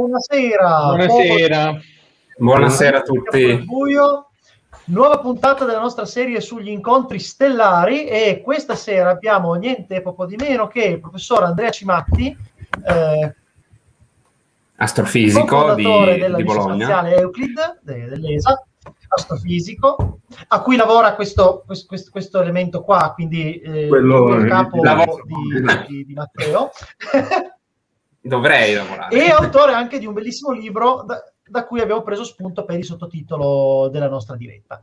Buonasera. Buonasera. Buonasera a tutti. Buio. Nuova puntata della nostra serie sugli incontri stellari e questa sera abbiamo niente poco di meno che il professor Andrea Cimatti, eh, astrofisico di, della di Bologna. spaziale Euclid dell'ESA, astrofisico, a cui lavora questo, questo, questo elemento qua, quindi eh, Quello il capo lavoro. di, di, di Matteo. Dovrei lavorare. e autore anche di un bellissimo libro da, da cui abbiamo preso spunto per il sottotitolo della nostra diretta.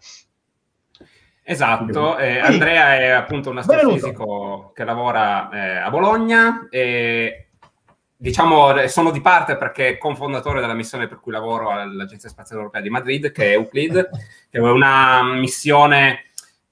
Esatto, eh, Andrea è appunto un benvenuto. astrofisico che lavora eh, a Bologna e diciamo sono di parte perché è cofondatore della missione per cui lavoro all'Agenzia Spaziale Europea di Madrid, che è Euclid, che è una missione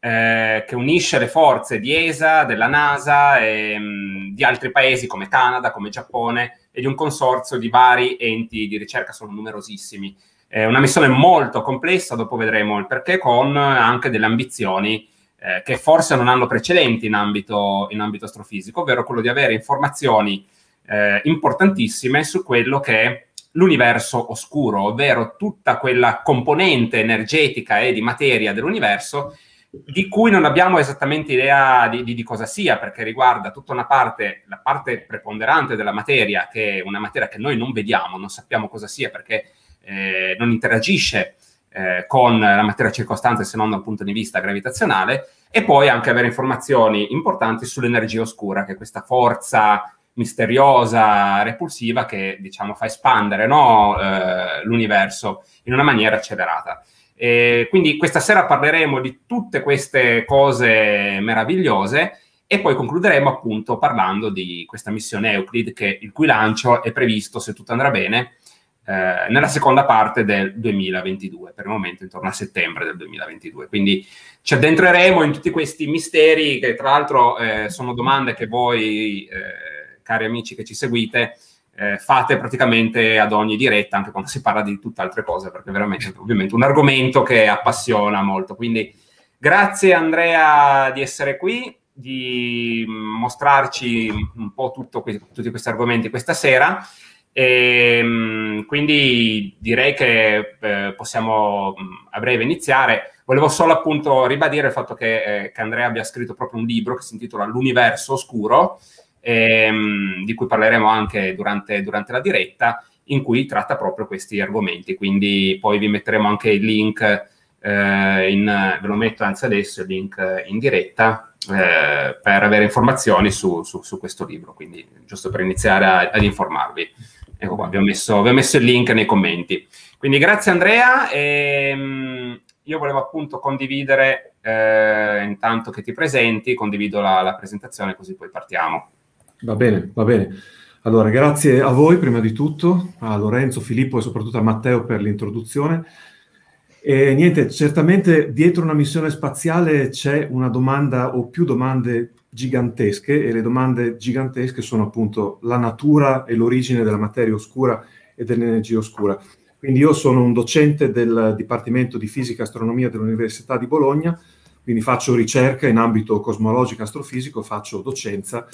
eh, che unisce le forze di ESA, della NASA e mh, di altri paesi come Canada, come Giappone e di un consorzio di vari enti di ricerca, sono numerosissimi. È una missione molto complessa, dopo vedremo il perché, con anche delle ambizioni eh, che forse non hanno precedenti in ambito, in ambito astrofisico, ovvero quello di avere informazioni eh, importantissime su quello che è l'universo oscuro, ovvero tutta quella componente energetica e di materia dell'universo di cui non abbiamo esattamente idea di, di, di, cosa sia, perché riguarda tutta una parte, la parte preponderante della materia, che è una materia che noi non vediamo, non sappiamo cosa sia, perché eh, non interagisce eh, con la materia circostante se non dal punto di vista gravitazionale, e poi anche avere informazioni importanti sull'energia oscura, che è questa forza misteriosa, repulsiva, che diciamo fa espandere no, eh, l'universo in una maniera accelerata. E quindi questa sera parleremo di tutte queste cose meravigliose e poi concluderemo appunto parlando di questa missione Euclid che il cui lancio è previsto, se tutto andrà bene, eh, nella seconda parte del 2022, per il momento intorno a settembre del 2022. Quindi ci addentreremo in tutti questi misteri che tra l'altro eh, sono domande che voi, eh, cari amici che ci seguite, eh, fate praticamente ad ogni diretta, anche quando si parla di tutt'altre cose, perché veramente ovviamente un argomento che appassiona molto. Quindi grazie Andrea di essere qui, di mostrarci un po' tutto, tutti questi argomenti questa sera. E, quindi direi che eh, possiamo a breve iniziare. Volevo solo appunto ribadire il fatto che, eh, che Andrea abbia scritto proprio un libro che si intitola L'universo oscuro, ehm, di cui parleremo anche durante, durante, la diretta, in cui tratta proprio questi argomenti. Quindi poi vi metteremo anche il link, eh, in, ve lo metto anzi adesso, il link in diretta, eh, per avere informazioni su, su, su, questo libro, quindi giusto per iniziare a, ad informarvi. Ecco qua, vi ho, messo, vi ho, messo, il link nei commenti. Quindi grazie Andrea. E, um, io volevo appunto condividere, eh, intanto che ti presenti, condivido la, la presentazione così poi partiamo. Va bene, va bene. Allora, grazie a voi prima di tutto, a Lorenzo, Filippo e soprattutto a Matteo per l'introduzione. E niente, certamente dietro una missione spaziale c'è una domanda o più domande gigantesche e le domande gigantesche sono appunto la natura e l'origine della materia oscura e dell'energia oscura. Quindi io sono un docente del Dipartimento di Fisica e Astronomia dell'Università di Bologna, quindi faccio ricerca in ambito cosmologico astrofisico, faccio docenza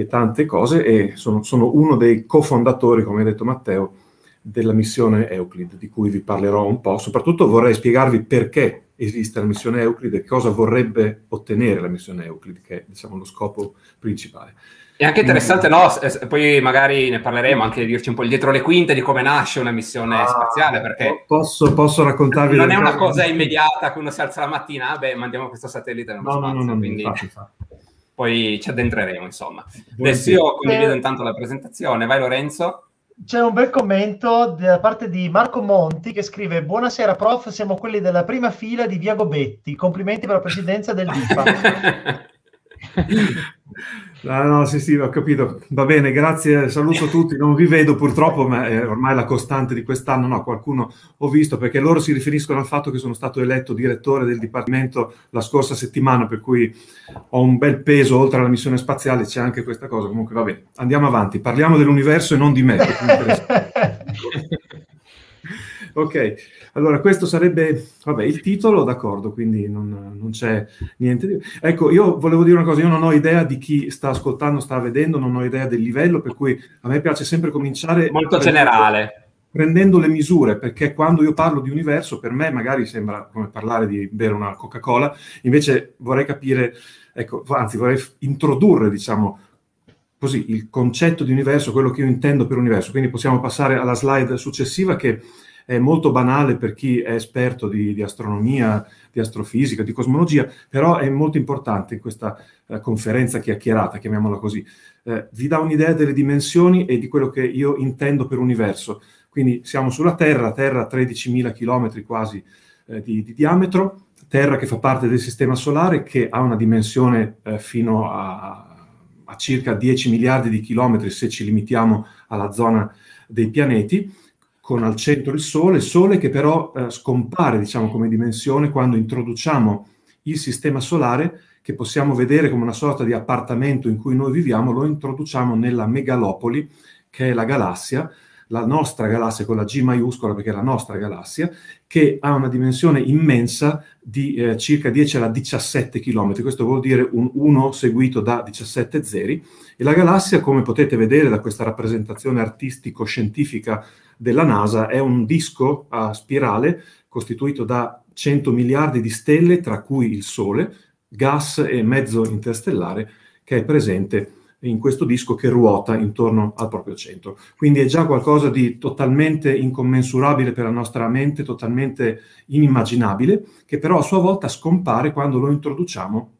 e tante cose e sono, sono uno dei cofondatori, come ha detto Matteo, della missione Euclid, di cui vi parlerò un po'. Soprattutto vorrei spiegarvi perché esiste la missione Euclid e cosa vorrebbe ottenere la missione Euclid, che è diciamo, lo scopo principale. È anche interessante, no? Poi magari ne parleremo, anche di dirci un po' dietro le quinte di come nasce una missione ah, spaziale, perché posso, posso raccontarvi... Non è una cosa immediata che uno si alza la mattina, ah, beh, mandiamo questo satellite no, spazio, no, no, quindi... infatti, infatti. Poi ci addentreremo, insomma. Adesso io condivido intanto la presentazione. Vai Lorenzo. C'è un bel commento da parte di Marco Monti che scrive Buonasera prof, siamo quelli della prima fila di Via Gobetti. Complimenti per la presidenza del DIPA. No, no, sì, sì, ho capito. Va bene, grazie, saluto tutti. Non vi vedo purtroppo, ma è ormai la costante di quest'anno. No, qualcuno ho visto perché loro si riferiscono al fatto che sono stato eletto direttore del Dipartimento la scorsa settimana, per cui ho un bel peso oltre alla missione spaziale. C'è anche questa cosa. Comunque, va bene, andiamo avanti. Parliamo dell'universo e non di me. ok, Allora, questo sarebbe, vabbè, il titolo, d'accordo, quindi non, non, c'è niente di... Ecco, io volevo dire una cosa, io non ho idea di chi sta ascoltando, sta vedendo, non ho idea del livello, per cui a me piace sempre cominciare... Molto generale. Prendendo le misure, perché quando io parlo di universo, per me magari sembra come parlare di bere una Coca-Cola, invece vorrei capire, ecco, anzi vorrei introdurre, diciamo, così il concetto di universo, quello che io intendo per universo. Quindi possiamo passare alla slide successiva che è molto banale per chi è esperto di, di astronomia, di astrofisica, di cosmologia, però è molto importante in questa eh, conferenza chiacchierata, chiamiamola così. Eh, vi dà un'idea delle dimensioni e di quello che io intendo per universo. Quindi siamo sulla Terra, Terra ha 13.000 km quasi eh, di, di, diametro, Terra che fa parte del Sistema Solare, che ha una dimensione eh, fino a a circa 10 miliardi di chilometri se ci limitiamo alla zona dei pianeti, con al centro il Sole, Sole che però eh, scompare, diciamo, come dimensione quando introduciamo il sistema solare, che possiamo vedere come una sorta di appartamento in cui noi viviamo, lo introduciamo nella megalopoli, che è la galassia, la nostra galassia con la G maiuscola, perché è la nostra galassia, che ha una dimensione immensa di eh, circa 10 alla 17 km. Questo vuol dire un 1 seguito da 17 zeri. E la galassia, come potete vedere da questa rappresentazione artistico-scientifica della NASA, è un disco a spirale costituito da 100 miliardi di stelle, tra cui il Sole, gas e mezzo interstellare, che è presente in questo disco che ruota intorno al proprio centro. Quindi è già qualcosa di totalmente incommensurabile per la nostra mente, totalmente inimmaginabile, che però a sua volta scompare quando lo introduciamo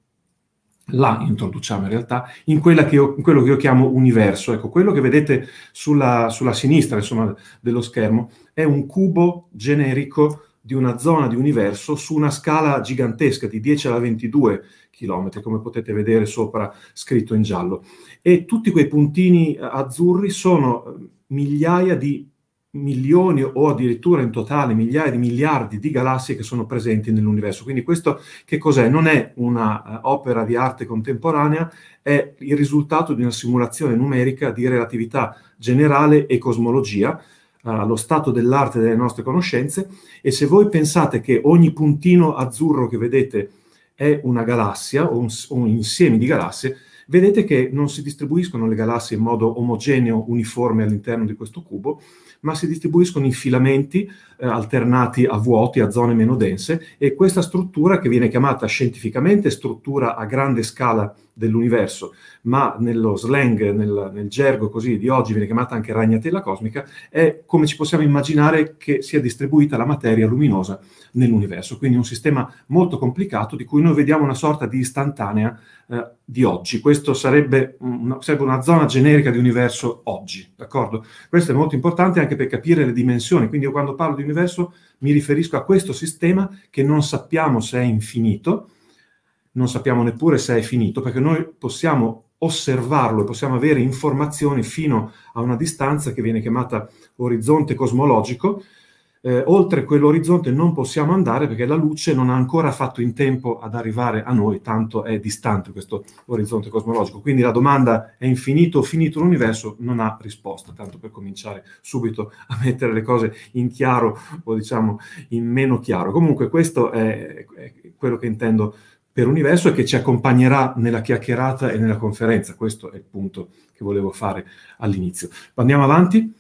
la introduciamo in realtà, in, io, in, quello che io chiamo universo. Ecco, quello che vedete sulla, sulla sinistra insomma, dello schermo è un cubo generico di una zona di universo su una scala gigantesca di 10 alla 22 km, come potete vedere sopra scritto in giallo. E tutti quei puntini azzurri sono migliaia di milioni o addirittura in totale migliaia di miliardi di galassie che sono presenti nell'universo. Quindi questo che cos'è? Non è un'opera uh, di arte contemporanea, è il risultato di una simulazione numerica di relatività generale e cosmologia, allo stato dell'arte delle nostre conoscenze e se voi pensate che ogni puntino azzurro che vedete è una galassia o un, un, insieme di galassie, vedete che non si distribuiscono le galassie in modo omogeneo, uniforme all'interno di questo cubo, ma si distribuiscono in filamenti eh, alternati a vuoti, a zone meno dense, e questa struttura, che viene chiamata scientificamente struttura a grande scala dell'universo, ma nello slang, nel, nel, gergo così di oggi viene chiamata anche ragnatela cosmica, è come ci possiamo immaginare che sia distribuita la materia luminosa nell'universo. Quindi un sistema molto complicato di cui noi vediamo una sorta di istantanea eh, di oggi. Questo sarebbe una, sarebbe una zona generica di universo oggi, d'accordo? Questo è molto importante anche per capire le dimensioni. Quindi io quando parlo di universo mi riferisco a questo sistema che non sappiamo se è infinito, non sappiamo neppure se è finito, perché noi possiamo osservarlo e possiamo avere informazioni fino a una distanza che viene chiamata orizzonte cosmologico. Eh, oltre quell'orizzonte non possiamo andare perché la luce non ha ancora fatto in tempo ad arrivare a noi, tanto è distante questo orizzonte cosmologico. Quindi la domanda è infinito o finito l'universo? Non ha risposta, tanto per cominciare subito a mettere le cose in chiaro o diciamo in meno chiaro. Comunque questo è, è quello che intendo per Universo e che ci accompagnerà nella chiacchierata e nella conferenza. Questo è il punto che volevo fare all'inizio. Andiamo avanti,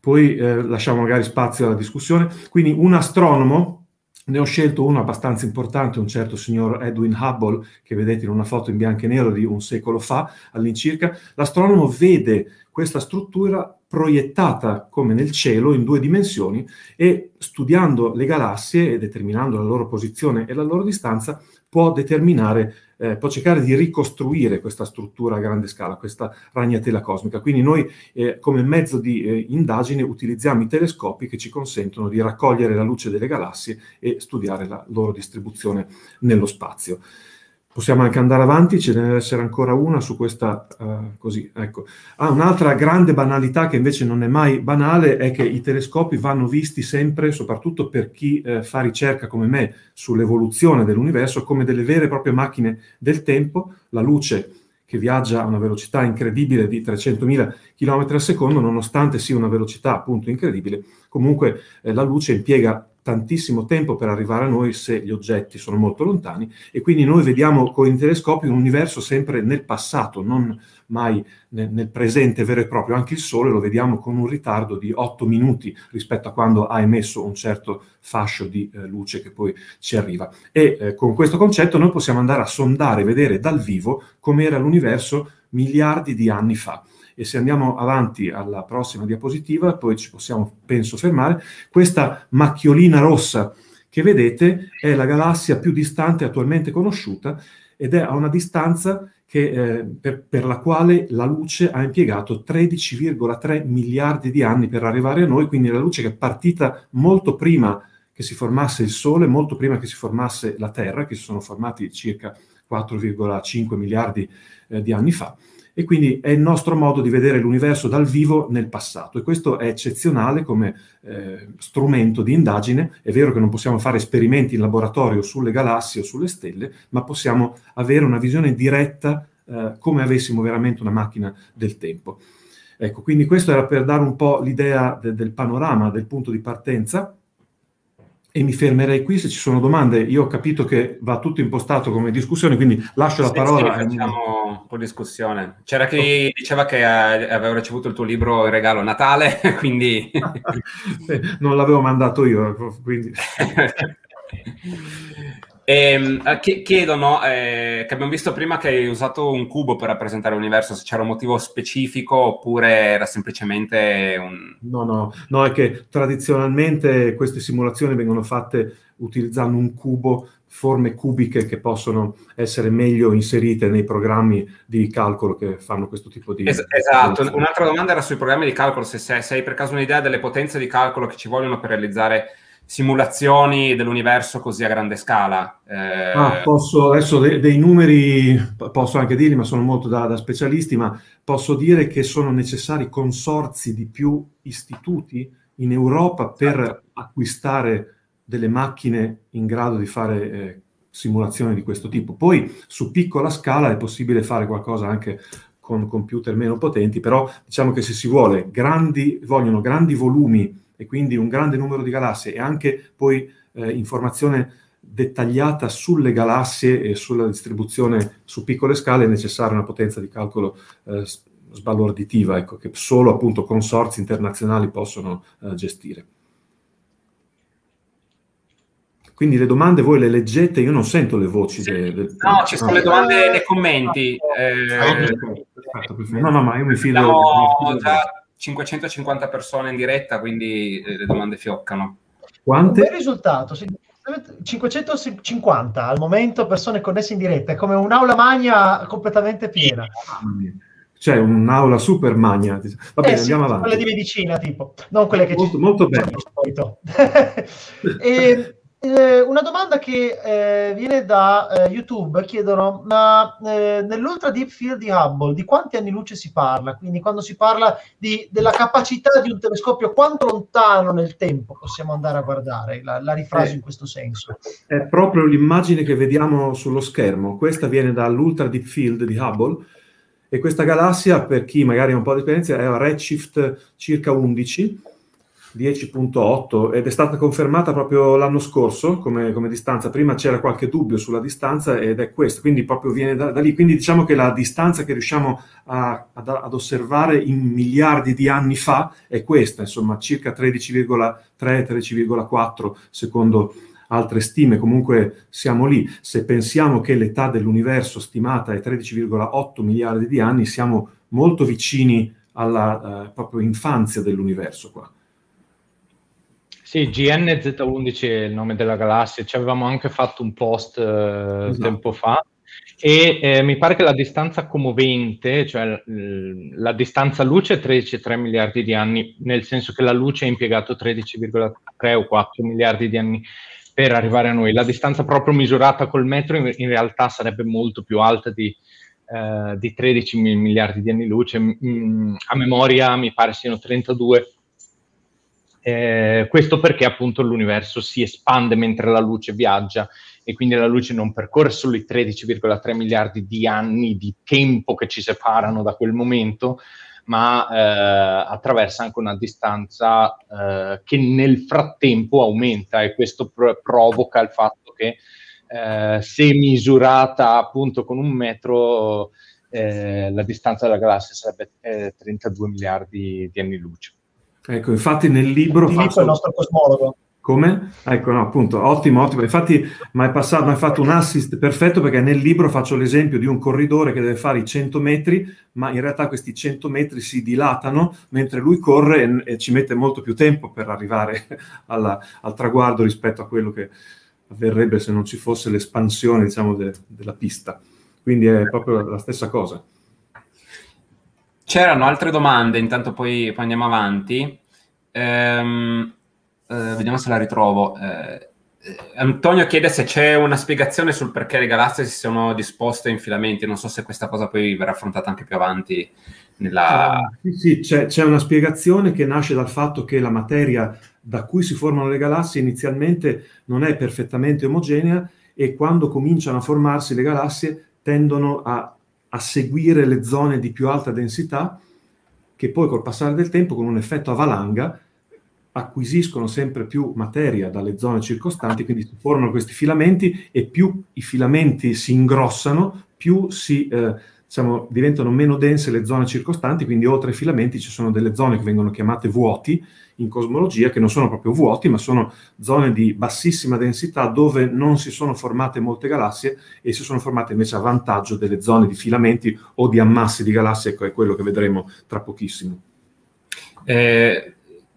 poi eh, lasciamo magari spazio alla discussione. Quindi un astronomo, ne ho scelto uno abbastanza importante, un certo signor Edwin Hubble, che vedete in una foto in bianco e nero di un secolo fa all'incirca. L'astronomo vede questa struttura proiettata come nel cielo in due dimensioni e studiando le galassie e determinando la loro posizione e la loro distanza può determinare, eh, può cercare di ricostruire questa struttura a grande scala, questa ragnatela cosmica. Quindi noi eh, come mezzo di eh, indagine utilizziamo i telescopi che ci consentono di raccogliere la luce delle galassie e studiare la loro distribuzione nello spazio. Possiamo anche andare avanti, ce ne deve essere ancora una su questa, uh, così, ecco. Ah, un'altra grande banalità che invece non è mai banale è che i telescopi vanno visti sempre, soprattutto per chi eh, fa ricerca come me sull'evoluzione dell'universo, come delle vere e proprie macchine del tempo. La luce che viaggia a una velocità incredibile di 300.000 km al secondo, nonostante sia una velocità appunto incredibile, comunque eh, la luce impiega tantissimo tempo per arrivare a noi se gli oggetti sono molto lontani e quindi noi vediamo con i telescopi un universo sempre nel passato, non mai nel, presente vero e proprio. Anche il Sole lo vediamo con un ritardo di 8 minuti rispetto a quando ha emesso un certo fascio di eh, luce che poi ci arriva. E eh, con questo concetto noi possiamo andare a sondare, vedere dal vivo com'era l'universo miliardi di anni fa e se andiamo avanti alla prossima diapositiva, poi ci possiamo, penso, fermare, questa macchiolina rossa che vedete è la galassia più distante attualmente conosciuta ed è a una distanza che, eh, per, per, la quale la luce ha impiegato 13,3 miliardi di anni per arrivare a noi, quindi la luce che è partita molto prima che si formasse il Sole, molto prima che si formasse la Terra, che si sono formati circa 4,5 miliardi eh, di anni fa e quindi è il nostro modo di vedere l'universo dal vivo nel passato e questo è eccezionale come eh, strumento di indagine. È vero che non possiamo fare esperimenti in laboratorio sulle galassie o sulle stelle, ma possiamo avere una visione diretta eh, come avessimo veramente una macchina del tempo. Ecco, quindi questo era per dare un po' l'idea de- del panorama, del punto di partenza e mi fermerei qui se ci sono domande. Io ho capito che va tutto impostato come discussione, quindi lascio la parola. Sì, facciamo un po' di discussione. C'era chi diceva che aveva ricevuto il tuo libro in regalo a Natale, quindi... non l'avevo mandato io, quindi... E, ehm, chiedono, eh, che abbiamo visto prima che hai usato un cubo per rappresentare l'universo, se c'era un motivo specifico oppure era semplicemente un... No, no, no, è che tradizionalmente queste simulazioni vengono fatte utilizzando un cubo, forme cubiche che possono essere meglio inserite nei programmi di calcolo che fanno questo tipo di... Es- esatto, un'altra domanda era sui programmi di calcolo, se, se hai per caso un'idea delle potenze di calcolo che ci vogliono per realizzare simulazioni dell'universo così a grande scala. Eh... Ah, posso, adesso de- dei numeri posso anche dirli, ma sono molto da, da, specialisti, ma posso dire che sono necessari consorzi di più istituti in Europa per esatto. acquistare delle macchine in grado di fare eh, simulazioni di questo tipo. Poi su piccola scala è possibile fare qualcosa anche con computer meno potenti, però diciamo che se si vuole grandi, vogliono grandi volumi e quindi un grande numero di galassie e anche poi eh, informazione dettagliata sulle galassie e sulla distribuzione su piccole scale è necessaria una potenza di calcolo eh, sbalorditiva, ecco, che solo appunto consorzi internazionali possono eh, gestire. Quindi le domande voi le leggete, io non sento le voci. Sì. De, de, no, ci sono le domande nei commenti. Eh, no, no, ma io mi fido. Abbiamo già 550 persone in diretta, quindi eh, le domande fioccano. Quante? Un bel risultato, 550 al momento persone connesse in diretta, è come un'aula magna completamente piena. Cioè un'aula super magna. Va bene, eh, andiamo avanti. Quelle di medicina, tipo, non quelle che molto, ci molto bene. e, eh, una domanda che eh, viene da eh, YouTube, chiedono, ma eh, nell'Ultra Deep Field di Hubble di quanti anni luce si parla? Quindi quando si parla di, della capacità di un telescopio, quanto lontano nel tempo possiamo andare a guardare? La, la rifraso eh, in questo senso. È proprio l'immagine che vediamo sullo schermo. Questa viene dall'Ultra Deep Field di Hubble e questa galassia, per chi magari ha un po' di esperienza, è a redshift circa 11 10.8 ed è stata confermata proprio l'anno scorso come, come, distanza. Prima c'era qualche dubbio sulla distanza ed è questa, quindi proprio viene da, da lì. Quindi diciamo che la distanza che riusciamo a, ad, ad, osservare in miliardi di anni fa è questa, insomma circa 13,3-13,4 secondo altre stime, comunque siamo lì. Se pensiamo che l'età dell'universo stimata è 13,8 miliardi di anni, siamo molto vicini alla uh, proprio infanzia dell'universo qua. Sì, GNZ11 è il nome della galassia, ci avevamo anche fatto un post eh, esatto. tempo fa e eh, mi pare che la distanza commovente, cioè l- la distanza luce è 13,3 miliardi di anni, nel senso che la luce ha impiegato 13,3 o 4 miliardi di anni per arrivare a noi. La distanza proprio misurata col metro in, in realtà sarebbe molto più alta di, eh, di 13 miliardi di anni luce. Mm, a memoria mi pare siano 32 eh, questo perché appunto l'universo si espande mentre la luce viaggia e quindi la luce non percorre solo i 13,3 miliardi di anni di tempo che ci separano da quel momento, ma eh, attraversa anche una distanza eh, che nel frattempo aumenta e questo pro- provoca il fatto che eh, se misurata appunto con un metro eh, la distanza della galassia sarebbe 32 eh, miliardi di anni luce. Ecco, infatti nel libro... Filippo faccio... è il nostro cosmologo. Come? Ecco, no, appunto, ottimo, ottimo. Infatti mi hai fatto un assist perfetto perché nel libro faccio l'esempio di un corridore che deve fare i 100 metri, ma in realtà questi 100 metri si dilatano mentre lui corre e, e ci mette molto più tempo per arrivare alla, al traguardo rispetto a quello che avverrebbe se non ci fosse l'espansione, diciamo, de, della pista. Quindi è proprio la stessa cosa. C'erano altre domande, intanto poi, poi andiamo avanti. Ehm eh, vediamo se la ritrovo. Eh, eh, Antonio chiede se c'è una spiegazione sul perché le galassie si sono disposte in filamenti. Non so se questa cosa poi verrà affrontata anche più avanti. Nella... Uh, sì, sì c'è, c'è, una spiegazione che nasce dal fatto che la materia da cui si formano le galassie inizialmente non è perfettamente omogenea e quando cominciano a formarsi le galassie tendono a, a seguire le zone di più alta densità che poi col passare del tempo con un effetto a valanga acquisiscono sempre più materia dalle zone circostanti, quindi si formano questi filamenti e più i filamenti si ingrossano, più si, eh, diciamo, diventano meno dense le zone circostanti, quindi oltre ai filamenti ci sono delle zone che vengono chiamate vuoti in cosmologia, che non sono proprio vuoti, ma sono zone di bassissima densità dove non si sono formate molte galassie e si sono formate invece a vantaggio delle zone di filamenti o di ammassi di galassie, ecco, è quello che vedremo tra pochissimo. Eh,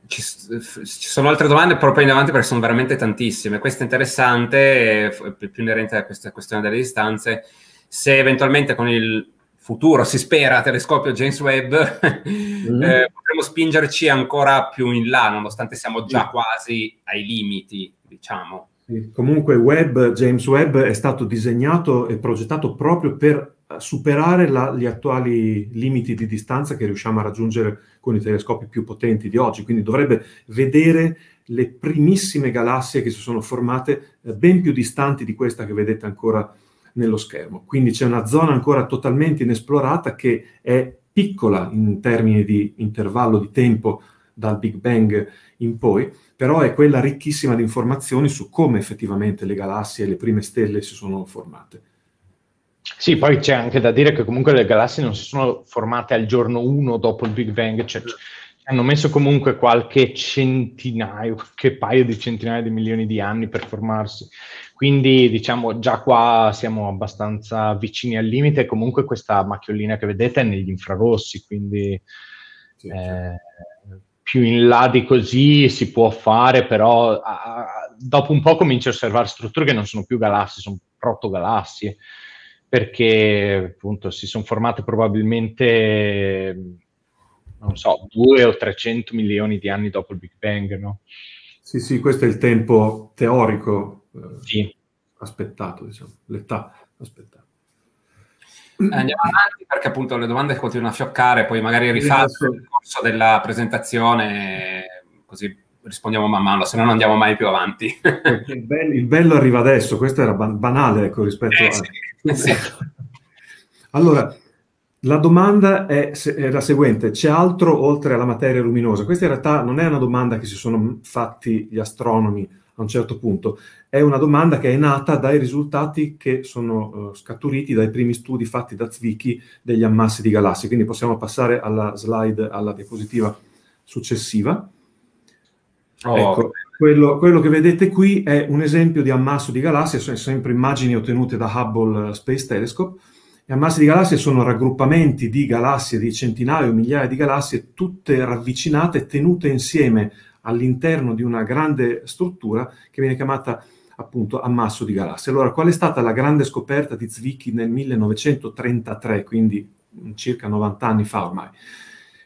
ci, sono altre domande, però poi in avanti perché sono veramente tantissime. Questa è interessante, più inerente a questa questione delle distanze. Se eventualmente con il futuro, si spera, telescopio James Webb, mm. eh, potremo spingerci ancora più in là, nonostante siamo già quasi ai limiti, diciamo. Sì. Comunque Webb, James Webb è stato disegnato e progettato proprio per superare la, gli attuali limiti di distanza che riusciamo a raggiungere con i telescopi più potenti di oggi. Quindi dovrebbe vedere le primissime galassie che si sono formate eh, ben più distanti di questa che vedete ancora nello schermo. Quindi c'è una zona ancora totalmente inesplorata che è piccola in termini di intervallo di tempo dal Big Bang in poi, però è quella ricchissima di informazioni su come effettivamente le galassie e le prime stelle si sono formate. Sì, poi c'è anche da dire che comunque le galassie non si sono formate al giorno 1 dopo il Big Bang, cioè hanno messo comunque qualche centinaio, qualche paio di centinaia di milioni di anni per formarsi. Quindi diciamo già qua siamo abbastanza vicini al limite. Comunque questa macchiolina che vedete è negli infrarossi, quindi sì, eh, più in là di così si può fare, però a, dopo un po' cominci a osservare strutture che non sono più galassie, sono protogalassie perché appunto si sono formate probabilmente, non so, 200 o 300 milioni di anni dopo il Big Bang, no? Sì, sì, questo è il tempo teorico eh, sì. aspettato, diciamo, l'età aspettata. Andiamo avanti perché appunto le domande continuano a fioccare, poi magari rifaccio il corso della presentazione, così rispondiamo man mano, se no non andiamo mai più avanti. il, bello, il, bello, arriva adesso, questo era banale ecco, rispetto eh, a... Sì, sì. allora, la domanda è, è, la seguente, c'è altro oltre alla materia luminosa? Questa in realtà non è una domanda che si sono fatti gli astronomi a un certo punto, è una domanda che è nata dai risultati che sono uh, scaturiti dai primi studi fatti da Zwicky degli ammassi di galassie. Quindi possiamo passare alla slide, alla diapositiva successiva. Oh, ecco, quello, quello, che vedete qui è un esempio di ammasso di galassie, sono sempre immagini ottenute da Hubble Space Telescope. Gli ammassi di galassie sono raggruppamenti di galassie, di centinaia o migliaia di galassie, tutte ravvicinate, tenute insieme all'interno di una grande struttura che viene chiamata appunto ammasso di galassie. Allora, qual è stata la grande scoperta di Zwicky nel 1933, quindi circa 90 anni fa ormai?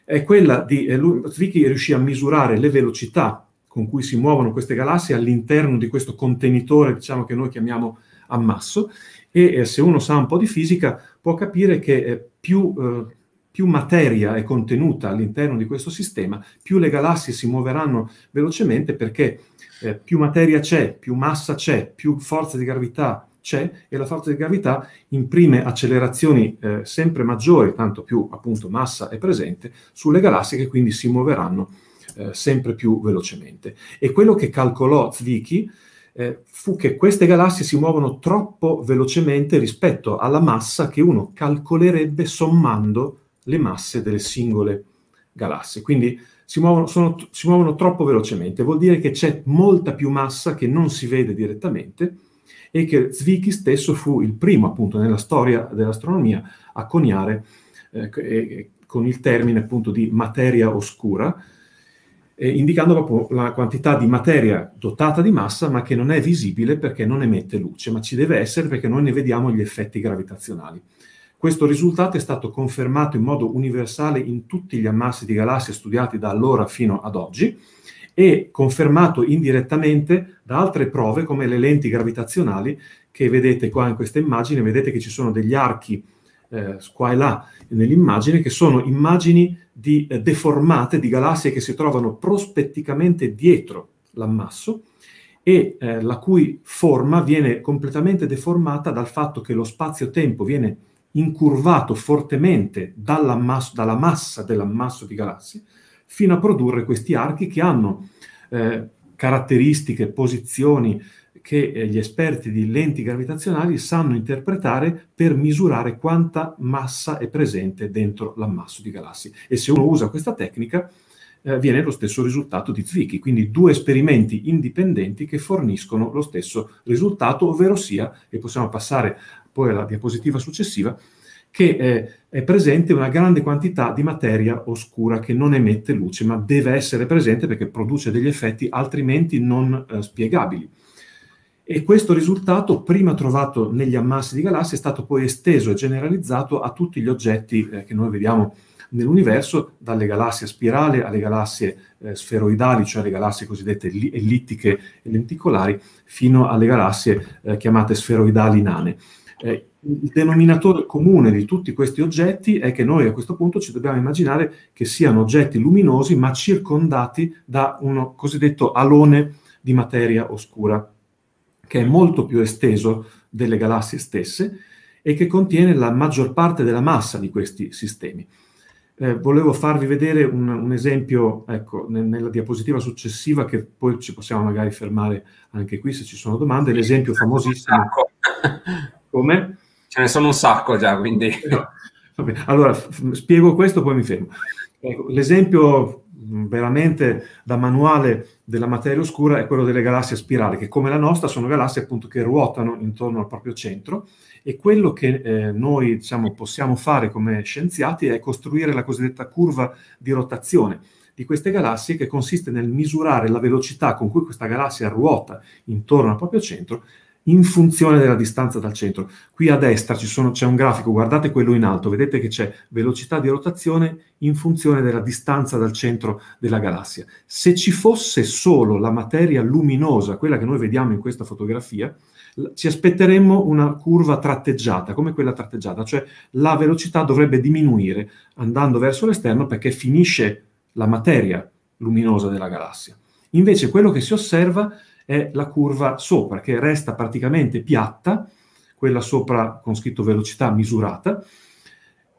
È quella di eh, Zwicky riuscì a misurare le velocità con cui si muovono queste galassie all'interno di questo contenitore, diciamo che noi chiamiamo ammasso, e eh, se uno sa un po' di fisica può capire che eh, più, eh, più materia è contenuta all'interno di questo sistema, più le galassie si muoveranno velocemente perché eh, più materia c'è, più massa c'è, più forza di gravità c'è e la forza di gravità imprime accelerazioni eh, sempre maggiori, tanto più appunto massa è presente, sulle galassie che quindi si muoveranno eh, sempre più velocemente. E quello che calcolò Zwicky eh, fu che queste galassie si muovono troppo velocemente rispetto alla massa che uno calcolerebbe sommando le masse delle singole galassie. Quindi si muovono, sono, si muovono troppo velocemente, vuol dire che c'è molta più massa che non si vede direttamente e che Zwicky stesso fu il primo appunto nella storia dell'astronomia a coniare eh, con il termine appunto di materia oscura, eh, indicando proprio la quantità di materia dotata di massa ma che non è visibile perché non emette luce, ma ci deve essere perché noi ne vediamo gli effetti gravitazionali. Questo risultato è stato confermato in modo universale in tutti gli ammassi di galassie studiati da allora fino ad oggi e confermato indirettamente da altre prove come le lenti gravitazionali che vedete qua in questa immagine, vedete che ci sono degli archi eh, qua e là nell'immagine che sono immagini di, eh, deformate di galassie che si trovano prospetticamente dietro l'ammasso e eh, la cui forma viene completamente deformata dal fatto che lo spazio-tempo viene incurvato fortemente dalla, mass- dalla massa dell'ammasso di galassie fino a produrre questi archi che hanno eh, caratteristiche, posizioni che eh, gli esperti di lenti gravitazionali sanno interpretare per misurare quanta massa è presente dentro l'ammasso di galassie. E se uno usa questa tecnica, eh, viene lo stesso risultato di Zwicky, quindi due esperimenti indipendenti che forniscono lo stesso risultato, ovvero sia, e possiamo passare poi alla diapositiva successiva, che eh, è presente una grande quantità di materia oscura che non emette luce, ma deve essere presente perché produce degli effetti altrimenti non eh, spiegabili. E questo risultato, prima trovato negli ammassi di galassie, è stato poi esteso e generalizzato a tutti gli oggetti eh, che noi vediamo nell'universo, dalle galassie a spirale alle galassie eh, sferoidali, cioè le galassie cosiddette ellittiche e lenticolari, fino alle galassie eh, chiamate sferoidali nane. Eh, il denominatore comune di tutti questi oggetti è che noi a questo punto ci dobbiamo immaginare che siano oggetti luminosi ma circondati da uno cosiddetto alone di materia oscura che è molto più esteso delle galassie stesse e che contiene la maggior parte della massa di questi sistemi. Eh, volevo farvi vedere un, un esempio, ecco, nel, nella diapositiva successiva, che poi ci possiamo magari fermare anche qui se ci sono domande, l'esempio famosissimo. Come? Ce ne sono un sacco già, quindi... No, allora, f- spiego questo, poi mi fermo. Ecco, l'esempio veramente da manuale della materia oscura è quello delle galassie a spirale, che come la nostra sono galassie appunto che ruotano intorno al proprio centro. E quello che eh, noi diciamo, possiamo fare come scienziati è costruire la cosiddetta curva di rotazione di queste galassie che consiste nel misurare la velocità con cui questa galassia ruota intorno al proprio centro in funzione della distanza dal centro. Qui a destra sono, c'è un grafico, guardate quello in alto, vedete che c'è velocità di rotazione in funzione della distanza dal centro della galassia. Se ci fosse solo la materia luminosa, quella che noi vediamo in questa fotografia, ci aspetteremmo una curva tratteggiata, come quella tratteggiata, cioè la velocità dovrebbe diminuire andando verso l'esterno perché finisce la materia luminosa della galassia. Invece quello che si osserva è la curva sopra, che resta praticamente piatta, quella sopra con scritto velocità misurata,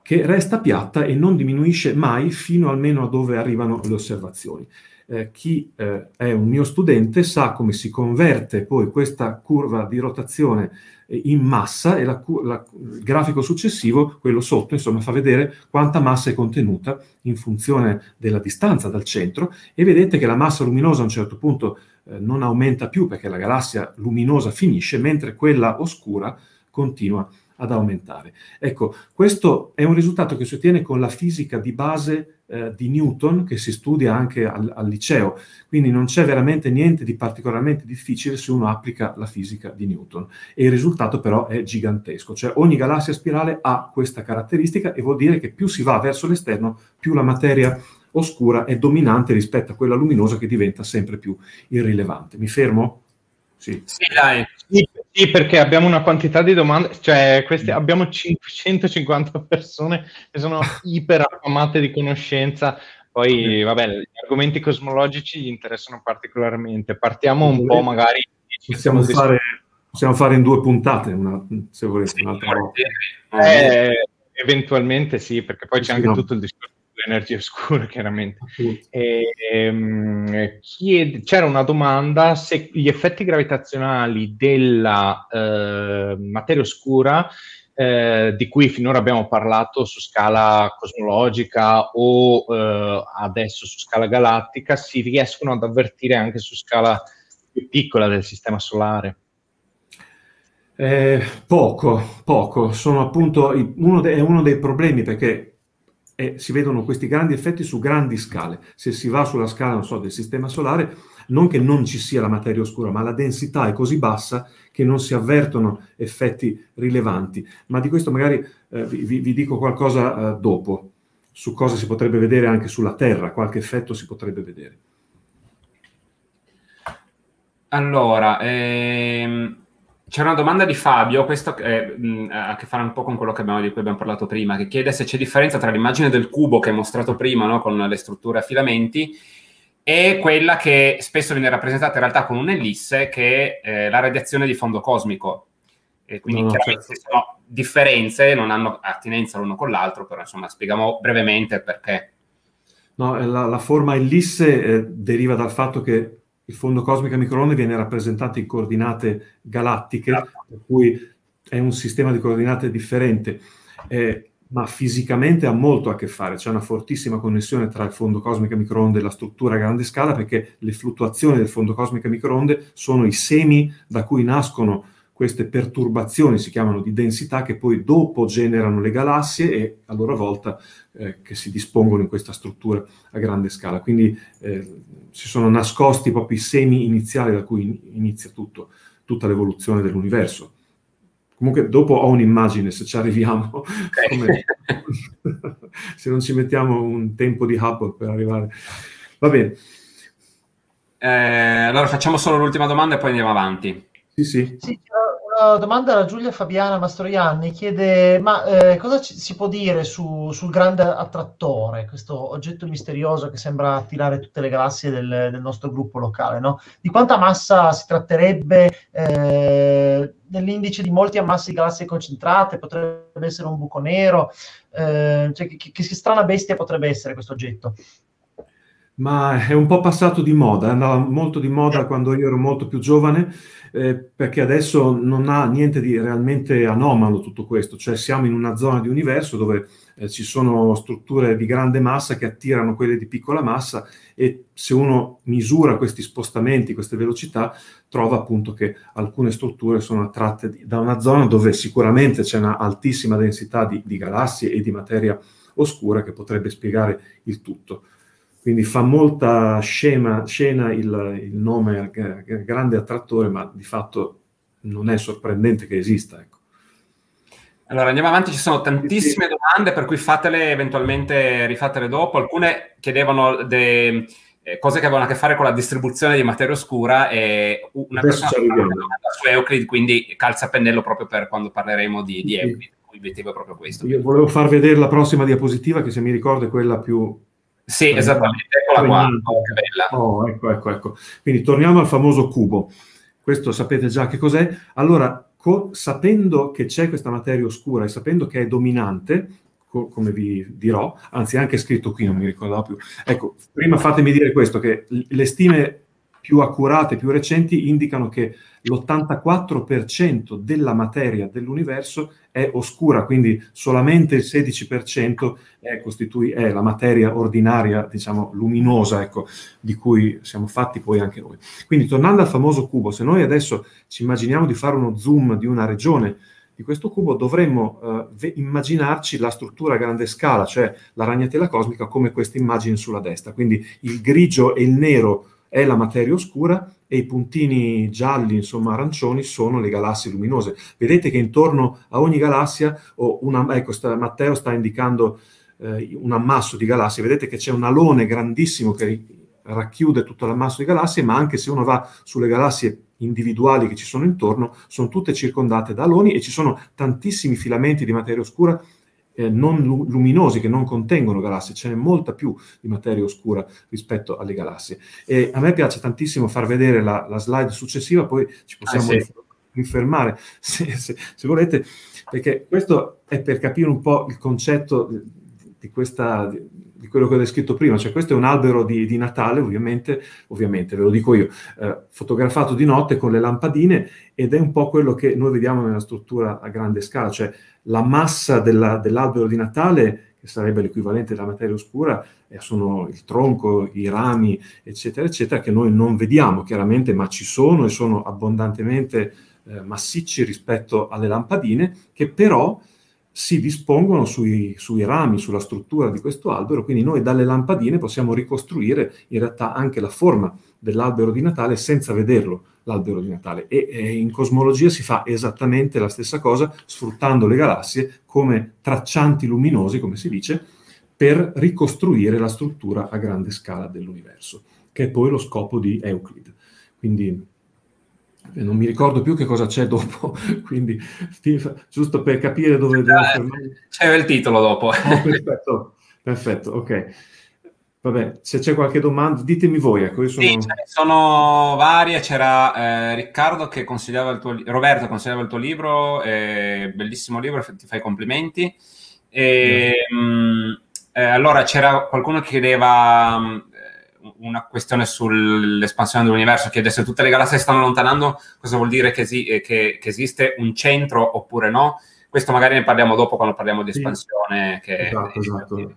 che resta piatta e non diminuisce mai fino almeno a dove arrivano le osservazioni. Eh, chi eh, è un mio studente sa come si converte poi questa curva di rotazione eh, in massa e la, la, il grafico successivo, quello sotto, insomma, fa vedere quanta massa è contenuta in funzione della distanza dal centro e vedete che la massa luminosa a un certo punto eh, non aumenta più perché la galassia luminosa finisce, mentre quella oscura continua ad aumentare. Ecco, questo è un risultato che si ottiene con la fisica di base eh, di Newton, che si studia anche al, al, liceo, quindi non c'è veramente niente di particolarmente difficile se uno applica la fisica di Newton. E il risultato però è gigantesco, cioè ogni galassia spirale ha questa caratteristica e vuol dire che più si va verso l'esterno, più la materia oscura è dominante rispetto a quella luminosa che diventa sempre più irrilevante. Mi fermo? Sì, sì dai. Sì, perché abbiamo una quantità di domande, cioè queste, abbiamo 550 persone che sono iper affamate di conoscenza, poi vabbè, gli argomenti cosmologici gli interessano particolarmente. Partiamo un po' magari... Possiamo fare, possiamo fare in due puntate, una, se volete, sì, un'altra volta. Eh, eventualmente sì, perché poi c'è anche no. tutto il discorso energie oscure, chiaramente. E, ehm, chiede, c'era una domanda se gli effetti gravitazionali della eh, materia oscura, eh, di cui finora abbiamo parlato su scala cosmologica o eh, adesso su scala galattica, si riescono ad avvertire anche su scala più piccola del sistema solare. Eh, poco, poco. Sono appunto uno de- è uno dei problemi perché e si vedono questi grandi effetti su grandi scale. Se si va sulla scala, so, del sistema solare, non che non ci sia la materia oscura, ma la densità è così bassa che non si avvertono effetti rilevanti. Ma di questo magari eh, vi, vi, dico qualcosa eh, dopo, su cosa si potrebbe vedere anche sulla Terra, qualche effetto si potrebbe vedere. Allora, ehm, c'è una domanda di Fabio, questo è, mh, ha a che fare un po' con quello abbiamo, di cui abbiamo parlato prima, che chiede se c'è differenza tra l'immagine del cubo che hai mostrato prima, no, con le strutture a filamenti, e quella che spesso viene rappresentata in realtà con un'ellisse, che è eh, la radiazione di fondo cosmico. E quindi no, chiaramente certo. sono differenze, non hanno attinenza l'uno con l'altro, però insomma spieghiamo brevemente perché. No, la, la forma ellisse eh, deriva dal fatto che il fondo cosmico a microonde viene rappresentato in coordinate galattiche, per cui è un sistema di coordinate differente, eh, ma fisicamente ha molto a che fare. C'è una fortissima connessione tra il fondo cosmico a microonde e la struttura a grande scala, perché le fluttuazioni del fondo cosmico a microonde sono i semi da cui nascono queste perturbazioni, si chiamano di densità, che poi dopo generano le galassie e a loro volta eh, che si dispongono in questa struttura a grande scala. Quindi eh, si sono nascosti proprio i semi iniziali da cui inizia tutto, tutta l'evoluzione dell'universo. Comunque dopo ho un'immagine, se ci arriviamo, okay. se non ci mettiamo un tempo di Hubble per arrivare. Va bene. Eh, allora facciamo solo l'ultima domanda e poi andiamo avanti. Sì, sì. sì domanda da Giulia Fabiana Mastroianni, chiede ma eh, cosa ci, si può dire su, sul grande attrattore, questo oggetto misterioso che sembra attirare tutte le galassie del, del nostro gruppo locale, no? Di quanta massa si tratterebbe eh, nell'indice di molti ammassi di galassie concentrate? Potrebbe essere un buco nero? Eh, cioè, che, che strana bestia potrebbe essere questo oggetto? Ma è un po' passato di moda, andava molto di moda quando io ero molto più giovane eh, perché adesso non ha niente di realmente anomalo tutto questo, cioè siamo in una zona di universo dove eh, ci sono strutture di grande massa che attirano quelle di piccola massa e se uno misura questi spostamenti, queste velocità, trova appunto che alcune strutture sono attratte di, da una zona dove sicuramente c'è una altissima densità di, di galassie e di materia oscura che potrebbe spiegare il tutto. Quindi fa molta scena, scena il, il, nome grande attrattore, ma di fatto non è sorprendente che esista. Ecco. Allora andiamo avanti, ci sono tantissime domande, per cui fatele eventualmente, rifatele dopo. Alcune chiedevano de, eh, cose che avevano a che fare con la distribuzione di materia oscura e una Adesso persona su Euclid, quindi calza pennello proprio per quando parleremo di, di Euclid. L'obiettivo è proprio questo. Io volevo far vedere la prossima diapositiva, che se mi ricordo è quella più sì, esattamente, eccola qua. Oh, che bella. Oh, ecco, ecco, ecco. Quindi torniamo al famoso cubo. Questo sapete già che cos'è. Allora, co- sapendo che c'è questa materia oscura e sapendo che è dominante, co- come vi dirò, anzi anche scritto qui, non mi ricordavo più. Ecco, prima fatemi dire questo, che le stime più accurate, più recenti, indicano che l'84% della materia dell'universo è oscura, quindi solamente il 16% è, costitui- è la materia ordinaria, diciamo, luminosa, ecco, di cui siamo fatti poi anche noi. Quindi tornando al famoso cubo, se noi adesso ci immaginiamo di fare uno zoom di una regione di questo cubo, dovremmo eh, immaginarci la struttura a grande scala, cioè la ragnatela cosmica come questa immagine sulla destra, quindi il grigio e il nero è la materia oscura e i puntini gialli, insomma arancioni, sono le galassie luminose. Vedete che intorno a ogni galassia, oh, una, ecco, sta, Matteo sta indicando eh, un ammasso di galassie, vedete che c'è un alone grandissimo che racchiude tutto l'ammasso di galassie, ma anche se uno va sulle galassie individuali che ci sono intorno sono tutte circondate da aloni e ci sono tantissimi filamenti di materia oscura eh, non luminosi che non contengono galassie, ce n'è molta più di materia oscura rispetto alle galassie. E a me piace tantissimo far vedere la, la slide successiva, poi ci possiamo ah, sì. rifermare se, se, se, volete, perché questo è per capire un po' il concetto di, questa, di, di quello che ho descritto prima, cioè questo è un albero di, di Natale, ovviamente, ovviamente, ve lo dico io, eh, fotografato di notte con le lampadine ed è un po' quello che noi vediamo nella struttura a grande scala, cioè la massa della, dell'albero di Natale, che sarebbe l'equivalente della materia oscura, eh, sono il tronco, i rami, eccetera, eccetera, che noi non vediamo chiaramente, ma ci sono e sono abbondantemente eh, massicci rispetto alle lampadine, che però si dispongono sui, sui, rami, sulla struttura di questo albero, quindi noi dalle lampadine possiamo ricostruire in realtà anche la forma dell'albero di Natale senza vederlo, l'albero di Natale. E, e in cosmologia si fa esattamente la stessa cosa, sfruttando le galassie come traccianti luminosi, come si dice, per ricostruire la struttura a grande scala dell'universo, che è poi lo scopo di Euclid. Quindi non mi ricordo più che cosa c'è dopo, quindi giusto per capire dove devo fermare. C'è il titolo dopo. Oh, perfetto, perfetto, ok. Vabbè, se c'è qualche domanda, ditemi voi. Ecco, sono... Sì, sono varie. C'era eh, Riccardo che consigliava il tuo libro, Roberto consigliava il tuo libro, eh, bellissimo libro, ti fai complimenti. E, mh, mm, eh, allora c'era qualcuno che chiedeva mm, una questione sull'espansione dell'universo, chiede se tutte le galassie si stanno allontanando, cosa vuol dire che, esi- eh, che, che, esiste un centro oppure no? Questo magari ne parliamo dopo quando parliamo di espansione. Sì. Che esatto, esatto.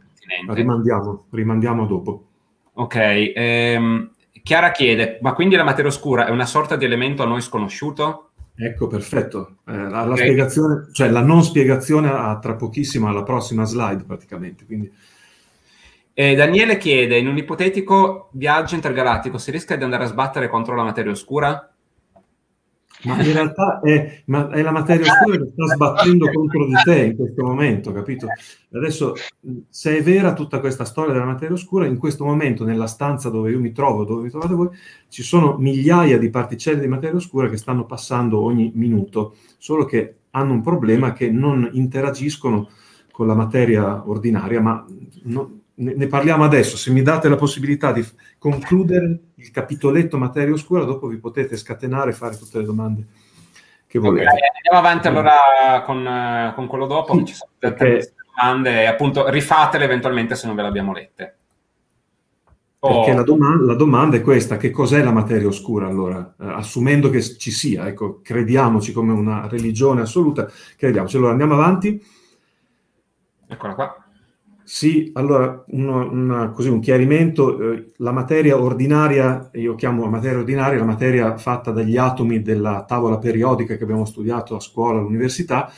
Rimandiamo, rimandiamo dopo. Ok. Ehm, Chiara chiede, ma quindi la materia oscura è una sorta di elemento a noi sconosciuto? Ecco, perfetto. Eh, la, la okay. spiegazione, cioè la non spiegazione a tra pochissimo alla prossima slide praticamente. Quindi e Daniele chiede, in un ipotetico viaggio intergalattico si rischia di andare a sbattere contro la materia oscura? Ma in realtà è, ma è la materia oscura che sta sbattendo contro di te in questo momento, capito? Adesso, se è vera tutta questa storia della materia oscura, in questo momento, nella stanza dove io mi trovo, dove vi trovate voi, ci sono migliaia di particelle di materia oscura che stanno passando ogni minuto, solo che hanno un problema che non interagiscono con la materia ordinaria, ma non, ne, parliamo adesso. Se mi date la possibilità di concludere il capitoletto materia oscura, dopo vi potete scatenare e fare tutte le domande che volete. Okay, andiamo avanti allora con, con quello dopo, sì, ci sono tante domande e appunto rifatele eventualmente se non ve l'abbiamo lette. Perché oh. la, doma- la, domanda è questa, che cos'è la materia oscura allora? Eh, assumendo che ci sia, ecco, crediamoci come una religione assoluta, crediamoci. Allora andiamo avanti. Eccola qua. Sì, allora uno, una, così, un chiarimento, eh, la materia ordinaria, io chiamo materia ordinaria la materia fatta dagli atomi della tavola periodica che abbiamo studiato a scuola, all'università,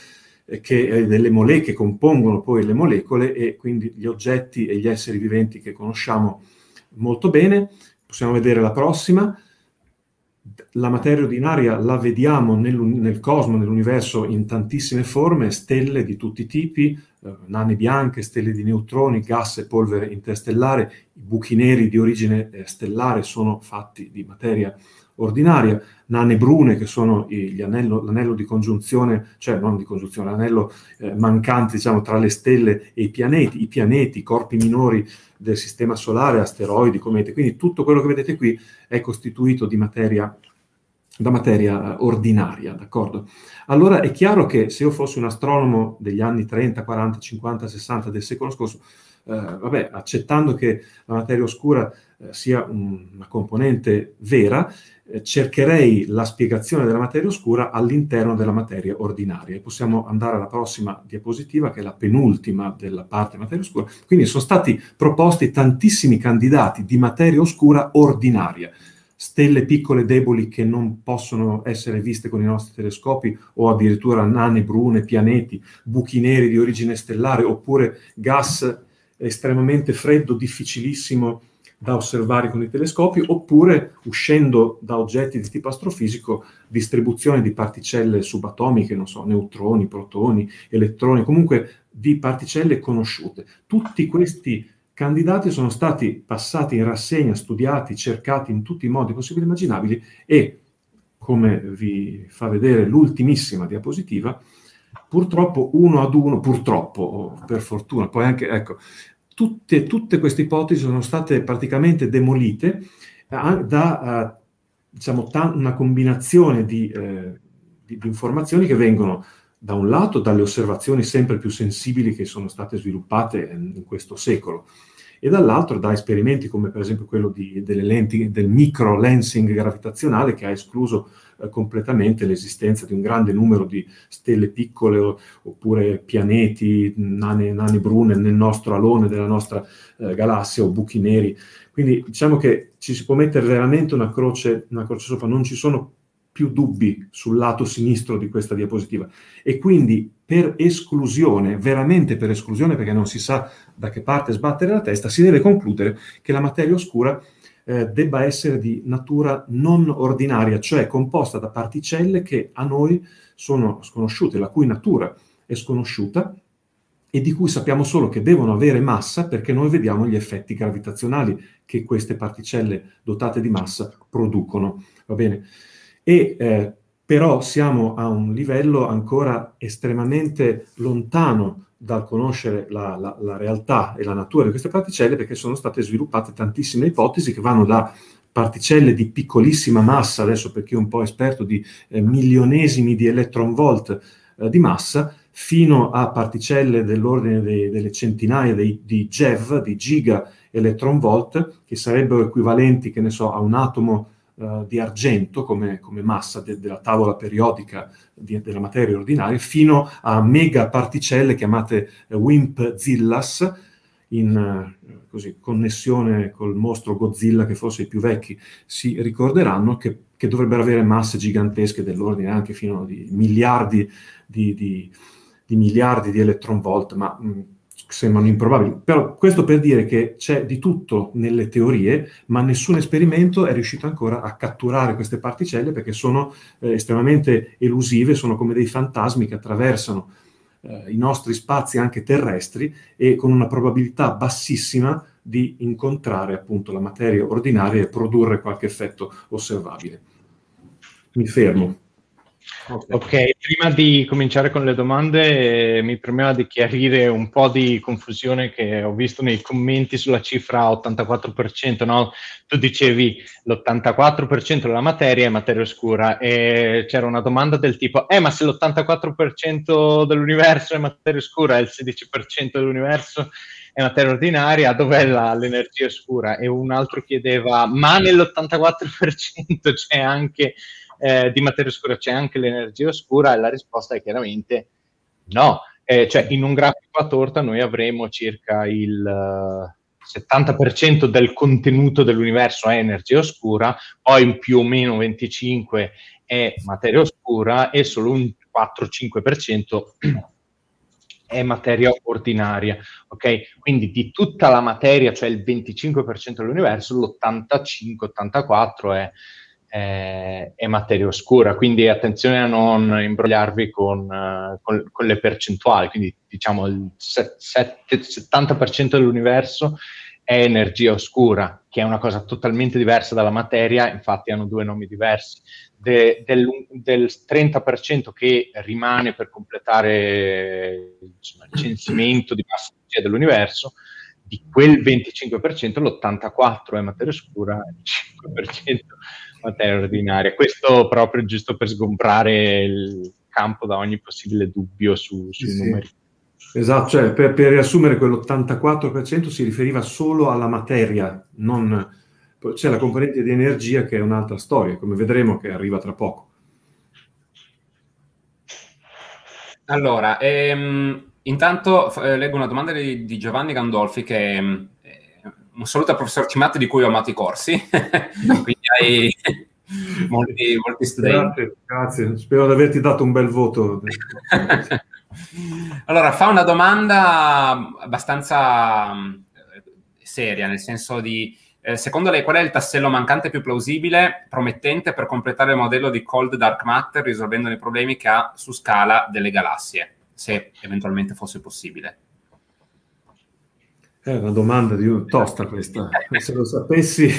eh, che eh, delle molecole che compongono poi le molecole e quindi gli oggetti e gli esseri viventi che conosciamo molto bene. Possiamo vedere la prossima. La materia ordinaria la vediamo nel, nel cosmo, nell'universo, in tantissime forme, stelle di tutti i tipi, nane bianche, stelle di neutroni, gas e polvere interstellare, i buchi neri di origine eh, stellare sono fatti di materia ordinaria, nane brune che sono anello, l'anello di congiunzione, cioè non di congiunzione, l'anello eh, mancante diciamo, tra le stelle e i pianeti, i pianeti, i corpi minori del sistema solare, asteroidi, comete, quindi tutto quello che vedete qui è costituito di materia da materia eh, ordinaria, d'accordo? Allora è chiaro che se io fossi un astronomo degli anni 30, 40, 50, 60 del secolo scorso, eh, vabbè, accettando che la materia oscura eh, sia un, una componente vera, eh, cercherei la spiegazione della materia oscura all'interno della materia ordinaria. E possiamo andare alla prossima diapositiva, che è la penultima della parte materia oscura. Quindi sono stati proposti tantissimi candidati di materia oscura ordinaria stelle piccole e deboli che non possono essere viste con i nostri telescopi o addirittura nane brune, pianeti, buchi neri di origine stellare oppure gas estremamente freddo, difficilissimo da osservare con i telescopi, oppure uscendo da oggetti di tipo astrofisico, distribuzione di particelle subatomiche, non so, neutroni, protoni, elettroni, comunque di particelle conosciute. Tutti questi candidati sono stati passati in rassegna, studiati, cercati in tutti i modi possibili e immaginabili e come vi fa vedere l'ultimissima diapositiva, purtroppo uno ad uno, purtroppo, per fortuna, poi anche, ecco, tutte, tutte queste ipotesi sono state praticamente demolite eh, da eh, diciamo, una combinazione di, eh, di, di informazioni che vengono da un lato dalle osservazioni sempre più sensibili che sono state sviluppate in questo secolo e dall'altro da esperimenti come per esempio quello di, delle lenti, del micro lensing gravitazionale che ha escluso eh, completamente l'esistenza di un grande numero di stelle piccole oppure pianeti, nane, nane, brune nel nostro alone della nostra eh, galassia o buchi neri. Quindi diciamo che ci si può mettere veramente una croce, una croce sopra, non ci sono più dubbi sul lato sinistro di questa diapositiva. E quindi per esclusione, veramente per esclusione, perché non si sa da che parte sbattere la testa, si deve concludere che la materia oscura eh, debba essere di natura non ordinaria, cioè composta da particelle che a noi sono sconosciute, la cui natura è sconosciuta e di cui sappiamo solo che devono avere massa perché noi vediamo gli effetti gravitazionali che queste particelle dotate di massa producono. Va bene? E eh, però siamo a un livello ancora estremamente lontano dal conoscere la, la, la, realtà e la natura di queste particelle perché sono state sviluppate tantissime ipotesi che vanno da particelle di piccolissima massa, adesso per chi è un po' esperto di eh, milionesimi di electron-volt eh, di massa, fino a particelle dell'ordine dei, delle centinaia dei, di GeV, di giga electron-volt, che sarebbero equivalenti, che ne so, a un atomo uh, di argento come, come massa de- della tavola periodica di, della materia ordinaria, fino a megaparticelle chiamate uh, WIMP-Zillas, in uh, così, connessione col mostro Godzilla, che forse i più vecchi si ricorderanno, che, che dovrebbero avere masse gigantesche dell'ordine anche fino a miliardi di, di, di miliardi di electron-volt, ma mh, sembrano improbabili. Però questo per dire che c'è di tutto nelle teorie, ma nessun esperimento è riuscito ancora a catturare queste particelle perché sono eh, estremamente elusive, sono come dei fantasmi che attraversano eh, i nostri spazi anche terrestri e con una probabilità bassissima di incontrare appunto la materia ordinaria e produrre qualche effetto osservabile. Mi fermo. Okay. ok, prima di cominciare con le domande, eh, mi premeva di chiarire un po' di confusione che ho visto nei commenti sulla cifra 84%. No? Tu dicevi l'84% della materia è materia oscura e c'era una domanda del tipo, eh ma se l'84% dell'universo è materia oscura e il 16% dell'universo è materia ordinaria, dov'è la, l'energia oscura? E un altro chiedeva, ma nell'84% c'è anche eh, di materia oscura c'è anche l'energia oscura? E la risposta è chiaramente no. Eh, cioè, in un grafico a torta noi avremo circa il uh, eh, 70% del contenuto dell'universo è energia oscura, poi più o meno 25% è materia oscura e solo un 4-5% è materia ordinaria, ok? Quindi di tutta la materia, cioè il 25% dell'universo, l'85-84% è è, è, materia oscura, quindi attenzione a non imbrogliarvi con, uh, con, con le percentuali, quindi diciamo il 70% dell'universo è energia oscura, che è una cosa totalmente diversa dalla materia, infatti hanno due nomi diversi. De, del, del, 30% che rimane per completare insomma, il censimento di massa dell'universo, di quel 25% l'84% è materia oscura, il 5% materia ordinaria. Questo proprio giusto per sgombrare il campo da ogni possibile dubbio su, sui sì, numeri. Esatto, cioè per, per, riassumere quell'84% si riferiva solo alla materia, non... c'è la componente di energia che è un'altra storia, come vedremo che arriva tra poco. Allora, ehm, intanto eh, leggo una domanda di, di Giovanni Gandolfi che ehm, un saluto al professor Cimatti di cui ho amato i corsi, quindi hai molti, molti studenti. Grazie, grazie, spero di averti dato un bel voto. allora, fa una domanda abbastanza eh, seria, nel senso di, eh, secondo lei qual è il tassello mancante più plausibile, promettente per completare il modello di Cold Dark Matter risolvendo i problemi che ha su scala delle galassie, se eventualmente fosse possibile? È una domanda di un tosta questa, se lo sapessi.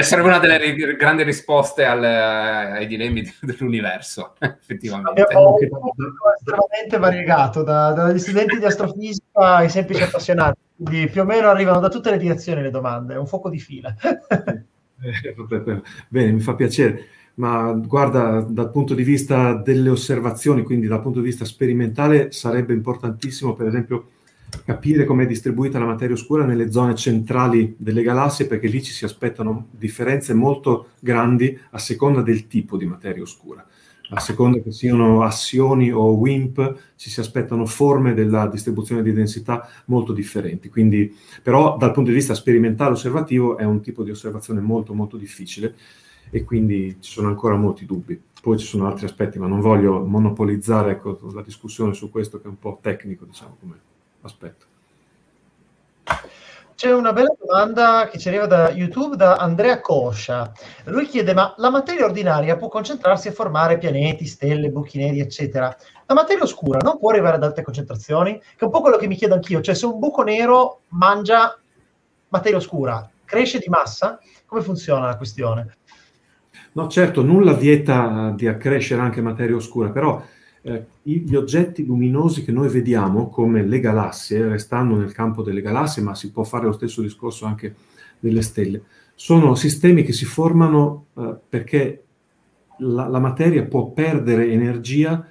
Sarebbe una delle grandi risposte al, ai dilemmi dell'universo, effettivamente. Abbiamo un estremamente variegato, da, dagli studenti di astrofisica ai semplici appassionati, quindi più o meno arrivano da tutte le direzioni le domande, è un fuoco di fila. Bene, mi fa piacere, ma guarda, dal punto di vista delle osservazioni, quindi dal punto di vista sperimentale, sarebbe importantissimo, per esempio, capire come è distribuita la materia oscura nelle zone centrali delle galassie, perché lì ci si aspettano differenze molto grandi a seconda del tipo di materia oscura. A seconda che siano assioni o WIMP, ci si aspettano forme della distribuzione di densità molto differenti. Quindi, però, dal punto di vista sperimentale osservativo, è un tipo di osservazione molto, molto difficile e quindi ci sono ancora molti dubbi. Poi ci sono altri aspetti, ma non voglio monopolizzare ecco, la discussione su questo che è un po' tecnico, diciamo, come aspetto. C'è una bella domanda che ci arriva da YouTube da Andrea Coscia. Lui chiede: Ma la materia ordinaria può concentrarsi a formare pianeti, stelle, buchi neri, eccetera. La materia oscura non può arrivare ad alte concentrazioni? Che è un po' quello che mi chiedo anch'io. Cioè, se un buco nero mangia materia oscura, cresce di massa? Come funziona la questione? No, certo, nulla vieta di accrescere anche materia oscura, però eh, gli oggetti luminosi che noi vediamo, come le galassie, restando nel campo delle galassie, ma si può fare lo stesso discorso anche delle stelle, sono sistemi che si formano eh, perché la, la, materia può perdere energia,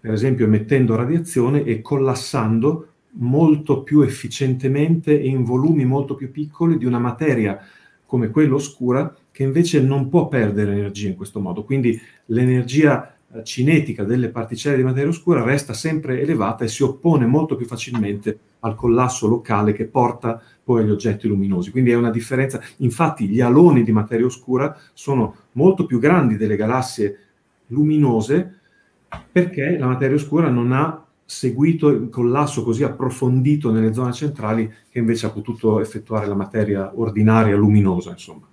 per esempio emettendo radiazione e collassando molto più efficientemente e in volumi molto più piccoli di una materia come quella oscura che invece non può perdere energia in questo modo. Quindi l'energia cinetica delle particelle di materia oscura resta sempre elevata e si oppone molto più facilmente al collasso locale che porta poi agli oggetti luminosi. Quindi è una differenza. Infatti gli aloni di materia oscura sono molto più grandi delle galassie luminose perché la materia oscura non ha seguito il collasso così approfondito nelle zone centrali che invece ha potuto effettuare la materia ordinaria luminosa, insomma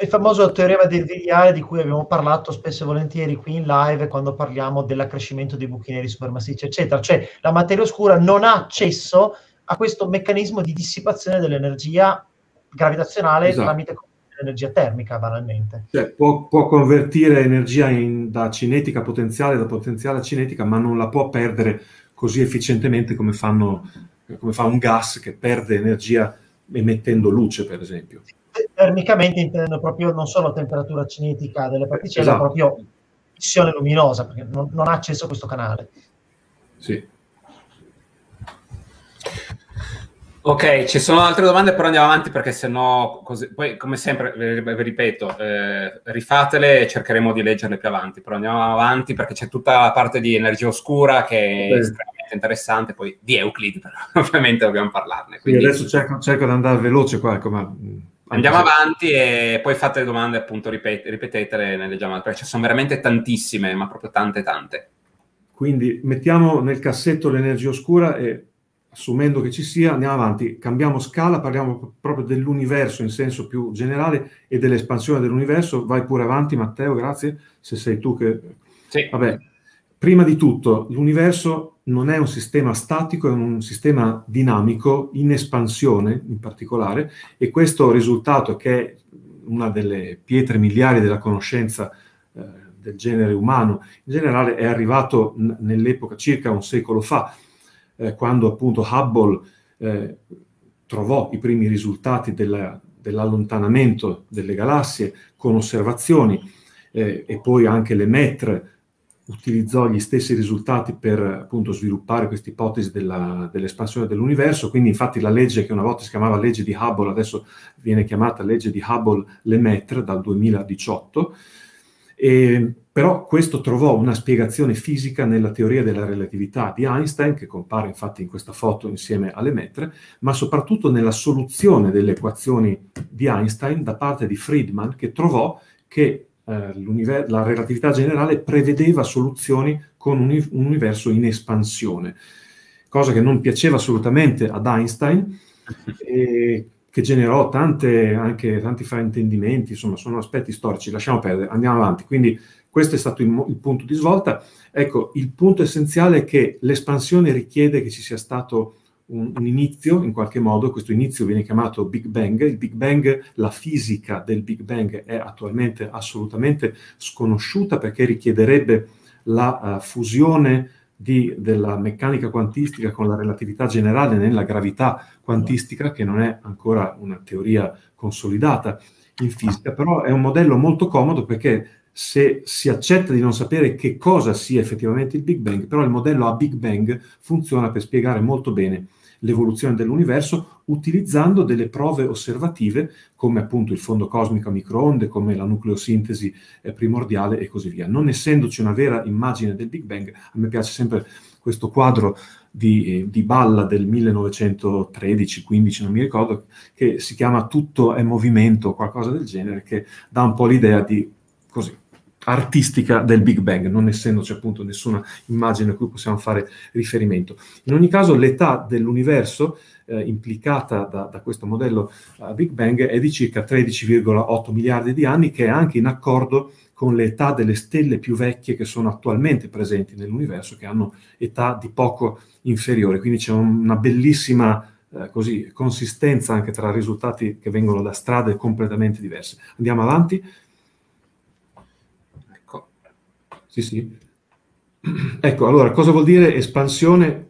il famoso teorema del Vigliare di cui abbiamo parlato spesso e volentieri qui in live quando parliamo dell'accrescimento dei buchi neri supermassicci, eccetera. Cioè la materia oscura non ha accesso a questo meccanismo di dissipazione dell'energia gravitazionale esatto. tramite l'energia termica, banalmente. Cioè, può, può, convertire energia in, da cinetica potenziale da potenziale a cinetica, ma non la può perdere così efficientemente come, fanno, come fa un gas che perde energia emettendo luce, per esempio termicamente intendo proprio non solo temperatura cinetica delle particelle, esatto. ma proprio emissione luminosa, perché non, non, ha accesso a questo canale. Sì. Ok, ci sono altre domande, però andiamo avanti perché sennò, così, poi come sempre, vi ripeto, eh, rifatele e cercheremo di leggerle più avanti, però andiamo avanti perché c'è tutta la parte di energia oscura che è okay. estremamente interessante, poi di Euclid, però ovviamente dobbiamo parlarne. Quindi... Sì, adesso cerco, cerco, di andare veloce qua, ma Andiamo avanti e poi fate le domande, appunto, ripet- ripetetele, ne leggiamo perché ci sono veramente tantissime, ma proprio tante, tante. Quindi mettiamo nel cassetto l'energia oscura e assumendo che ci sia, andiamo avanti, cambiamo scala, parliamo proprio dell'universo in senso più generale e dell'espansione dell'universo. Vai pure avanti, Matteo, grazie, se sei tu che... Sì. Vabbè, prima di tutto, l'universo non è un sistema statico, è un sistema dinamico, in espansione in particolare, e questo risultato che è una delle pietre miliari della conoscenza eh, del genere umano, in generale è arrivato n- nell'epoca circa un secolo fa, eh, quando appunto Hubble eh, trovò i primi risultati della, dell'allontanamento delle galassie con osservazioni eh, e poi anche le metre utilizzò gli stessi risultati per appunto sviluppare questa ipotesi dell'espansione dell'universo, quindi infatti la legge che una volta si chiamava legge di Hubble, adesso viene chiamata legge di Hubble-Lemaitre dal 2018, e, però questo trovò una spiegazione fisica nella teoria della relatività di Einstein, che compare infatti in questa foto insieme a Lemaitre, ma soprattutto nella soluzione delle equazioni di Einstein da parte di Friedman, che trovò che eh, la relatività generale prevedeva soluzioni con un, un, universo in espansione, cosa che non piaceva assolutamente ad Einstein e che generò tante, anche tanti fraintendimenti, insomma sono aspetti storici, lasciamo perdere, andiamo avanti. Quindi questo è stato il, il punto di svolta. Ecco, il punto essenziale è che l'espansione richiede che ci sia stato un, un, inizio in qualche modo, questo inizio viene chiamato Big Bang. Il Big Bang, la fisica del Big Bang è attualmente assolutamente sconosciuta perché richiederebbe la uh, fusione di, della meccanica quantistica con la relatività generale nella gravità quantistica, che non è ancora una teoria consolidata in fisica, però è un modello molto comodo perché se si accetta di non sapere che cosa sia effettivamente il Big Bang, però il modello a Big Bang funziona per spiegare molto bene l'evoluzione dell'universo utilizzando delle prove osservative come appunto il fondo cosmico a microonde, come la nucleosintesi eh, primordiale e così via. Non essendoci una vera immagine del Big Bang, a me piace sempre questo quadro di, eh, di Balla del 1913-15, non mi ricordo, che si chiama Tutto è movimento o qualcosa del genere, che dà un po' l'idea di così artistica del Big Bang, non essendoci appunto nessuna immagine a cui possiamo fare riferimento. In ogni caso l'età dell'universo eh, implicata da, da, questo modello uh, Big Bang è di circa 13,8 miliardi di anni, che è anche in accordo con l'età delle stelle più vecchie che sono attualmente presenti nell'universo, che hanno età di poco inferiore. Quindi c'è una bellissima eh, così, consistenza anche tra risultati che vengono da strade completamente diverse. Andiamo avanti. Sì, sì. Ecco, allora, cosa vuol dire espansione?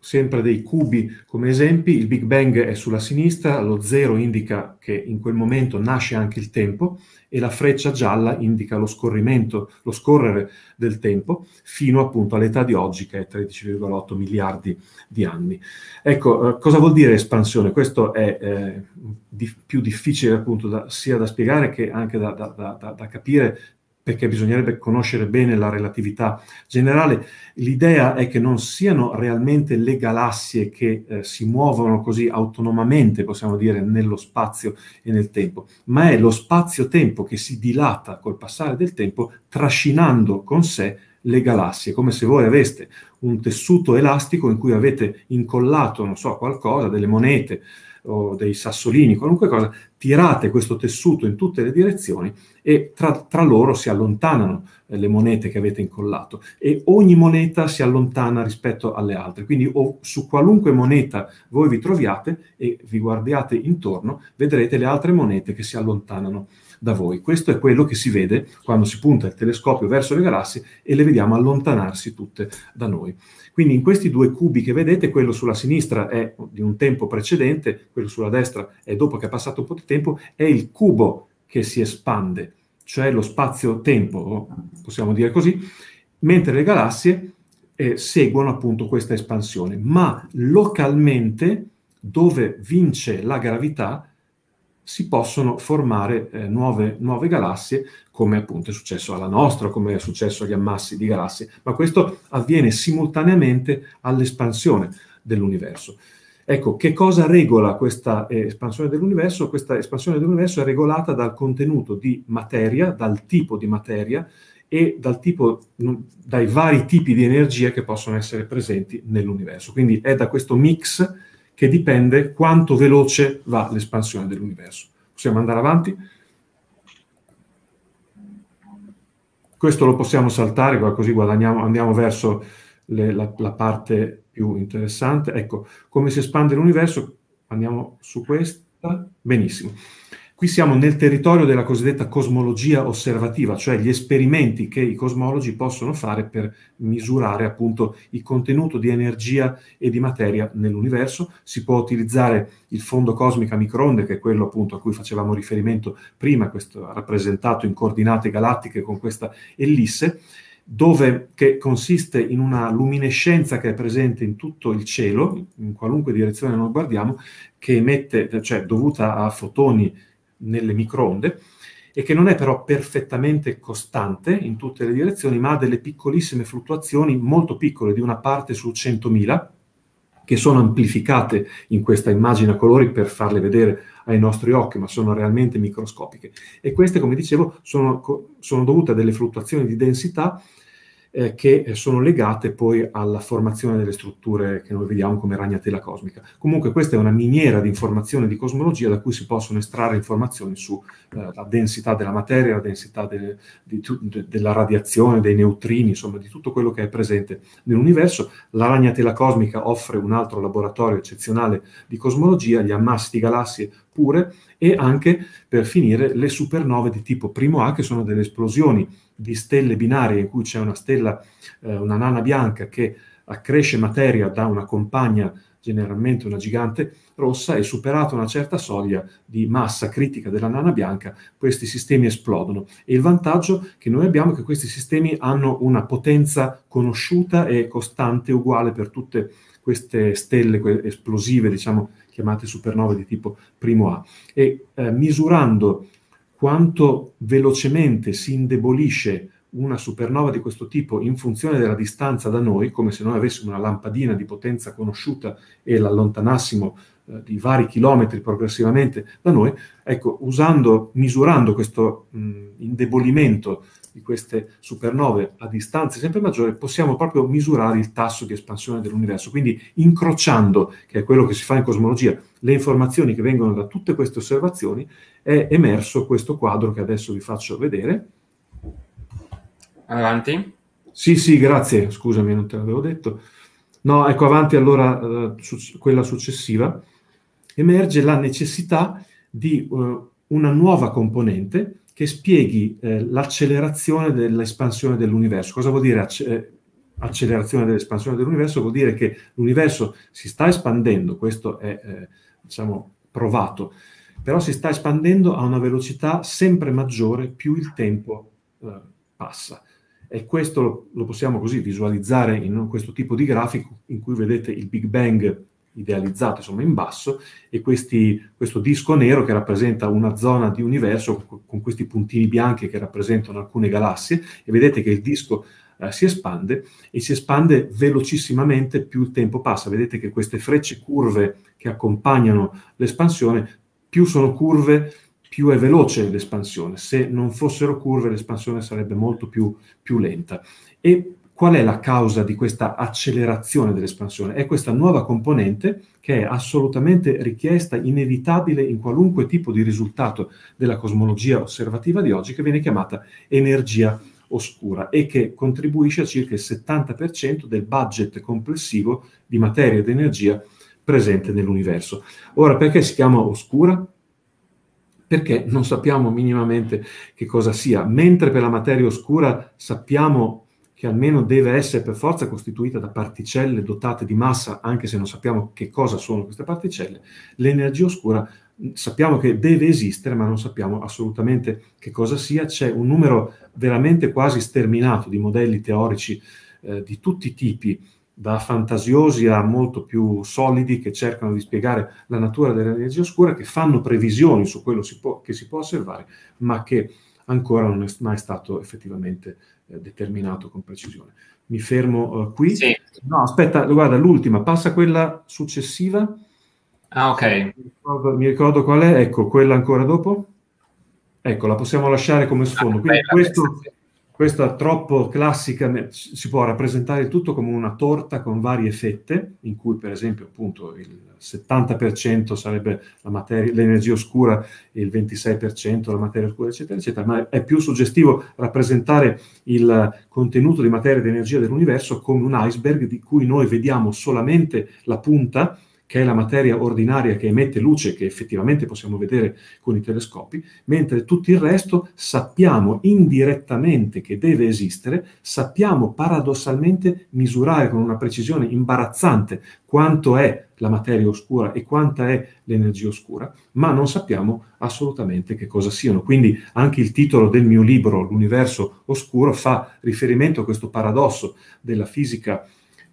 Sempre dei cubi come esempi, il Big Bang è sulla sinistra, lo zero indica che in quel momento nasce anche il tempo e la freccia gialla indica lo scorrimento, lo scorrere del tempo fino appunto all'età di oggi che è 13,8 miliardi di anni. Ecco, eh, cosa vuol dire espansione? Questo è eh, di, più difficile appunto da, sia da spiegare che anche da, da, da capire perché bisognerebbe conoscere bene la relatività generale. L'idea è che non siano realmente le galassie che eh, si muovono così autonomamente, possiamo dire, nello spazio e nel tempo, ma è lo spazio-tempo che si dilata col passare del tempo, trascinando con sé le galassie, come se voi aveste un tessuto elastico in cui avete incollato, non so, qualcosa, delle monete, o dei sassolini, qualunque cosa, tirate questo tessuto in tutte le direzioni e tra, tra loro si allontanano eh, le monete che avete incollato e ogni moneta si allontana rispetto alle altre. Quindi o, su qualunque moneta voi vi troviate e vi guardiate intorno, vedrete le altre monete che si allontanano da voi. Questo è quello che si vede quando si punta il telescopio verso le galassie e le vediamo allontanarsi tutte da noi. Quindi in questi due cubi che vedete, quello sulla sinistra è di un tempo precedente, quello sulla destra è dopo che è passato un po' di tempo, è il cubo che si espande, cioè lo spazio-tempo, possiamo dire così, mentre le galassie eh, seguono appunto questa espansione. Ma localmente, dove vince la gravità, si possono formare eh, nuove, nuove, galassie, come appunto è successo alla nostra, come è successo agli ammassi di galassie, ma questo avviene simultaneamente all'espansione dell'universo. Ecco, che cosa regola questa eh, espansione dell'universo? Questa espansione dell'universo è regolata dal contenuto di materia, dal tipo di materia e tipo, dai vari tipi di energia che possono essere presenti nell'universo. Quindi è da questo mix che dipende quanto veloce va l'espansione dell'universo. Possiamo andare avanti? Questo lo possiamo saltare, così andiamo verso le, la, la parte più interessante. Ecco, come si espande l'universo, andiamo su questa. Benissimo. Qui siamo nel territorio della cosiddetta cosmologia osservativa, cioè gli esperimenti che i cosmologi possono fare per misurare appunto il contenuto di energia e di materia nell'universo. Si può utilizzare il fondo cosmico a microonde, che è quello appunto a cui facevamo riferimento prima, questo rappresentato in coordinate galattiche con questa ellisse, dove, che consiste in una luminescenza che è presente in tutto il cielo, in qualunque direzione noi guardiamo, che emette, cioè dovuta a fotoni nelle microonde e che non è però perfettamente costante in tutte le direzioni, ma ha delle piccolissime fluttuazioni molto piccole, di una parte su 100.000, che sono amplificate in questa immagine a colori per farle vedere ai nostri occhi, ma sono realmente microscopiche. E queste, come dicevo, sono, sono dovute a delle fluttuazioni di densità eh, che sono legate poi alla formazione delle strutture che noi vediamo come ragnatela cosmica. Comunque questa è una miniera di informazione di cosmologia da cui si possono estrarre informazioni sulla eh, densità della materia, la densità de, di, de, della radiazione, dei neutrini, insomma di tutto quello che è presente nell'universo. La ragnatela cosmica offre un altro laboratorio eccezionale di cosmologia, gli ammassi di galassie pure, e anche, per finire, le supernove di tipo primo A, che sono delle esplosioni di stelle binarie in cui c'è una stella, eh, una nana bianca che accresce materia da una compagna, generalmente una gigante rossa, e superata una certa soglia di massa critica della nana bianca, questi sistemi esplodono. E il vantaggio che noi abbiamo è che questi sistemi hanno una potenza conosciuta e costante, uguale per tutte queste stelle esplosive, diciamo, chiamate supernove di tipo primo A. E eh, misurando quanto velocemente si indebolisce una supernova di questo tipo in funzione della distanza da noi, come se noi avessimo una lampadina di potenza conosciuta e l'allontanassimo eh, di vari chilometri progressivamente da noi, ecco, usando, misurando questo mh, indebolimento di queste supernove a distanze sempre maggiori, possiamo proprio misurare il tasso di espansione dell'universo. Quindi incrociando, che è quello che si fa in cosmologia, le informazioni che vengono da tutte queste osservazioni, è emerso questo quadro che adesso vi faccio vedere. Avanti. Sì, sì, grazie, scusami, non te l'avevo detto. No, ecco avanti allora uh, su- quella successiva. Emerge la necessità di uh, una nuova componente che spieghi eh, l'accelerazione dell'espansione dell'universo. Cosa vuol dire acc- eh, accelerazione dell'espansione dell'universo? Vuol dire che l'universo si sta espandendo, questo è eh, diciamo, provato, però si sta espandendo a una velocità sempre maggiore più il tempo eh, passa. E questo lo, lo, possiamo così visualizzare in questo tipo di grafico in cui vedete il Big Bang idealizzato insomma in basso e questi, questo disco nero che rappresenta una zona di universo con, questi puntini bianchi che rappresentano alcune galassie e vedete che il disco eh, si espande e si espande velocissimamente più il tempo passa. Vedete che queste frecce curve che accompagnano l'espansione, più sono curve, più è veloce l'espansione. Se non fossero curve, l'espansione sarebbe molto più, più lenta. E Qual è la causa di questa accelerazione dell'espansione? È questa nuova componente che è assolutamente richiesta, inevitabile in qualunque tipo di risultato della cosmologia osservativa di oggi, che viene chiamata energia oscura e che contribuisce a circa il 70% del budget complessivo di materia ed energia presente nell'universo. Ora, perché si chiama oscura? Perché non sappiamo minimamente che cosa sia, mentre per la materia oscura sappiamo che almeno deve essere per forza costituita da particelle dotate di massa, anche se non sappiamo che cosa sono queste particelle, l'energia oscura sappiamo che deve esistere, ma non sappiamo assolutamente che cosa sia. C'è un numero veramente quasi sterminato di modelli teorici eh, di tutti i tipi, da fantasiosi a molto più solidi, che cercano di spiegare la natura dell'energia oscura, che fanno previsioni su quello si può, che si può osservare, ma che ancora non è mai stato effettivamente determinato con precisione. Mi fermo uh, qui. Sì. No, aspetta, guarda, l'ultima, passa quella successiva. Ah, ok. Mi ricordo, mi ricordo, qual è, ecco, quella ancora dopo. Ecco, la possiamo lasciare come sfondo. Ah, Quindi bella, questo, questa, questa troppo classica si può rappresentare tutto come una torta con varie fette, in cui per esempio appunto il 70% sarebbe l'energia oscura e il 26% la materia oscura, eccetera, eccetera, ma è più suggestivo rappresentare il contenuto di materia ed energia dell'universo come un iceberg di cui noi vediamo solamente la punta, che è la materia ordinaria che emette luce, che effettivamente possiamo vedere con i telescopi, mentre tutto il resto sappiamo indirettamente che deve esistere, sappiamo paradossalmente misurare con una precisione imbarazzante quanto è la materia oscura e quanta è l'energia oscura, ma non sappiamo assolutamente che cosa siano. Quindi anche il titolo del mio libro, L'universo oscuro, fa riferimento a questo paradosso della fisica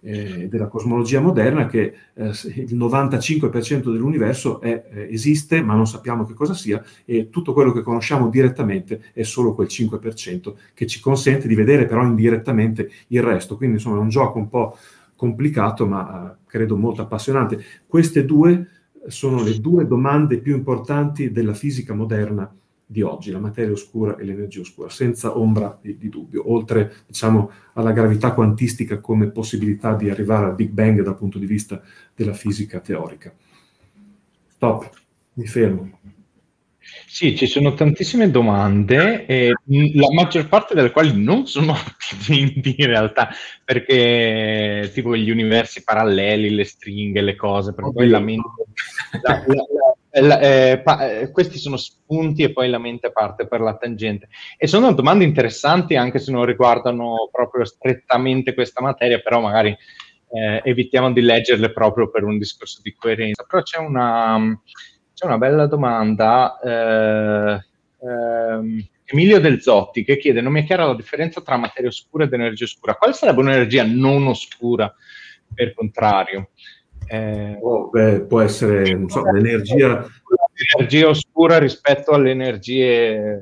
eh, della cosmologia moderna che eh, il 95% dell'universo è, eh, esiste ma non sappiamo che cosa sia e tutto quello che conosciamo direttamente è solo quel 5% che ci consente di vedere però indirettamente il resto. Quindi insomma è un gioco un po' complicato ma eh, credo molto appassionante. Queste due sono le due domande più importanti della fisica moderna di oggi, la materia oscura e l'energia oscura, senza ombra di, di dubbio, oltre diciamo, alla gravità quantistica come possibilità di arrivare al Big Bang dal punto di vista della fisica teorica. Stop, mi fermo. Sì, ci sono tantissime domande, e la maggior parte delle quali non sono attinenti in realtà, perché tipo gli universi paralleli, le stringhe, le cose, perché poi la mente... La, la, eh, pa, eh, questi sono spunti e poi la mente parte per la tangente. E sono domande interessanti anche se non riguardano proprio strettamente questa materia, però magari eh, evitiamo di leggerle proprio per un discorso di coerenza. Però c'è una c'è una bella domanda. Eh, ehm, Emilio Del Zotti che chiede: Non mi è chiara la differenza tra materia oscura ed energia oscura. Quale sarebbe un'energia non oscura, per contrario? Eh, oh, beh, può essere so, l'energia... l'energia oscura rispetto alle energie.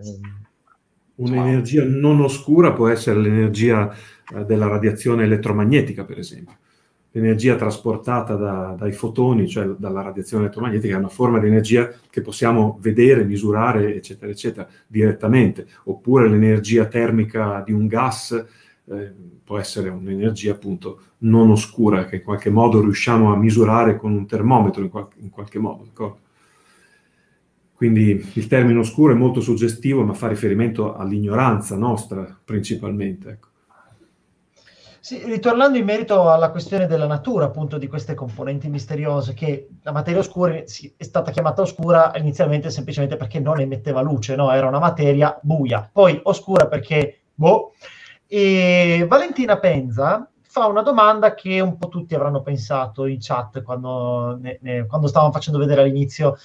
Un'energia non oscura può essere l'energia eh, della radiazione elettromagnetica, per esempio l'energia trasportata da, dai fotoni, cioè dalla radiazione elettromagnetica, è una forma di energia che possiamo vedere, misurare, eccetera, eccetera, direttamente. Oppure l'energia termica di un gas eh, può essere un'energia appunto non oscura, che in qualche modo riusciamo a misurare con un termometro, in, qual- in qualche modo. D'accordo? Quindi il termine oscuro è molto suggestivo, ma fa riferimento all'ignoranza nostra principalmente. Ecco. Sì, ritornando in merito alla questione della natura, appunto, di queste componenti misteriose, che la materia oscura è stata chiamata oscura inizialmente semplicemente perché non emetteva luce, no? Era una materia buia. Poi oscura perché, boh. E Valentina Penza fa una domanda che un po' tutti avranno pensato in chat quando, ne, ne, quando stavamo facendo vedere all'inizio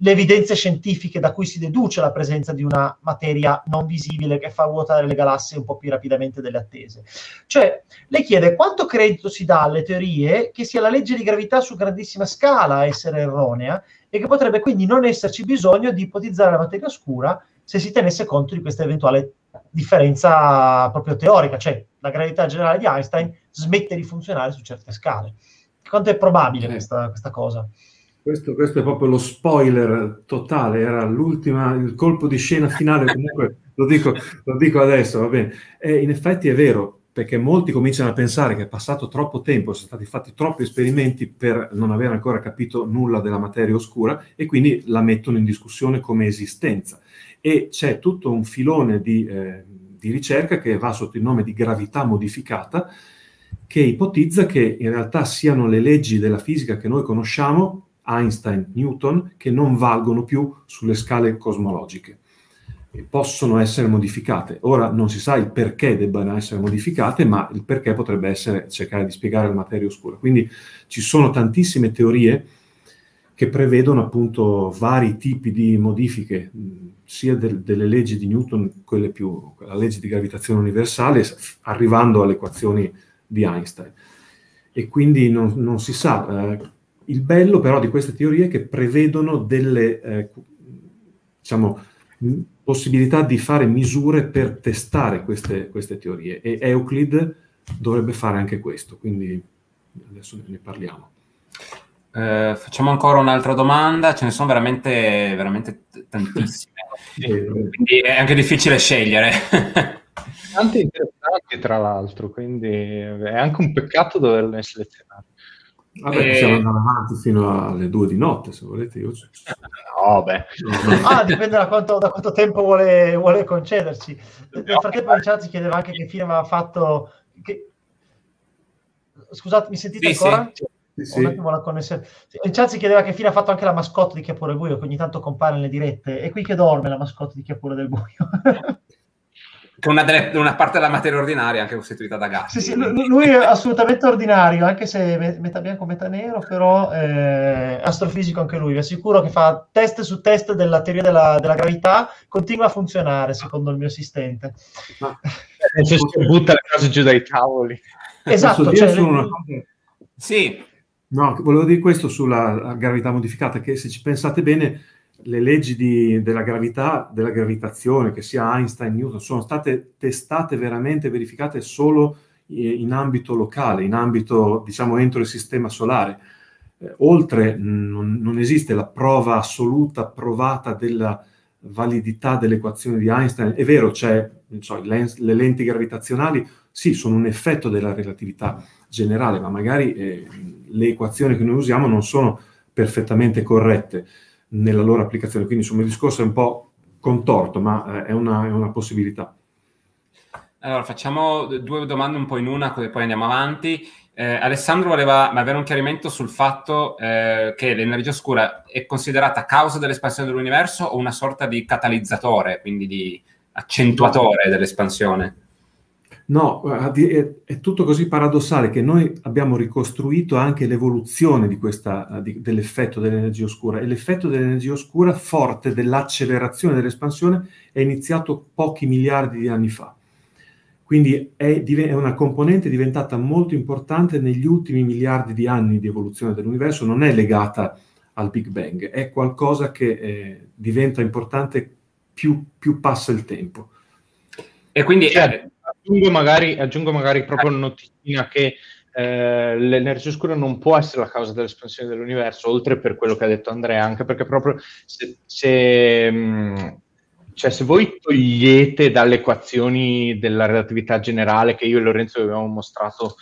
le evidenze scientifiche da cui si deduce la presenza di una materia non visibile che fa ruotare le galassie un po' più rapidamente delle attese. Cioè, lei chiede quanto credito si dà alle teorie che sia la legge di gravità su grandissima scala a essere erronea e che potrebbe quindi non esserci bisogno di ipotizzare la materia oscura se si tenesse conto di questa eventuale differenza proprio teorica, cioè la gravità generale di Einstein smette di funzionare su certe scale. Quanto è probabile questa, questa cosa? Questo, questo, è proprio lo spoiler totale, era l'ultima, il colpo di scena finale, comunque lo dico, lo dico adesso, va bene. E in effetti è vero, perché molti cominciano a pensare che è passato troppo tempo, sono stati fatti troppi esperimenti per non aver ancora capito nulla della materia oscura e quindi la mettono in discussione come esistenza. E c'è tutto un filone di, eh, di ricerca che va sotto il nome di gravità modificata, che ipotizza che in realtà siano le leggi della fisica che noi conosciamo Einstein, Newton, che non valgono più sulle scale cosmologiche. Possono essere modificate. Ora non si sa il perché debbano essere modificate, ma il perché potrebbe essere cercare di spiegare la materia oscura. Quindi ci sono tantissime teorie che prevedono appunto vari tipi di modifiche, sia del, delle leggi di Newton, quelle più, la legge di gravitazione universale, arrivando alle equazioni di Einstein. E quindi non, non si sa. Eh, il bello però di queste teorie è che prevedono delle eh, diciamo, possibilità di fare misure per testare queste, queste, teorie e Euclid dovrebbe fare anche questo, quindi adesso ne parliamo. Eh, facciamo ancora un'altra domanda, ce ne sono veramente, veramente tantissime, quindi è anche difficile scegliere. Tanti interessanti tra l'altro, quindi è anche un peccato doverle selezionare. Vabbè, e... possiamo andare avanti fino alle due di notte, se volete. Io... No, beh. ah, dipende da quanto, da quanto tempo vuole, vuole, concederci. Nel frattempo in chat si chiedeva anche che fine aveva fatto... Che... Scusate, mi sentite sì, ancora? Sì. Sì, un attimo la connessione. Chat si chiedeva che fine ha fatto anche la mascotte di Chiapure Buio, che ogni tanto compare nelle dirette. È qui che dorme la mascotte di Chiapure del Buio. Che una, delle, una, parte della materia ordinaria anche costituita da gas. Sì, sì, lui è assolutamente ordinario, anche se metà bianco, metà nero, però è astrofisico anche lui. Vi assicuro che fa test su test della teoria della, della gravità, continua a funzionare, secondo il mio assistente. Ma, eh, butta le cose giù dai tavoli. Esatto. Cioè, le... Sì. No, volevo dire questo sulla gravità modificata, che se ci pensate bene le leggi di, della gravità, della gravitazione, che sia Einstein, Newton, sono state testate veramente, verificate solo in ambito locale, in ambito, diciamo, entro il sistema solare. Eh, oltre non, non, esiste la prova assoluta, provata della, validità delle equazioni di Einstein. È vero, c'è, so, le lenti gravitazionali, sì, sono un effetto della relatività generale, ma magari eh, le equazioni che noi usiamo non sono perfettamente corrette nella loro applicazione. Quindi insomma il discorso è un po' contorto, ma eh, è, una, è una possibilità. Allora, facciamo due domande un po' in una, poi andiamo avanti. Eh, Alessandro voleva avere un chiarimento sul fatto eh, che l'energia oscura è considerata causa dell'espansione dell'universo o una sorta di catalizzatore, quindi di accentuatore dell'espansione. No, è, è, tutto così paradossale che noi abbiamo ricostruito anche l'evoluzione di questa, di, dell'effetto dell'energia oscura e l'effetto dell'energia oscura forte dell'accelerazione dell'espansione è iniziato pochi miliardi di anni fa. Quindi è, è, una componente diventata molto importante negli ultimi miliardi di anni di evoluzione dell'universo, non è legata al Big Bang, è qualcosa che eh, diventa importante più, più, passa il tempo. E quindi eh, aggiungo, magari, aggiungo magari proprio una notizia che eh, l'energia oscura non può essere la causa dell'espansione dell'universo, oltre per quello che ha detto Andrea, anche perché proprio se, se mh, cioè se voi togliete dalle equazioni della relatività generale che io e Lorenzo abbiamo mostrato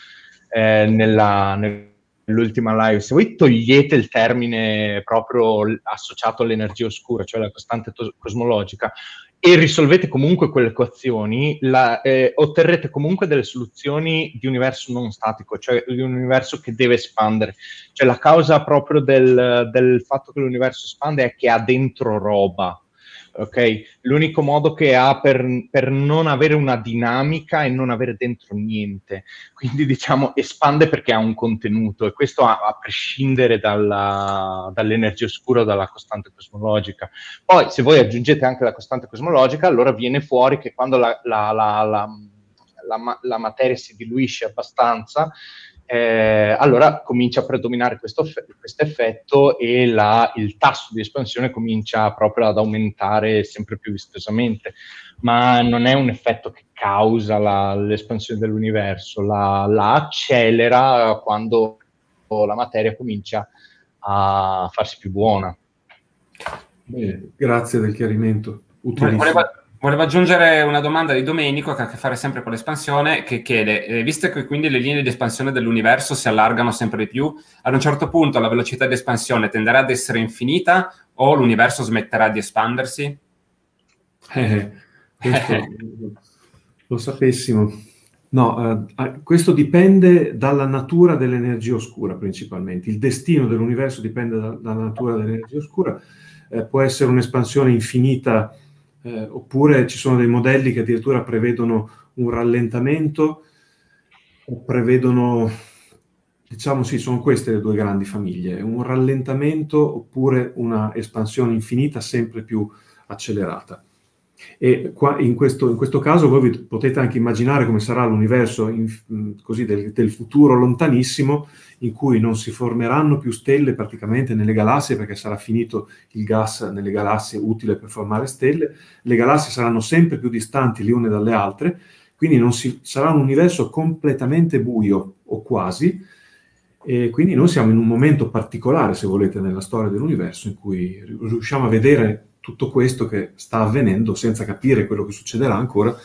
eh, nella, nell'ultima live, se voi togliete il termine proprio associato all'energia oscura, cioè la costante tos- cosmologica, e risolvete comunque quelle equazioni, la, eh, otterrete comunque delle soluzioni di universo non statico, cioè di un universo che deve espandere. Cioè la causa proprio del, del fatto che l'universo espande è che ha dentro roba, ok? L'unico modo che ha per, per, non avere una dinamica e non avere dentro niente. Quindi diciamo espande perché ha un contenuto e questo a, a prescindere dalla, dall'energia oscura o dalla costante cosmologica. Poi se voi aggiungete anche la costante cosmologica, allora viene fuori che quando la, la, la, la materia si diluisce abbastanza, eh, allora comincia a predominare questo effetto e la, il tasso di espansione comincia proprio ad aumentare sempre più vistosamente, ma non è un effetto che causa la, l'espansione dell'universo, la, la accelera quando la materia comincia a farsi più buona. Bene, grazie del chiarimento. Utilissimo. Volevo aggiungere una domanda di Domenico che ha a che fare sempre con l'espansione, che chiede, eh, visto che quindi le linee di espansione dell'universo si allargano sempre di più, ad un certo punto la velocità di espansione tenderà ad essere infinita o l'universo smetterà di espandersi? Eh, questo lo sapessimo. No, eh, questo dipende dalla natura dell'energia oscura principalmente. Il destino dell'universo dipende da, dalla natura dell'energia oscura. Eh, può essere un'espansione infinita eh, oppure ci sono dei modelli che addirittura prevedono un rallentamento o prevedono, diciamo sì, sono queste le due grandi famiglie, un rallentamento oppure una espansione infinita sempre più accelerata. E qua, in, questo, in, questo, caso voi potete anche immaginare come sarà l'universo in, così del, del, futuro lontanissimo, in cui non si formeranno più stelle praticamente nelle galassie, perché sarà finito il gas nelle galassie utile per formare stelle, le galassie saranno sempre più distanti le une dalle altre, quindi si, sarà un universo completamente buio o quasi, e quindi noi siamo in un momento particolare, se volete, nella storia dell'universo, in cui riusciamo a vedere tutto questo che sta avvenendo senza capire quello che succederà ancora,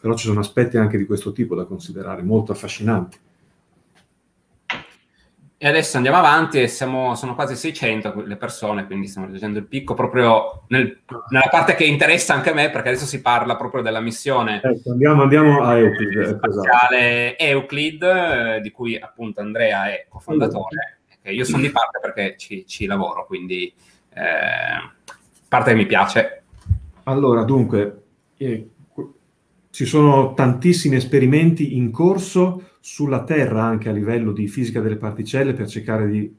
però ci sono aspetti anche di questo tipo da considerare, molto affascinanti. E adesso andiamo avanti e siamo, sono quasi 600 le persone, quindi stiamo raggiungendo il picco proprio nel, nella parte che interessa anche a me, perché adesso si parla proprio della missione ecco, andiamo, andiamo a Euclid, ecco, spaziale esatto. Euclid, eh, di cui appunto Andrea è cofondatore, io sono di parte perché ci, ci lavoro, quindi eh, parte che mi piace. Allora, dunque, eh, ci sono tantissimi esperimenti in corso sulla Terra, anche a livello di fisica delle particelle, per cercare di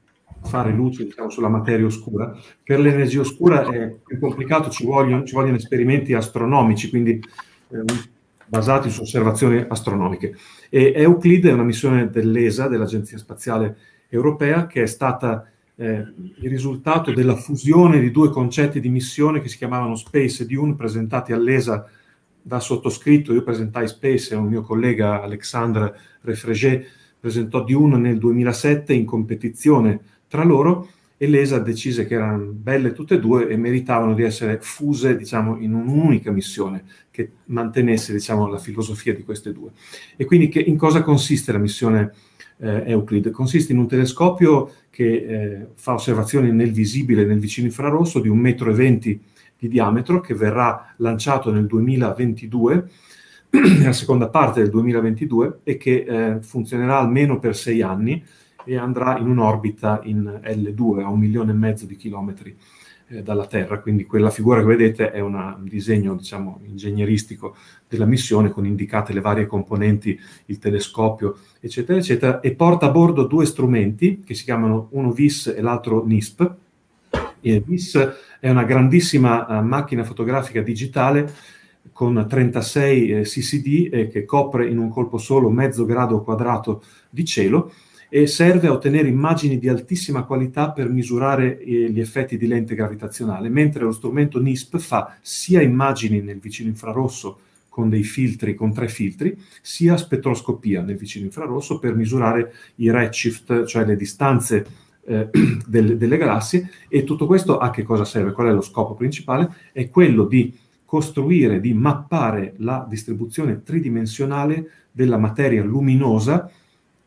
fare luce diciamo, sulla materia oscura. Per l'energia oscura è più complicato, ci vogliono, ci vogliono esperimenti astronomici, quindi eh, basati su osservazioni astronomiche. E Euclid è una missione dell'ESA, dell'Agenzia Spaziale Europea, che è stata eh, il risultato della fusione di due concetti di missione che si chiamavano Space e Dune, presentati all'ESA da sottoscritto. Io presentai Space e un mio collega Alexandre Refreget presentò Dune nel 2007 in competizione tra loro e l'ESA decise che erano belle tutte e due e meritavano di essere fuse diciamo, in un'unica missione che mantenesse diciamo, la filosofia di queste due. E quindi che, in cosa consiste la missione eh, Euclid? Consiste in un telescopio che eh, fa osservazioni nel visibile nel vicino infrarosso di un metro e venti di diametro che verrà lanciato nel 2022 nella seconda parte del 2022 e che eh, funzionerà almeno per sei anni e andrà in un'orbita in L2 a un milione e mezzo di chilometri eh, dalla Terra, quindi quella figura che vedete è una, un disegno diciamo, ingegneristico della missione con indicate le varie componenti, il telescopio, eccetera, eccetera, e porta a bordo due strumenti che si chiamano uno VIS e l'altro NISP. Il VIS è una grandissima uh, macchina fotografica digitale con 36 eh, CCD eh, che copre in un colpo solo mezzo grado quadrato di cielo e serve a ottenere immagini di altissima qualità per misurare eh, gli effetti di lente gravitazionale, mentre lo strumento NISP fa sia immagini nel vicino infrarosso con dei filtri, con tre filtri, sia spettroscopia nel vicino infrarosso per misurare i redshift, cioè le distanze eh, delle, delle galassie. E tutto questo a che cosa serve? Qual è lo scopo principale? È quello di costruire, di mappare la distribuzione tridimensionale della materia luminosa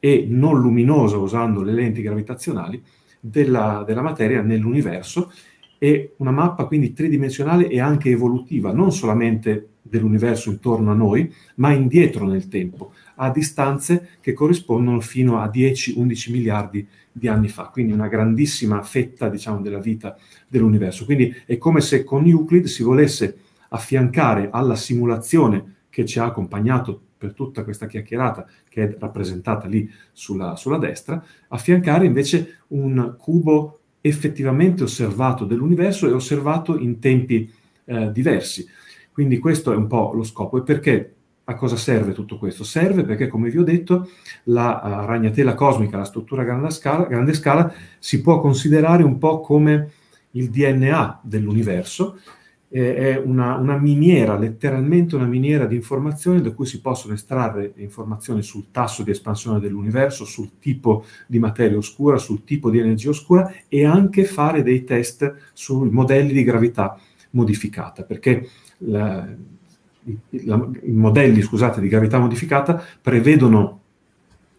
e non luminosa usando le lenti gravitazionali della, della materia nell'universo e una mappa quindi tridimensionale e anche evolutiva, non solamente dell'universo intorno a noi, ma indietro nel tempo, a distanze che corrispondono fino a 10-11 miliardi di anni fa, quindi una grandissima fetta, diciamo, della vita dell'universo. Quindi è come se con Euclid si volesse affiancare alla simulazione che ci ha accompagnato per tutta questa chiacchierata che è rappresentata lì sulla, sulla destra, affiancare invece un cubo effettivamente osservato dell'universo e osservato in tempi eh, diversi. Quindi questo è un po' lo scopo. E perché a cosa serve tutto questo? Serve perché, come vi ho detto, la uh, ragnatela cosmica, la struttura grande scala, grande scala, si può considerare un po' come il DNA dell'universo eh, è una, una, miniera, letteralmente una miniera di informazioni da cui si possono estrarre informazioni sul tasso di espansione dell'universo, sul tipo di materia oscura, sul tipo di energia oscura e anche fare dei test sui modelli di gravità modificata, perché la, i, i modelli scusate, di gravità modificata prevedono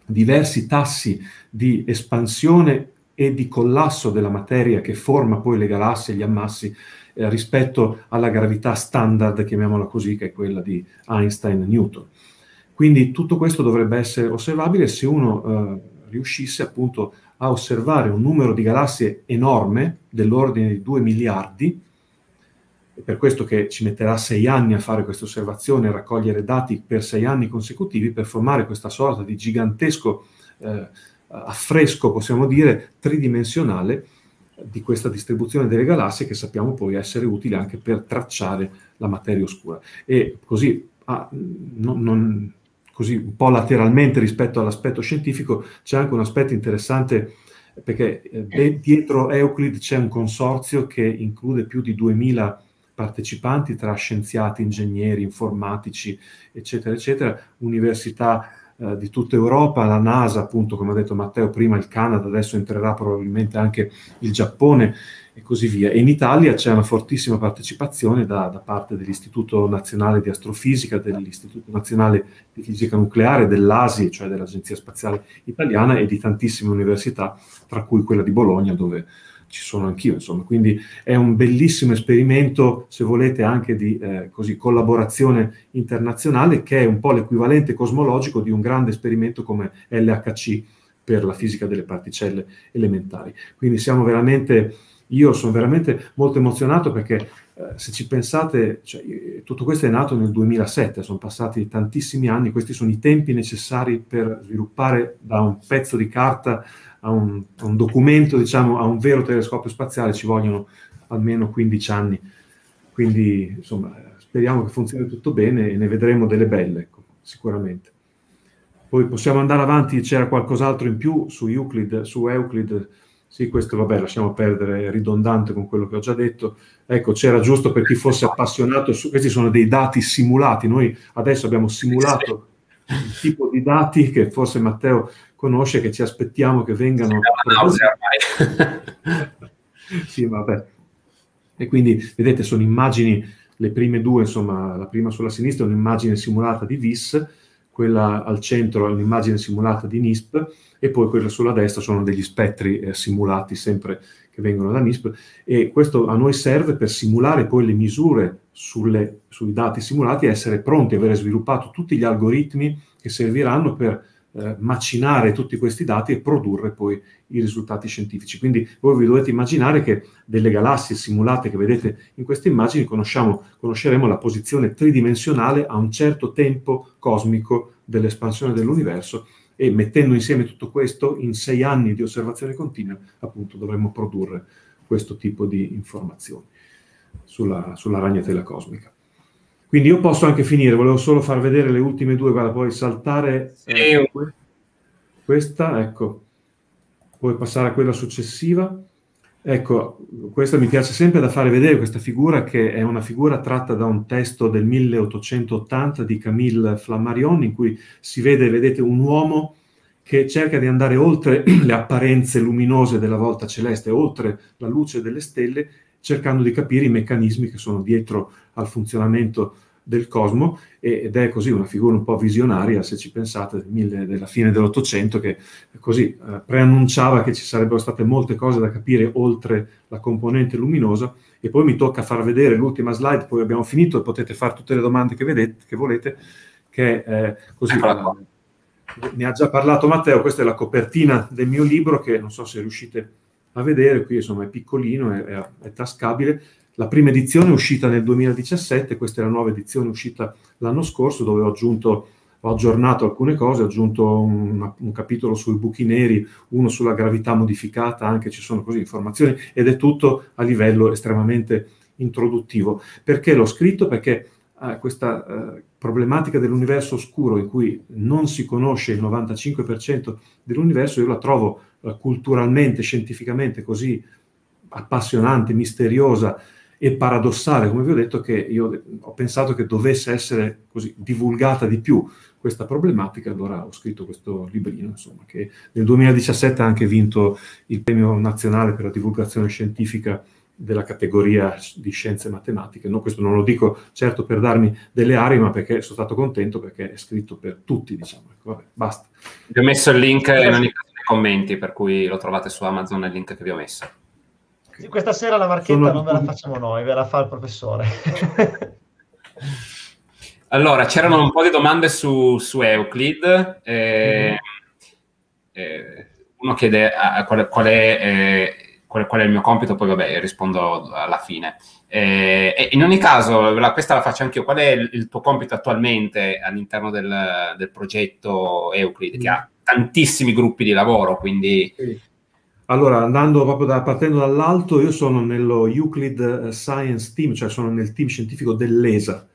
diversi tassi di espansione e di collasso della materia che forma poi le galassie, gli ammassi eh, rispetto alla gravità standard, chiamiamola così, che è quella di Einstein-Newton. Quindi tutto questo dovrebbe essere osservabile se uno eh, riuscisse appunto a osservare un numero di galassie enorme, dell'ordine di 2 miliardi, è per questo che ci metterà sei anni a fare questa osservazione, a raccogliere dati per sei anni consecutivi per formare questa sorta di gigantesco eh, affresco, possiamo dire, tridimensionale di questa distribuzione delle galassie che sappiamo poi essere utile anche per tracciare la materia oscura. E così, ah, non, non, così un po' lateralmente rispetto all'aspetto scientifico c'è anche un aspetto interessante perché eh, dietro Euclid c'è un consorzio che include più di 2000 partecipanti tra scienziati, ingegneri, informatici, eccetera, eccetera, università eh, di tutta Europa, la NASA, appunto, come ha detto Matteo prima, il Canada, adesso entrerà probabilmente anche il Giappone e così via. E in Italia c'è una fortissima partecipazione da, da parte dell'Istituto Nazionale di Astrofisica, dell'Istituto Nazionale di Fisica Nucleare, dell'ASI, cioè dell'Agenzia Spaziale Italiana, e di tantissime università, tra cui quella di Bologna, dove ci sono anch'io, insomma. Quindi è un bellissimo esperimento, se volete, anche di eh, così, collaborazione internazionale, che è un po' l'equivalente cosmologico di un grande esperimento come LHC per la fisica delle particelle elementari. Quindi siamo veramente, io sono veramente molto emozionato perché eh, se ci pensate, cioè, tutto questo è nato nel 2007, sono passati tantissimi anni, questi sono i tempi necessari per sviluppare da un pezzo di carta a un, a un documento, diciamo, a un vero telescopio spaziale ci vogliono almeno 15 anni. Quindi, insomma, speriamo che funzioni tutto bene e ne vedremo delle belle, ecco, sicuramente. Poi possiamo andare avanti, c'era qualcos'altro in più su Euclid, su Euclid, sì, questo vabbè, lasciamo perdere, è ridondante con quello che ho già detto. Ecco, c'era giusto per chi fosse appassionato, su, questi sono dei dati simulati, noi adesso abbiamo simulato il tipo di dati che forse Matteo conosce, che ci aspettiamo che vengano. sì, vabbè. E quindi, vedete, sono immagini, le prime due, insomma, la prima sulla sinistra è un'immagine simulata di VIS, quella al centro è un'immagine simulata di NISP, e poi quella sulla destra sono degli spettri eh, simulati sempre che vengono da NISP, e questo a noi serve per simulare poi le misure sulle, sui dati simulati, essere pronti, avere sviluppato tutti gli algoritmi che serviranno per eh, macinare tutti questi dati e produrre poi i risultati scientifici. Quindi voi vi dovete immaginare che delle galassie simulate che vedete in queste immagini conosceremo la posizione tridimensionale a un certo tempo cosmico dell'espansione dell'universo e mettendo insieme tutto questo in sei anni di osservazione continua, appunto dovremmo produrre questo tipo di informazioni sulla, sulla ragnatela cosmica. Quindi io posso anche finire, volevo solo far vedere le ultime due, guarda, puoi saltare eh, questa, ecco, puoi passare a quella successiva. Ecco, questa mi piace sempre da fare vedere, questa figura che è una figura tratta da un testo del 1880 di Camille Flammarion, in cui si vede, vedete, un uomo che cerca di andare oltre le apparenze luminose della volta celeste, oltre la luce delle stelle, cercando di capire i meccanismi che sono dietro al funzionamento del cosmo ed è così una figura un po' visionaria, se ci pensate, della fine dell'Ottocento, che così eh, preannunciava che ci sarebbero state molte cose da capire oltre la componente luminosa. E poi mi tocca far vedere l'ultima slide, poi abbiamo finito e potete fare tutte le domande che, vedete, che volete, che è eh, così. Eh, ne ha già parlato Matteo, questa è la copertina del mio libro che non so se riuscite a vedere, qui insomma è piccolino, è, è, è tascabile. La prima edizione è uscita nel 2017, questa è la nuova edizione uscita l'anno scorso, dove ho aggiunto, ho aggiornato alcune cose, ho aggiunto un, un, capitolo sui buchi neri, uno sulla gravità modificata, anche ci sono così informazioni, ed è tutto a livello estremamente introduttivo. Perché l'ho scritto? Perché eh, questa eh, problematica dell'universo oscuro in cui non si conosce il 95% dell'universo, io la trovo eh, culturalmente, scientificamente così appassionante, misteriosa e paradossale, come vi ho detto, che io ho pensato che dovesse essere così divulgata di più questa problematica, allora ho scritto questo librino, insomma, che nel 2017 ha anche vinto il premio nazionale per la divulgazione scientifica della categoria di scienze matematiche. No, questo non lo dico certo per darmi delle aree, ma perché sono stato contento perché è scritto per tutti, diciamo. Ecco, vabbè, basta. Vi ho messo il link in ogni caso commenti, per cui lo trovate su Amazon il link che vi ho messo. Questa sera la marchetta Sono... non ve la facciamo noi, ve la fa il professore. allora, c'erano un po' di domande su, su Euclid. Eh, mm-hmm. eh, uno chiede uh, qual, qual, è... Eh, qual, qual, è il mio compito, poi vabbè rispondo alla fine. Eh, in ogni caso, la, questa la faccio anch'io, qual è il, il tuo compito attualmente all'interno del, del progetto Euclid, mm. che ha tantissimi gruppi di lavoro, quindi... Sì. Allora, da, partendo dall'alto, io sono nello Euclid eh, Science Team, cioè sono nel team scientifico dell'ESA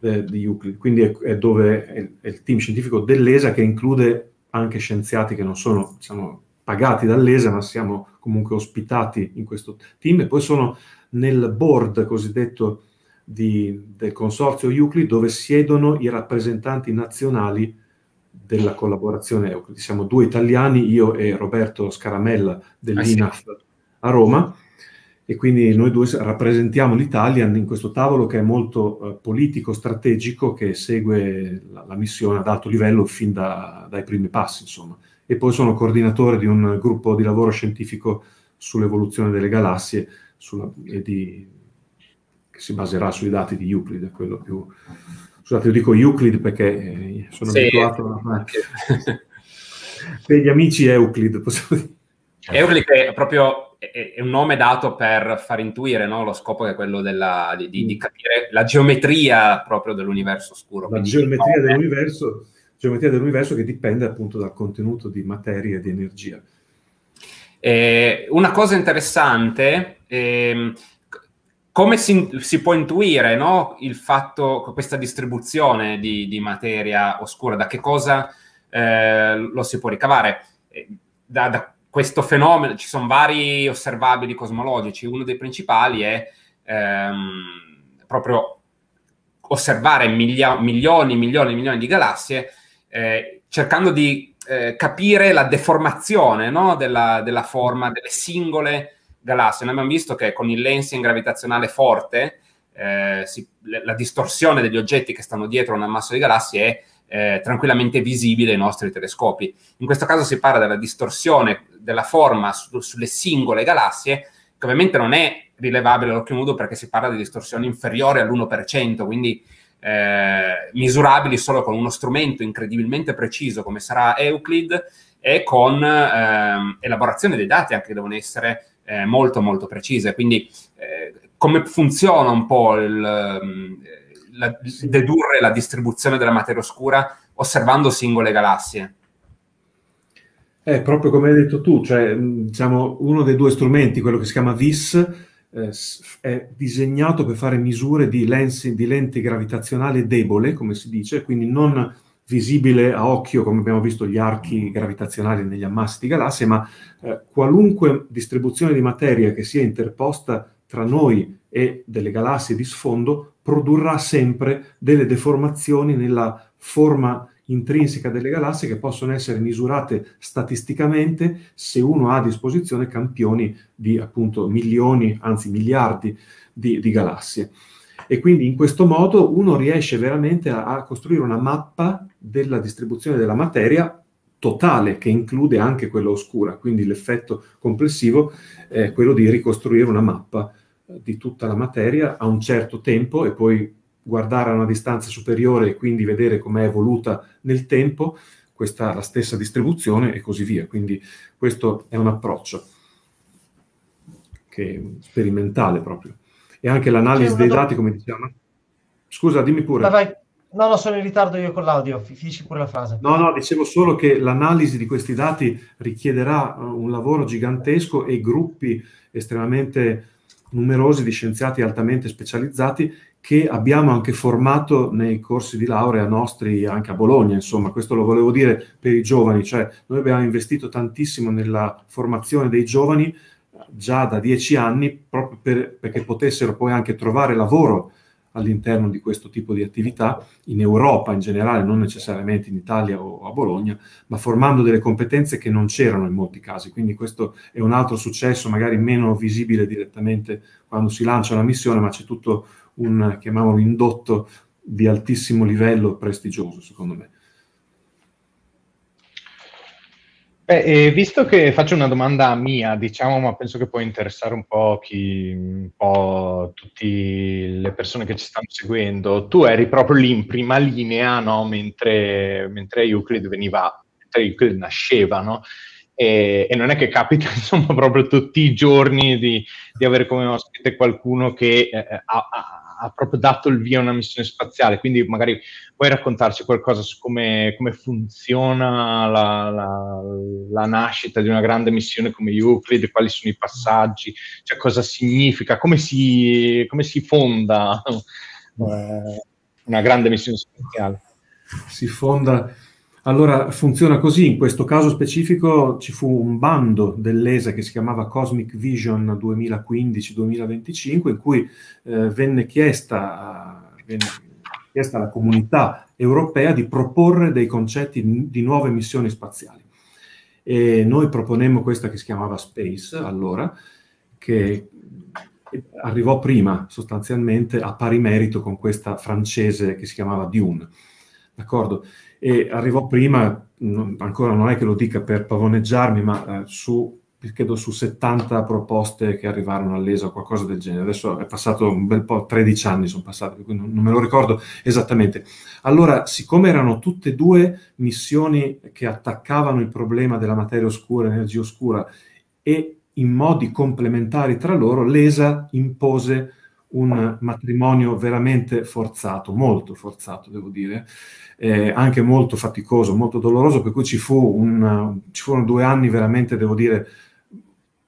eh, di Euclid, quindi è, è dove è, è, il team scientifico dell'ESA che include anche scienziati che non sono diciamo, pagati dall'ESA, ma siamo comunque ospitati in questo team. E poi sono nel board cosiddetto di, del consorzio Euclid, dove siedono i rappresentanti nazionali della collaborazione Euclid. Siamo due italiani, io e Roberto Scaramella dell'INAF ah, sì. a Roma, e quindi noi due rappresentiamo l'Italia in questo tavolo che è molto uh, politico, strategico, che segue la, la, missione ad alto livello fin da, dai primi passi, insomma e poi sono coordinatore di un gruppo di lavoro scientifico sull'evoluzione delle galassie sulla, di, che si baserà sui dati di Euclid, quello più... Scusate, io dico Euclid perché eh, sono sì. abituato a... per gli amici Euclid, possiamo dire. Euclid è proprio è un nome dato per far intuire no? lo scopo che è quello della, di, di, di, capire la geometria proprio dell'universo oscuro. La geometria dell'universo geometria dell'universo che dipende appunto dal contenuto di materia e di energia. Eh, una cosa interessante, eh, come si, si, può intuire no, il fatto, questa distribuzione di, di materia oscura, da che cosa eh, lo si può ricavare? Eh, da, da, questo fenomeno ci sono vari osservabili cosmologici, uno dei principali è ehm, proprio osservare miglia, milioni, milioni, milioni di galassie eh, cercando di eh, capire la deformazione no? della, della, forma delle singole galassie. Noi abbiamo visto che con il lensing gravitazionale forte, eh, si, la distorsione degli oggetti che stanno dietro un ammasso di galassie è eh, tranquillamente visibile ai nostri telescopi. In questo caso si parla della distorsione della forma su, sulle singole galassie, che ovviamente non è rilevabile all'occhio nudo perché si parla di distorsioni inferiori all'1%, quindi eh, misurabili solo con uno strumento incredibilmente preciso come sarà Euclid e con eh, elaborazione dei dati anche che devono essere eh, molto molto precise. Quindi eh, come funziona un po' il, ehm, la, dedurre la distribuzione della materia oscura osservando singole galassie? È proprio come hai detto tu, cioè diciamo, uno dei due strumenti, quello che si chiama VIS, eh, è disegnato per fare misure di, lensi, di lente gravitazionale debole, come si dice, quindi non visibile a occhio, come abbiamo visto gli archi gravitazionali negli ammassi di galassie, ma eh, qualunque distribuzione di materia che sia interposta tra noi e delle galassie di sfondo produrrà sempre delle deformazioni nella forma intrinseca delle galassie che possono essere misurate statisticamente se uno ha a disposizione campioni di appunto milioni, anzi miliardi di, di galassie. E quindi in questo modo uno riesce veramente a, a costruire una mappa della distribuzione della materia totale che include anche quella oscura, quindi l'effetto complessivo è quello di ricostruire una mappa eh, di tutta la materia a un certo tempo e poi guardare a una distanza superiore e quindi vedere com'è evoluta nel tempo questa la stessa distribuzione e così via. Quindi questo è un approccio che sperimentale proprio. E anche l'analisi dei dati, come diciamo. Scusa, dimmi pure. Vai, vai. No, no, sono in ritardo io con l'audio, finisci pure la frase. No, no, dicevo solo che l'analisi di questi dati richiederà uh, un lavoro gigantesco e gruppi estremamente numerosi di scienziati altamente specializzati che abbiamo anche formato nei corsi di laurea nostri anche a Bologna, insomma, questo lo volevo dire per i giovani, cioè noi abbiamo investito tantissimo nella formazione dei giovani eh, già da dieci anni proprio per, perché potessero poi anche trovare lavoro all'interno di questo tipo di attività in Europa in generale, non necessariamente in Italia o a Bologna, ma formando delle competenze che non c'erano in molti casi. Quindi questo è un altro successo, magari meno visibile direttamente quando si lancia una missione, ma c'è tutto un, chiamiamolo, indotto di altissimo livello prestigioso, secondo me. Beh, visto che faccio una domanda mia, diciamo, ma penso che può interessare un po' chi, un po' tutte le persone che ci stanno seguendo, tu eri proprio lì in prima linea, no? mentre, mentre Euclid veniva, mentre Euclid nasceva, no? E, e, non è che capita, insomma, proprio tutti i giorni di, di avere come ospite qualcuno che eh, ha, ha ha proprio dato il via a una missione spaziale, quindi magari puoi raccontarci qualcosa su come, come funziona la, la, la, nascita di una grande missione come Euclid, quali sono i passaggi, cioè cosa significa, come si, come si fonda eh, una grande missione spaziale. Si fonda allora funziona così, in questo caso specifico ci fu un bando dell'ESA che si chiamava Cosmic Vision 2015-2025 in cui eh, venne, chiesta, venne chiesta alla comunità europea di proporre dei concetti di nuove missioni spaziali. E noi proponemmo questa che si chiamava Space allora, che arrivò prima sostanzialmente a pari merito con questa francese che si chiamava Dune. D'accordo? E arrivò prima, non, ancora non è che lo dica per pavoneggiarmi, ma eh, su, credo su 70 proposte che arrivarono all'ESA o qualcosa del genere. Adesso è passato un bel po', 13 anni sono passati, quindi non, me lo ricordo esattamente. Allora, siccome erano tutte e due missioni che attaccavano il problema della materia oscura, energia oscura, e in modi complementari tra loro, l'ESA impose un matrimonio veramente forzato, molto forzato devo dire, eh, anche molto faticoso, molto doloroso, per cui ci, fu un, ci furono due anni veramente, devo dire,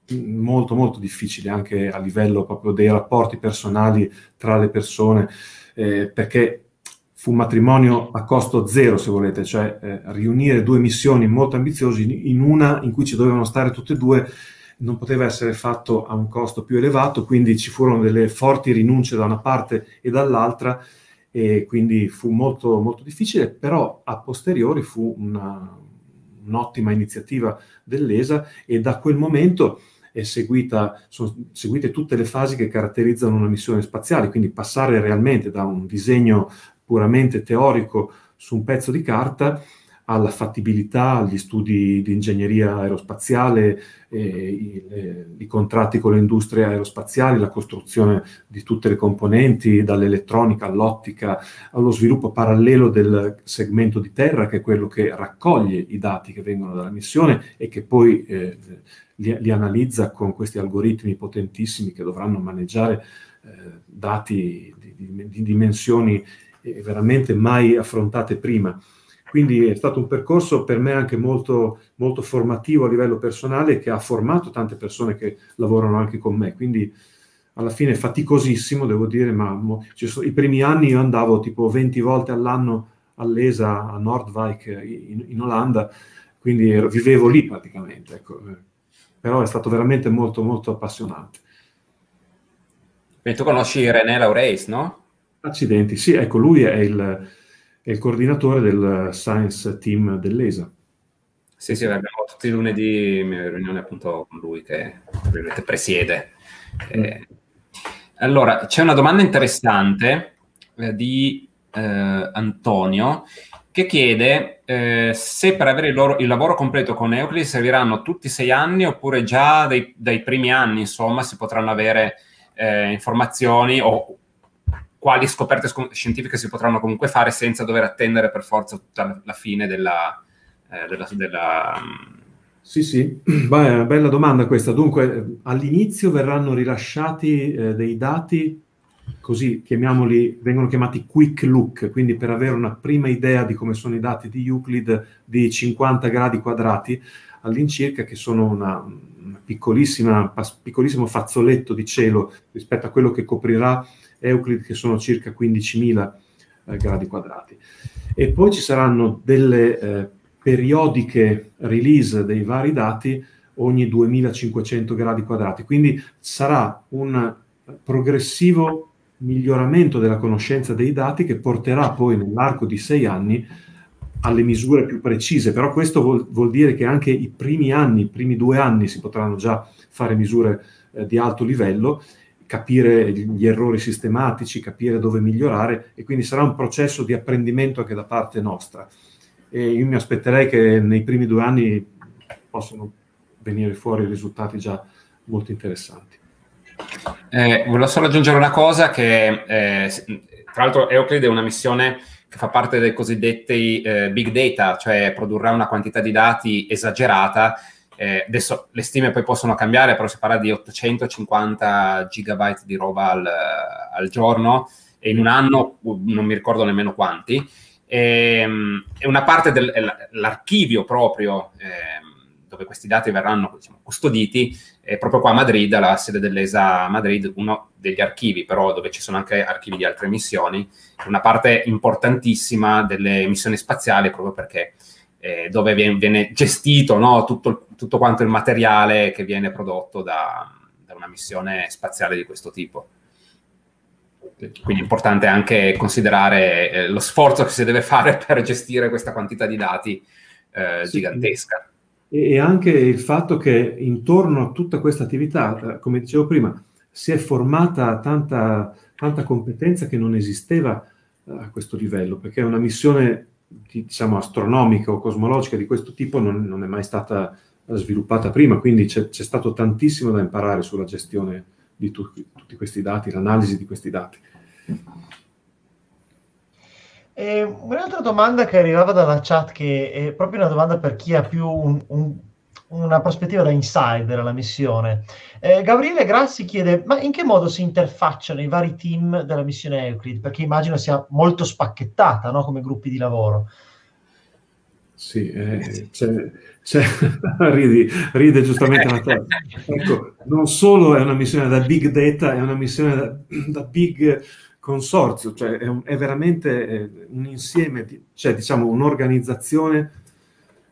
molto molto difficili anche a livello proprio dei rapporti personali tra le persone, eh, perché fu un matrimonio a costo zero, se volete, cioè eh, riunire due missioni molto ambiziose in una in cui ci dovevano stare tutte e due non poteva essere fatto a un costo più elevato, quindi ci furono delle forti rinunce da una parte e dall'altra e quindi fu molto, molto difficile, però a posteriori fu una, un'ottima iniziativa dell'ESA e da quel momento seguita, sono seguite tutte le fasi che caratterizzano una missione spaziale, quindi passare realmente da un disegno puramente teorico su un pezzo di carta alla fattibilità, agli studi di ingegneria aerospaziale, eh, i, eh, i, contratti con le industrie aerospaziali, la costruzione di tutte le componenti, dall'elettronica all'ottica, allo sviluppo parallelo del segmento di terra, che è quello che raccoglie i dati che vengono dalla missione e che poi eh, li, li, analizza con questi algoritmi potentissimi che dovranno maneggiare eh, dati di, di, di dimensioni eh, veramente mai affrontate prima. Quindi è stato un percorso per me anche molto, molto formativo a livello personale che ha formato tante persone che lavorano anche con me. Quindi alla fine faticosissimo, devo dire, ma i primi anni io andavo tipo 20 volte all'anno all'ESA a Nordwijk in, in Olanda, quindi ero, vivevo lì praticamente. Ecco. Però è stato veramente molto, molto appassionante. E tu conosci René Laureis, no? Accidenti, sì, ecco, lui è il, è il coordinatore del Science Team dell'ESA. Sì, sì, abbiamo tutti i lunedì riunione appunto con lui che ovviamente presiede. Mm. Eh, allora, c'è una domanda interessante eh, di eh, Antonio che chiede eh, se per avere il, loro, il, lavoro completo con Euclid serviranno tutti i sei anni oppure già dai, dai primi anni, insomma, si potranno avere eh, informazioni o quali scoperte scientifiche si potranno comunque fare senza dover attendere per forza tutta la fine della... Eh, della, della mm, sì, sì, Beh, bella domanda questa. Dunque, all'inizio verranno rilasciati eh, dei dati, così chiamiamoli, vengono chiamati quick look, quindi per avere una prima idea di come sono i dati di Euclid di 50 gradi quadrati all'incirca, che sono una, una piccolissima, piccolissimo fazzoletto di cielo rispetto a quello che coprirà Euclid che sono circa 15.000 eh, gradi quadrati. E poi ci saranno delle eh, periodiche release dei vari dati ogni 2500 gradi quadrati, quindi sarà un progressivo miglioramento della conoscenza dei dati che porterà poi nell'arco di sei anni alle misure più precise, però questo vuol, vuol, dire che anche i primi anni, i primi due anni si potranno già fare misure eh, di alto livello capire gli errori sistematici, capire dove migliorare e quindi sarà un processo di apprendimento anche da parte nostra. E io mi aspetterei che nei primi due anni possano venire fuori risultati già molto interessanti. Eh, volevo solo aggiungere una cosa che eh, tra l'altro Euclid è una missione che fa parte dei cosiddetti eh, big data, cioè produrrà una quantità di dati esagerata eh, adesso le stime poi possono cambiare, però si parla di 850 gigabyte di roba al, al giorno e in un anno non mi ricordo nemmeno quanti. E, ehm, e una parte dell'archivio proprio eh, dove questi dati verranno diciamo, custoditi è proprio qua a Madrid, alla sede dell'ESA Madrid, uno degli archivi però dove ci sono anche archivi di altre missioni, una parte importantissima delle missioni spaziali proprio perché eh, dove viene, viene gestito no, tutto, tutto, quanto il materiale che viene prodotto da, da, una missione spaziale di questo tipo. Quindi è importante anche considerare eh, lo sforzo che si deve fare per gestire questa quantità di dati eh, sì, gigantesca. E anche il fatto che intorno a tutta questa attività, eh, come dicevo prima, si è formata tanta, tanta competenza che non esisteva eh, a questo livello, perché è una missione diciamo, astronomica o cosmologica di questo tipo non, non è mai stata sviluppata prima, quindi c'è, c'è, stato tantissimo da imparare sulla gestione di tu, tutti questi dati, l'analisi di questi dati. E un'altra domanda che arrivava dalla chat, che è proprio una domanda per chi ha più un, un una prospettiva da insider alla missione. Eh, Gabriele Grassi chiede: ma in che modo si interfacciano i vari team della missione Euclid? Perché immagino sia molto spacchettata no? come gruppi di lavoro. Sì, eh, c'è, c'è, ridi, ride giustamente Matteo. Ecco, non solo è una missione da big data, è una missione da, da big consorzio, cioè è, un, è veramente eh, un insieme, di, cioè diciamo un'organizzazione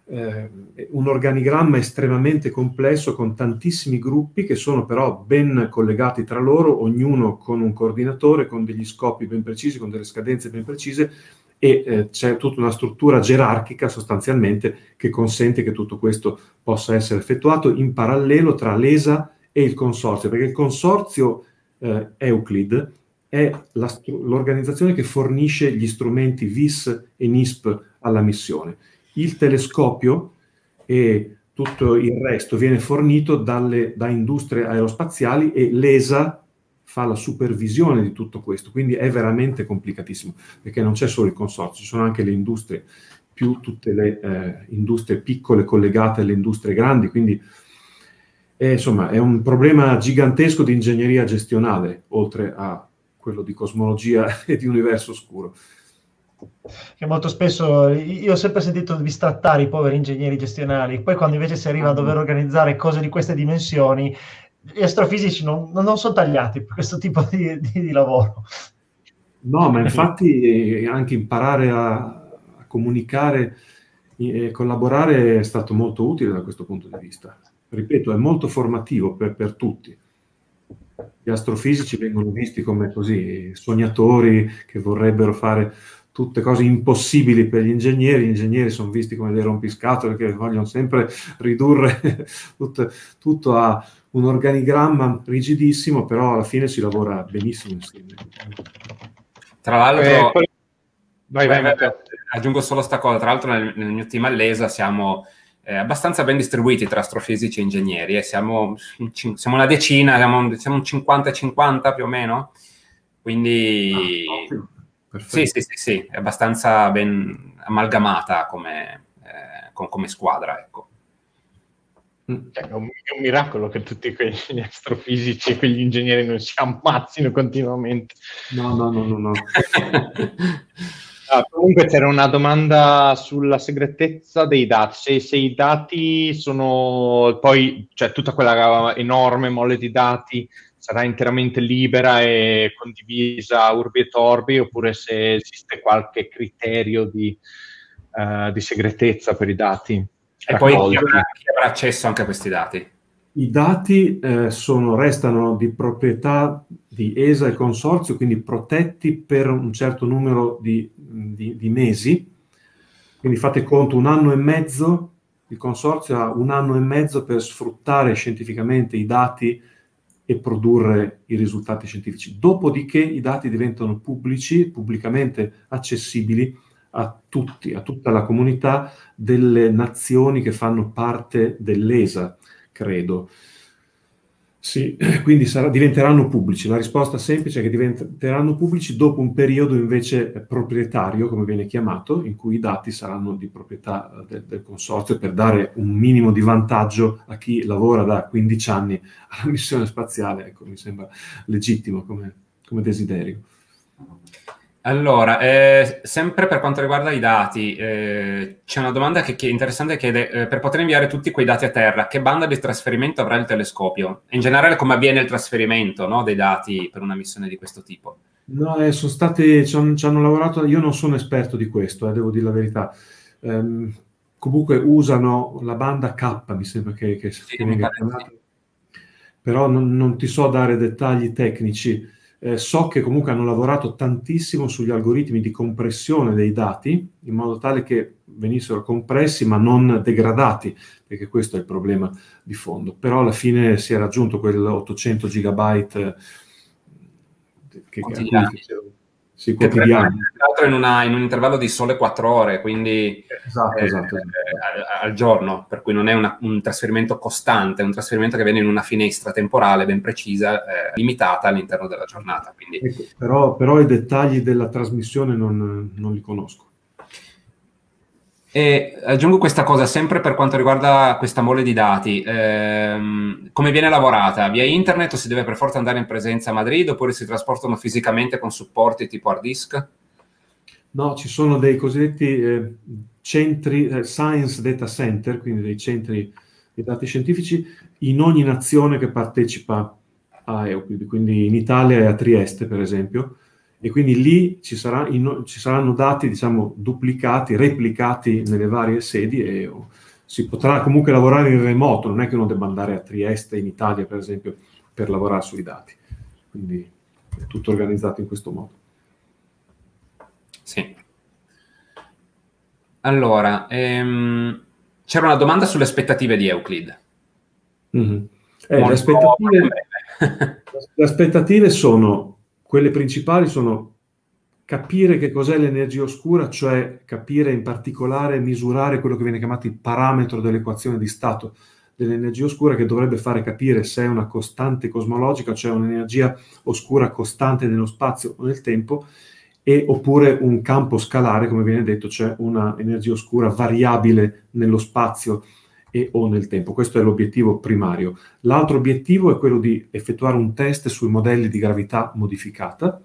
eh, un organigramma estremamente complesso con tantissimi gruppi che sono però ben collegati tra loro, ognuno con un coordinatore, con degli scopi ben precisi, con delle scadenze ben precise e eh, c'è tutta una struttura gerarchica sostanzialmente che consente che tutto questo possa essere effettuato in parallelo tra l'ESA e il consorzio, perché il consorzio eh, Euclid è l'organizzazione che fornisce gli strumenti VIS e NISP alla missione. Il telescopio e tutto il resto viene fornito dalle, da industrie aerospaziali e l'ESA fa la supervisione di tutto questo, quindi è veramente complicatissimo, perché non c'è solo il consorzio, ci sono anche le industrie, più tutte le eh, industrie piccole collegate alle industrie grandi, quindi è, insomma è un problema gigantesco di ingegneria gestionale, oltre a quello di cosmologia e di universo oscuro che molto spesso io ho sempre sentito bistrattare i poveri ingegneri gestionali, poi quando invece si arriva a dover organizzare cose di queste dimensioni, gli astrofisici non, non sono tagliati per questo tipo di, di, di lavoro. No, ma infatti anche imparare a, a comunicare e collaborare è stato molto utile da questo punto di vista. Ripeto, è molto formativo per, per tutti. Gli astrofisici vengono visti come così sognatori che vorrebbero fare tutte cose impossibili per gli ingegneri, gli ingegneri sono visti come dei rompiscatole che vogliono sempre ridurre tutto, tutto, a un organigramma rigidissimo, però alla fine si lavora benissimo insieme. Tra l'altro, eh, vai, vai, vai, aggiungo solo sta cosa, tra l'altro nel, nel mio team all'ESA siamo eh, abbastanza ben distribuiti tra astrofisici e ingegneri, eh. siamo, siamo, una decina, siamo, siamo un 50-50 più o meno, quindi... Ah, sì, sì, sì, sì, è abbastanza ben amalgamata come, eh, con, come squadra, ecco. Mm. Cioè, è, un, è, un, miracolo che tutti quegli astrofisici e quegli ingegneri non si ammazzino continuamente. No, no, no, no. no. ah, comunque c'era una domanda sulla segretezza dei dati. Se, se, i dati sono poi, cioè tutta quella enorme mole di dati sarà interamente libera e condivisa urbi e torbi oppure se esiste qualche criterio di, uh, di segretezza per i dati. E poi chi avrà, chi avrà, accesso anche a questi dati? I dati eh, sono, restano di proprietà di ESA e consorzio, quindi protetti per un certo numero di, di, di mesi. Quindi fate conto, un anno e mezzo, il consorzio ha un anno e mezzo per sfruttare scientificamente i dati e produrre i risultati scientifici. Dopodiché i dati diventano pubblici, pubblicamente accessibili a tutti, a tutta la comunità delle nazioni che fanno parte dell'ESA, credo. Sì, quindi sarà, diventeranno pubblici. La risposta semplice è che diventeranno pubblici dopo un periodo invece proprietario, come viene chiamato, in cui i dati saranno di proprietà eh, del, del consorzio per dare un minimo di vantaggio a chi lavora da 15 anni alla missione spaziale. Ecco, mi sembra legittimo come, come desiderio. Allora, eh, sempre per quanto riguarda i dati, eh, c'è una domanda che, che interessante chiede, eh, per poter inviare tutti quei dati a terra, che banda di trasferimento avrà il telescopio? in generale come avviene il trasferimento no, dei dati per una missione di questo tipo? No, eh, sono state, ci hanno, ci hanno, lavorato, io non sono esperto di questo, eh, devo dire la verità. Um, comunque usano la banda K, mi sembra che, che, sì, che venga chiamata, però non, non ti so dare dettagli tecnici. Eh, so che comunque hanno lavorato tantissimo sugli algoritmi di compressione dei dati in modo tale che venissero compressi ma non degradati, perché questo è il problema di fondo. Però alla fine si è raggiunto quel 800 gigabyte che, che, sì, quotidiani. Tra l'altro in, una, in, un intervallo di sole 4 ore, quindi esatto, eh, esatto, esatto. Eh, al, giorno, per cui non è una, un trasferimento costante, è un trasferimento che avviene in una finestra temporale ben precisa, eh, limitata all'interno della giornata. Ecco, però, però, i dettagli della trasmissione non, non li conosco. E aggiungo questa cosa sempre per quanto riguarda questa mole di dati. Ehm, come viene lavorata? Via internet o si deve per forza andare in presenza a Madrid oppure si trasportano fisicamente con supporti tipo hard disk? No, ci sono dei cosiddetti eh, centri, eh, science data center, quindi dei centri di dati scientifici in ogni nazione che partecipa a Euclid. Quindi in Italia è a Trieste, per esempio e quindi lì ci, sarà in, ci saranno dati diciamo, duplicati, replicati nelle varie sedi e oh, si potrà comunque lavorare in remoto, non è che uno debba andare a Trieste in Italia per esempio per lavorare sui dati, quindi è tutto organizzato in questo modo. Sì. Allora, ehm, c'era una domanda sulle aspettative di Euclid. Mm-hmm. Eh, le, aspettative, le aspettative sono, quelle principali sono capire che cos'è l'energia oscura, cioè capire in particolare, misurare quello che viene chiamato il parametro dell'equazione di stato dell'energia oscura che dovrebbe fare capire se è una costante cosmologica, cioè un'energia oscura costante nello spazio o nel tempo, e, oppure un campo scalare, come viene detto, cioè una energia oscura variabile nello spazio e o nel tempo. Questo è l'obiettivo primario. L'altro obiettivo è quello di effettuare un test sui modelli di gravità modificata,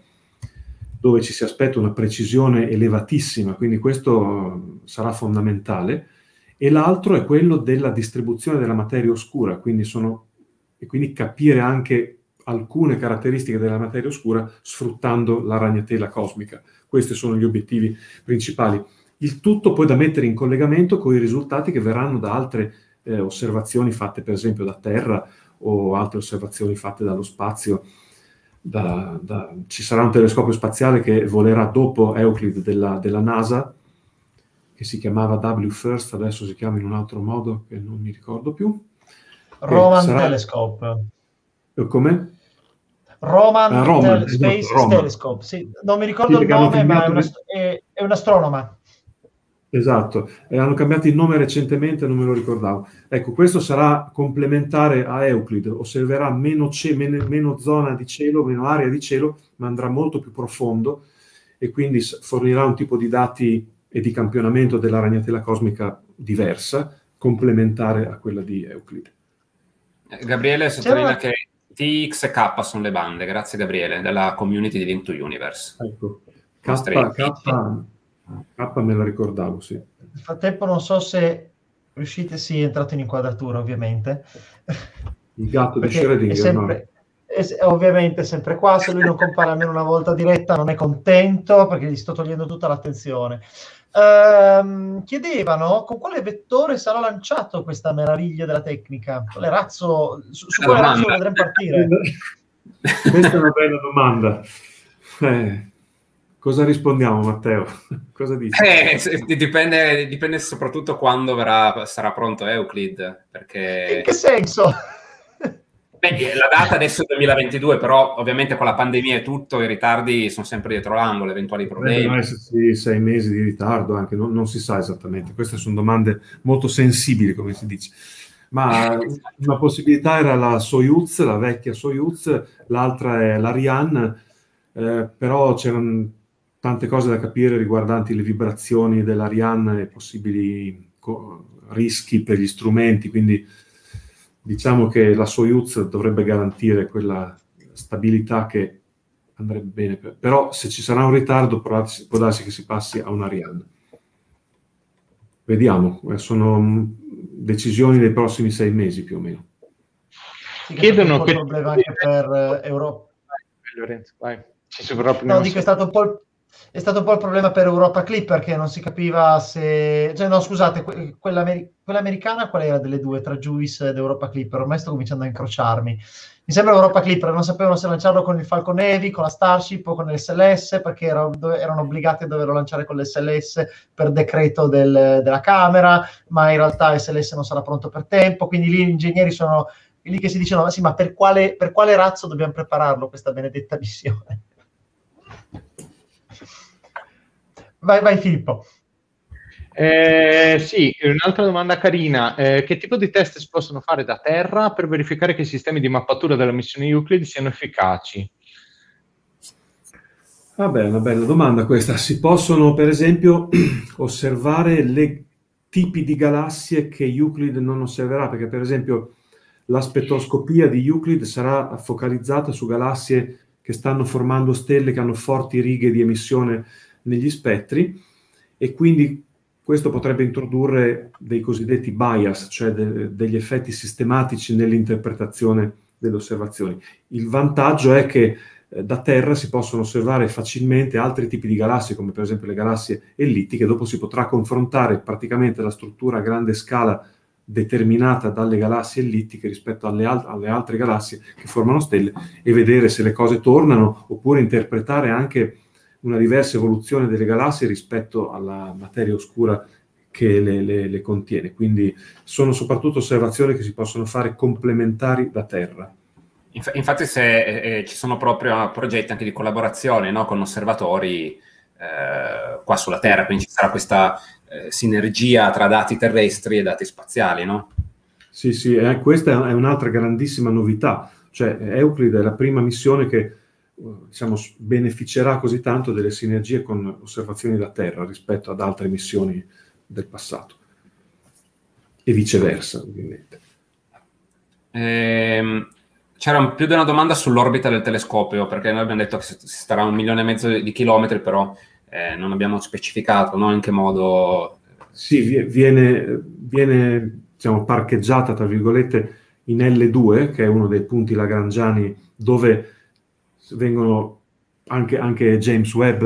dove ci si aspetta una precisione elevatissima, quindi questo sarà fondamentale e l'altro è quello della distribuzione della materia oscura, quindi sono, e quindi capire anche alcune caratteristiche della materia oscura sfruttando la ragnatela cosmica. Questi sono gli obiettivi principali. Il tutto poi da mettere in collegamento con i risultati che verranno da altre eh, osservazioni fatte per esempio da Terra o altre osservazioni fatte dallo spazio. Da, da, ci sarà un telescopio spaziale che volerà dopo Euclid della, della NASA, che si chiamava W First, adesso si chiama in un altro modo che non mi ricordo più. Roman sarà... Telescope. Eh, come? Roman, ah, Roman Tel- esatto, Space Roman. Telescope. Sì, non mi ricordo sì, il nome, ma è, una, è, è un astronoma. Esatto, e hanno cambiato il nome recentemente, non me lo ricordavo. Ecco, questo sarà complementare a Euclid, osserverà meno, ce- meno, meno zona di cielo, meno area di cielo, ma andrà molto più profondo e quindi fornirà un tipo di dati e di campionamento della ragnatela cosmica diversa, complementare a quella di Euclid. Eh, Gabriele sottolinea che TX e K sono le bande, grazie Gabriele, della community di Link to Universe. Ecco, K, K, K me la ricordavo, sì. Nel frattempo non so se riuscite, sì, è entrato in inquadratura ovviamente. Il gatto di Schrödinger, è sempre, è, ovviamente sempre qua, se lui non compare almeno una volta diretta non è contento perché gli sto togliendo tutta l'attenzione. Ehm, chiedevano con quale vettore sarà lanciato questa meraviglia della tecnica? Quale razzo, su, su quale razzo vedremo partire? Questa è una bella domanda. Eh, cosa rispondiamo, Matteo? Cosa dici? Eh, dipende, dipende, soprattutto quando verrà, sarà pronto Euclid. Perché... In che senso? Beh, la data adesso è 2022, però ovviamente con la pandemia e tutto i ritardi sono sempre dietro l'angolo, eventuali problemi. Devono esserci sei mesi di ritardo anche, non, non, si sa esattamente. Queste sono domande molto sensibili, come si dice. Ma una possibilità era la Soyuz, la vecchia Soyuz, l'altra è l'Ariane, eh, però c'erano tante cose da capire riguardanti le vibrazioni dell'Ariane e possibili co- rischi per gli strumenti, quindi diciamo che la Soyuz dovrebbe garantire quella stabilità che andrebbe bene, per... però se ci sarà un ritardo può darsi che si passi a un Ariane. Vediamo, eh, sono decisioni dei prossimi sei mesi più o meno. Chiedono che... problema anche per eh, Europa. Lorenzo, vai. No, dico, è stato un po' il è stato un po' il problema per Europa Clip perché non si capiva se... Cioè, no, scusate, que- quella, amer- quella, americana qual era delle due, tra Juice ed Europa Clipper? Ormai sto cominciando a incrociarmi. Mi sembra Europa Clipper, non sapevano se lanciarlo con il Falcon Heavy, con la Starship o con l'SLS perché erano, erano obbligati a doverlo lanciare con l'SLS per decreto del, della Camera, ma in realtà SLS non sarà pronto per tempo, quindi lì gli ingegneri sono lì che si dicono, sì, ma per quale, per quale razzo dobbiamo prepararlo questa benedetta missione? Vai, vai Filippo. Eh, sì, un'altra domanda carina. Eh, che tipo di test si possono fare da terra per verificare che i sistemi di mappatura della missione Euclid siano efficaci? Vabbè, una bella domanda questa. Si possono, per esempio, osservare i tipi di galassie che Euclid non osserverà, perché per esempio la spettroscopia di Euclid sarà focalizzata su galassie che stanno formando stelle che hanno forti righe di emissione negli spettri e quindi questo potrebbe introdurre dei cosiddetti bias, cioè de- degli effetti sistematici nell'interpretazione delle osservazioni. Il vantaggio è che eh, da Terra si possono osservare facilmente altri tipi di galassie, come per esempio le galassie ellittiche, dopo si potrà confrontare praticamente la struttura a grande scala determinata dalle galassie ellittiche rispetto alle, al- alle altre galassie che formano stelle e vedere se le cose tornano oppure interpretare anche una diversa evoluzione delle galassie rispetto alla materia oscura che le, le, le, contiene. Quindi sono soprattutto osservazioni che si possono fare complementari da terra. Inf- infatti se, eh, eh ci sono proprio progetti anche di collaborazione no, con osservatori eh, qua sulla Terra, quindi ci sarà questa eh, sinergia tra dati terrestri e dati spaziali, no? Sì, sì, eh, questa è un'altra grandissima novità, cioè Euclid è la prima missione che diciamo, beneficerà così tanto delle sinergie con osservazioni da Terra rispetto ad altre missioni del passato e viceversa, ovviamente. Ehm, c'era più di una domanda sull'orbita del telescopio, perché noi abbiamo detto che starà a un milione e mezzo di chilometri, però eh, non abbiamo specificato no? in che modo. Sì, viene, viene diciamo, parcheggiata, tra virgolette, in L2, che è uno dei punti lagrangiani dove vengono anche, anche James Webb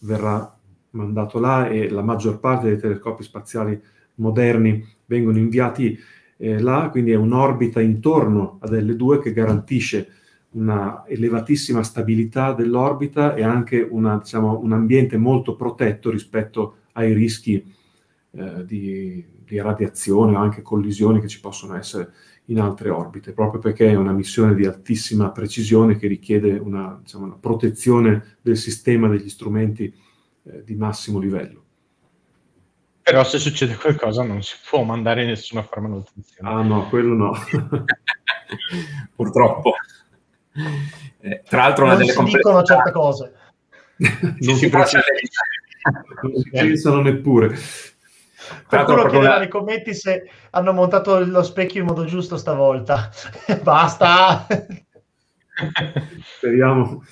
verrà mandato là e la maggior parte dei telescopi spaziali moderni vengono inviati eh, là, quindi è un'orbita intorno ad L2 che garantisce una elevatissima stabilità dell'orbita e anche una, diciamo, un ambiente molto protetto rispetto ai rischi eh, di, di, radiazione o anche collisioni che ci possono essere in altre orbite, proprio perché è una missione di altissima precisione che richiede una, diciamo, una protezione del sistema degli strumenti eh, di massimo livello. Però se succede qualcosa non si può mandare nessuna forma nutrizione. Ah no, quello no. Purtroppo. Eh, tra l'altro non una delle si dicono certe cose. non si, si, non si pensano neppure. Qualcuno chiedeva nei commenti se hanno montato lo specchio in modo giusto stavolta. Basta! speriamo,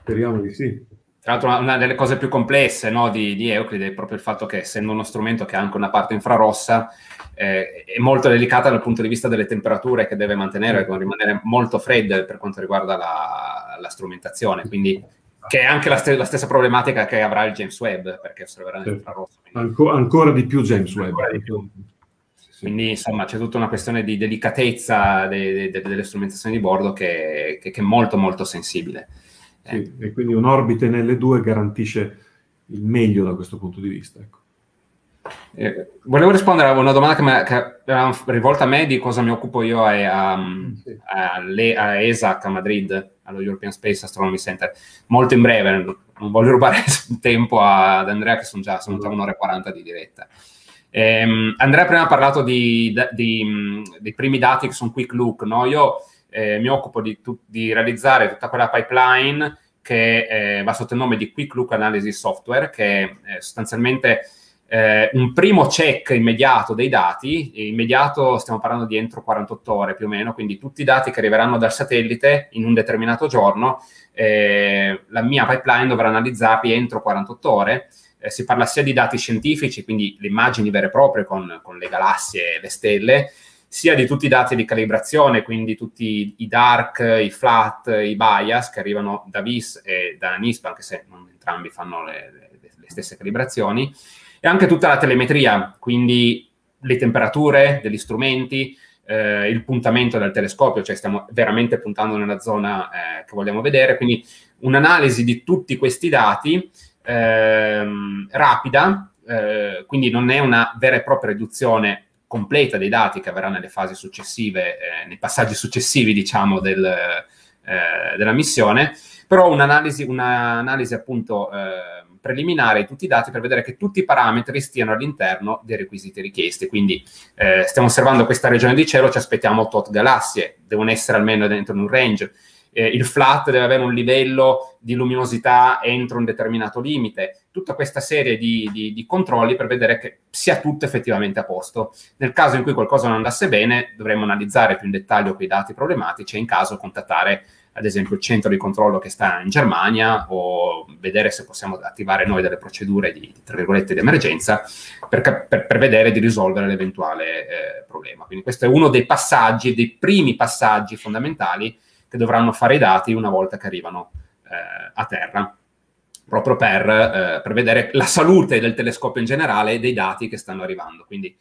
speriamo di sì. Tra l'altro una delle cose più complesse no, di, di, Euclid è proprio il fatto che essendo uno strumento che ha anche una parte infrarossa eh, è molto delicata dal punto di vista delle temperature che deve mantenere, con rimanere molto fredde per quanto riguarda la, la strumentazione, quindi che è anche la, st- la, stessa problematica che avrà il James Webb perché osserverà nell'infrarosso. Anco, ancora di più James Webb. Di più. Quindi insomma c'è tutta una questione di delicatezza de- de- delle strumentazioni di bordo che, che, che è molto molto sensibile. Sì, e quindi un'orbita in L2 garantisce il meglio da questo punto di vista. Ecco. Eh, volevo rispondere a una domanda che, mi, che era rivolta a me di cosa mi occupo io a, a, sì. a, a ESAC a Madrid, allo European Space Astronomy Center. Molto in breve, non voglio rubare tempo ad Andrea che sono già, sono già un'ora e 40 di diretta. Eh, Andrea prima ha parlato di, di, dei primi dati che sono quick look, no? Io eh, mi occupo di, di, realizzare tutta quella pipeline che eh, va sotto il nome di Quick Look Analysis Software, che è sostanzialmente eh, un primo check immediato dei dati, immediato stiamo parlando di entro 48 ore più o meno, quindi tutti i dati che arriveranno dal satellite in un determinato giorno, eh, la mia pipeline dovrà analizzarli entro 48 ore. Eh, si parla sia di dati scientifici, quindi le immagini vere e proprie con, con le galassie e le stelle, sia di tutti i dati di calibrazione, quindi tutti i dark, i flat, i bias che arrivano da VIS e da NISP, anche se non entrambi fanno le, le, le stesse calibrazioni, e anche tutta la telemetria, quindi le temperature degli strumenti, eh, il puntamento del telescopio, cioè stiamo veramente puntando nella zona eh, che vogliamo vedere, quindi un'analisi di tutti questi dati ehm, rapida, eh, quindi non è una vera e propria riduzione completa dei dati che avverrà nelle fasi successive, eh, nei passaggi successivi, diciamo, del, eh, della missione, però un'analisi, un'analisi appunto eh, preliminare tutti i dati per vedere che tutti i parametri stiano all'interno dei requisiti richiesti. Quindi eh, stiamo osservando questa regione di cielo, ci aspettiamo tot galassie, devono essere almeno dentro un range eh, il flat deve avere un livello di luminosità entro un determinato limite, tutta questa serie di, di, di, controlli per vedere che sia tutto effettivamente a posto. Nel caso in cui qualcosa non andasse bene, dovremmo analizzare più in dettaglio quei dati problematici e in caso contattare ad esempio il centro di controllo che sta in Germania o vedere se possiamo attivare noi delle procedure di, tra virgolette, di emergenza per, per, per vedere di risolvere l'eventuale eh, problema. Quindi questo è uno dei passaggi, dei primi passaggi fondamentali che dovranno fare i dati una volta che arrivano eh, a terra, proprio per, eh, per, vedere la salute del telescopio in generale e dei dati che stanno arrivando. Quindi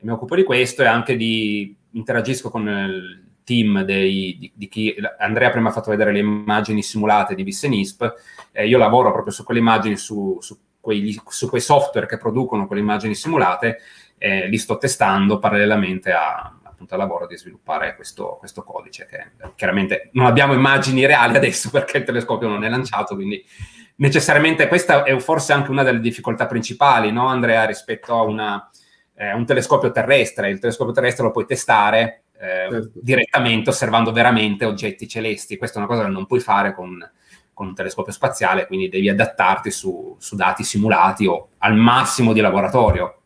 mi occupo di questo e anche di interagisco con il team dei, di, di, chi Andrea prima ha fatto vedere le immagini simulate di VIS e NISP, eh, io lavoro proprio su quelle immagini su, su quei, su quei software che producono quelle immagini simulate, eh, li sto testando parallelamente a, al lavoro di sviluppare questo, questo, codice, che chiaramente non abbiamo immagini reali adesso perché il telescopio non è lanciato, quindi necessariamente questa è forse anche una delle difficoltà principali, no Andrea, rispetto a una, eh, un telescopio terrestre. Il telescopio terrestre lo puoi testare eh, certo. direttamente osservando veramente oggetti celesti. Questa è una cosa che non puoi fare con, con un telescopio spaziale, quindi devi adattarti su, su, dati simulati o al massimo di laboratorio.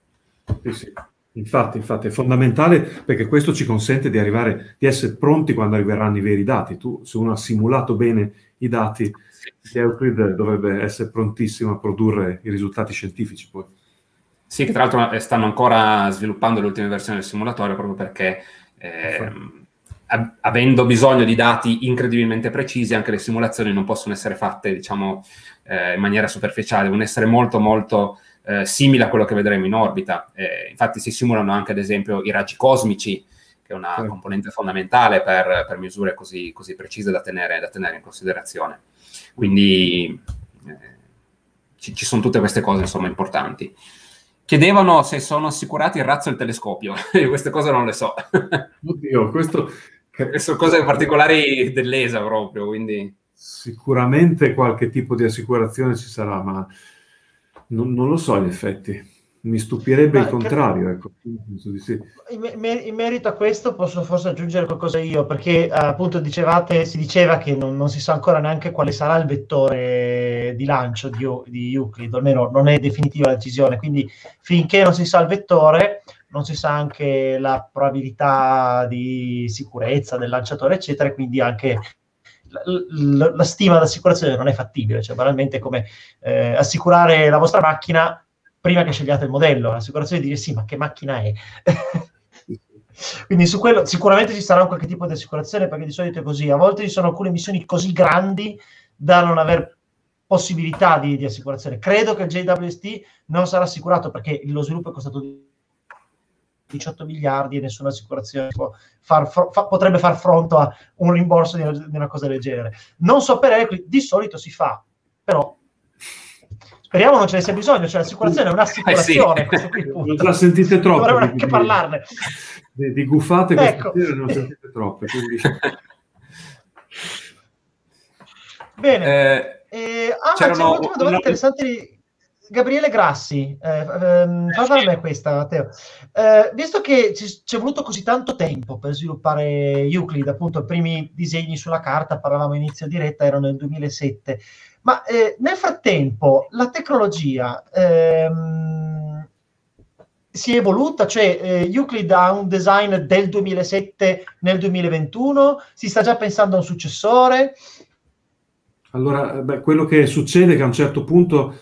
Sì, sì. Infatti, infatti, è fondamentale perché questo ci consente di arrivare, di essere pronti quando arriveranno i veri dati. Tu, se uno ha simulato bene i dati, sì. Euclid dovrebbe essere prontissimo a produrre i risultati scientifici poi. Sì, che tra l'altro eh, stanno ancora sviluppando le ultime versioni del simulatore proprio perché eh, avendo bisogno di dati incredibilmente precisi, anche le simulazioni non possono essere fatte, diciamo, eh, in maniera superficiale, devono essere molto, molto eh, simili a quello che vedremo in orbita. Eh, infatti si simulano anche, ad esempio, i raggi cosmici, che è una sì. componente fondamentale per, per misure così, così, precise da tenere, da tenere in considerazione. Quindi eh, ci, ci sono tutte queste cose, insomma, importanti. Chiedevano se sono assicurati il razzo e il telescopio. Io queste cose non le so. Oddio, questo... sono cose particolari dell'ESA proprio, quindi... Sicuramente qualche tipo di assicurazione ci sarà, ma non, non lo so in effetti. Mi stupirebbe Ma il contrario. Ecco. Sì. In, merito a questo posso forse aggiungere qualcosa io, perché appunto dicevate, si diceva che non, non, si sa ancora neanche quale sarà il vettore di lancio di, di Euclid, almeno non è definitiva la decisione, quindi finché non si sa il vettore non si sa anche la probabilità di sicurezza del lanciatore, eccetera, e quindi anche la, la, la stima d'assicurazione non è fattibile, cioè banalmente come eh, assicurare la vostra macchina prima che scegliate il modello, l'assicurazione dice sì, ma che macchina è? Quindi su quello sicuramente ci sarà qualche tipo di assicurazione perché di solito è così. A volte ci sono alcune missioni così grandi da non aver possibilità di, di assicurazione. Credo che il JWST non sarà assicurato perché lo sviluppo è costato 18 miliardi e nessuna assicurazione far, fa, potrebbe far fronte a un rimborso di una, di una cosa del genere. Non so per Equi, di solito si fa, però Speriamo non ce ne sia bisogno, cioè l'assicurazione è un'assicurazione. Eh sì. non la sentite troppo. Dovremmo anche parlarne. Di, di gufate ecco. non sentite troppe. Quindi... Bene. Eh, eh, ah, c'è un'ultima domanda una... interessante di Gabriele Grassi. Eh, ehm, fa a me questa, Matteo. Eh, visto che ci, ci è voluto così tanto tempo per sviluppare Euclid, appunto i primi disegni sulla carta, parlavamo inizio diretta, erano nel 2007. Ma eh, nel frattempo la tecnologia ehm, si è evoluta, cioè eh, Euclid ha un design del 2007 nel 2021, si sta già pensando a un successore? Allora, beh, quello che succede è che a un certo punto